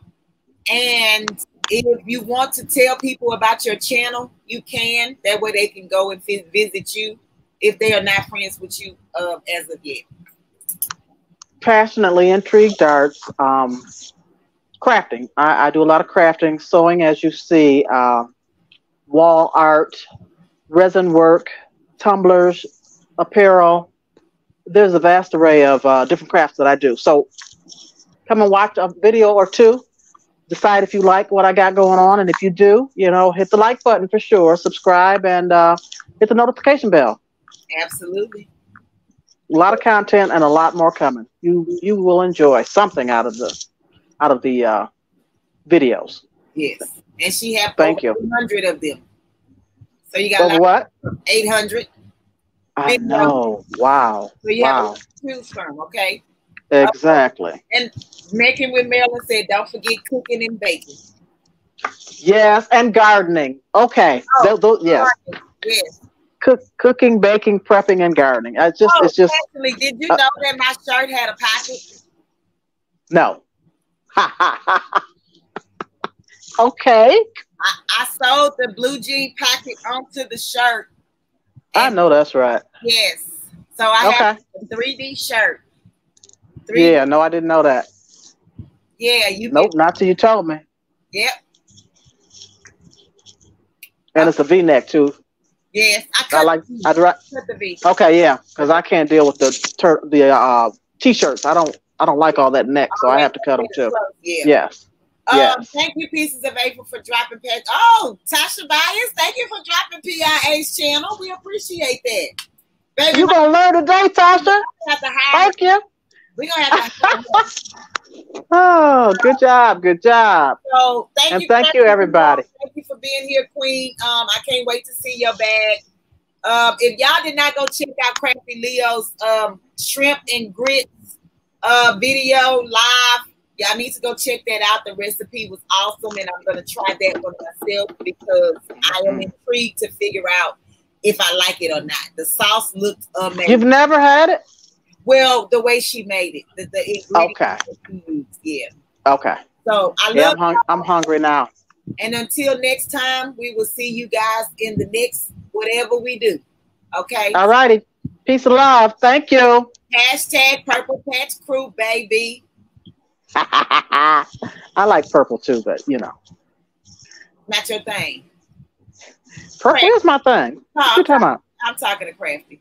And if you want to tell people about your channel, you can. That way they can go and visit you if they are not friends with you uh, as of yet. Passionately intrigued arts, um, crafting. I, I, do a lot of crafting, sewing, as you see, uh, wall art, resin work, tumblers, apparel. There's a vast array of uh, different crafts that I do. So come and watch a video or two. Decide if you like what I got going on, and if you do, you know, hit the like button for sure. Subscribe and uh, hit the notification bell. Absolutely. A lot of content and a lot more coming. You you will enjoy something out of the out of the uh, videos. Yes, and she have thank you hundred of them. So you got what? 800. I know. Wow. So you wow. have a choose from, okay? Exactly. Uh, and making with Marilyn said, don't forget cooking and baking. Yes, and gardening. Okay. Oh, those, those, yes. Yes. cook, cooking, baking, prepping, and gardening. It's just, oh, it's just. Actually, did you uh, know that my shirt had a pocket? No. okay. I, I sold the blue jean pocket onto the shirt. I know that's right. Yes. So I okay. have a 3D shirt. 3D. Yeah, no, I didn't know that. Yeah, you. Nope, not till you told me. Yep. And it's a V-neck too. Yes, I, I like. I cut the V. Okay, yeah, because I can't deal with the tur- the uh, t-shirts. I don't. I don't like all that neck, so I have to cut them too. Yeah. Yes. Um. Thank you, Pieces of April, for dropping page. Oh, Tasha Bias, thank you for dropping PIA's channel. We appreciate that. Baby, you gonna learn today, Tasha? To Thank you. We're gonna have to Oh, good job, good job. So thank and you, thank you, everybody. Thank you for being here, Queen. Um, I can't wait to see your bag. Um, if y'all did not go check out Crafty Leo's um shrimp and grits uh video live, y'all need to go check that out. The recipe was awesome, and I'm gonna try that for myself because I am mm-hmm. intrigued to figure out if I like it or not. The sauce looked amazing. You've never had it? Well, the way she made it, the, the okay, used, yeah. Okay. So I love. Yeah, I'm, hung- I'm hungry now. And until next time, we will see you guys in the next whatever we do. Okay. All righty. Peace of love. Thank you. Hashtag Purple Patch Crew, baby. I like purple too, but you know. Not your thing. Purple Crafty. is my thing. No, what you talking about? I'm talking to Crafty.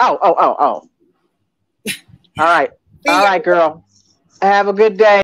Oh, oh, oh, oh. All right. All right, girl. Have a good day.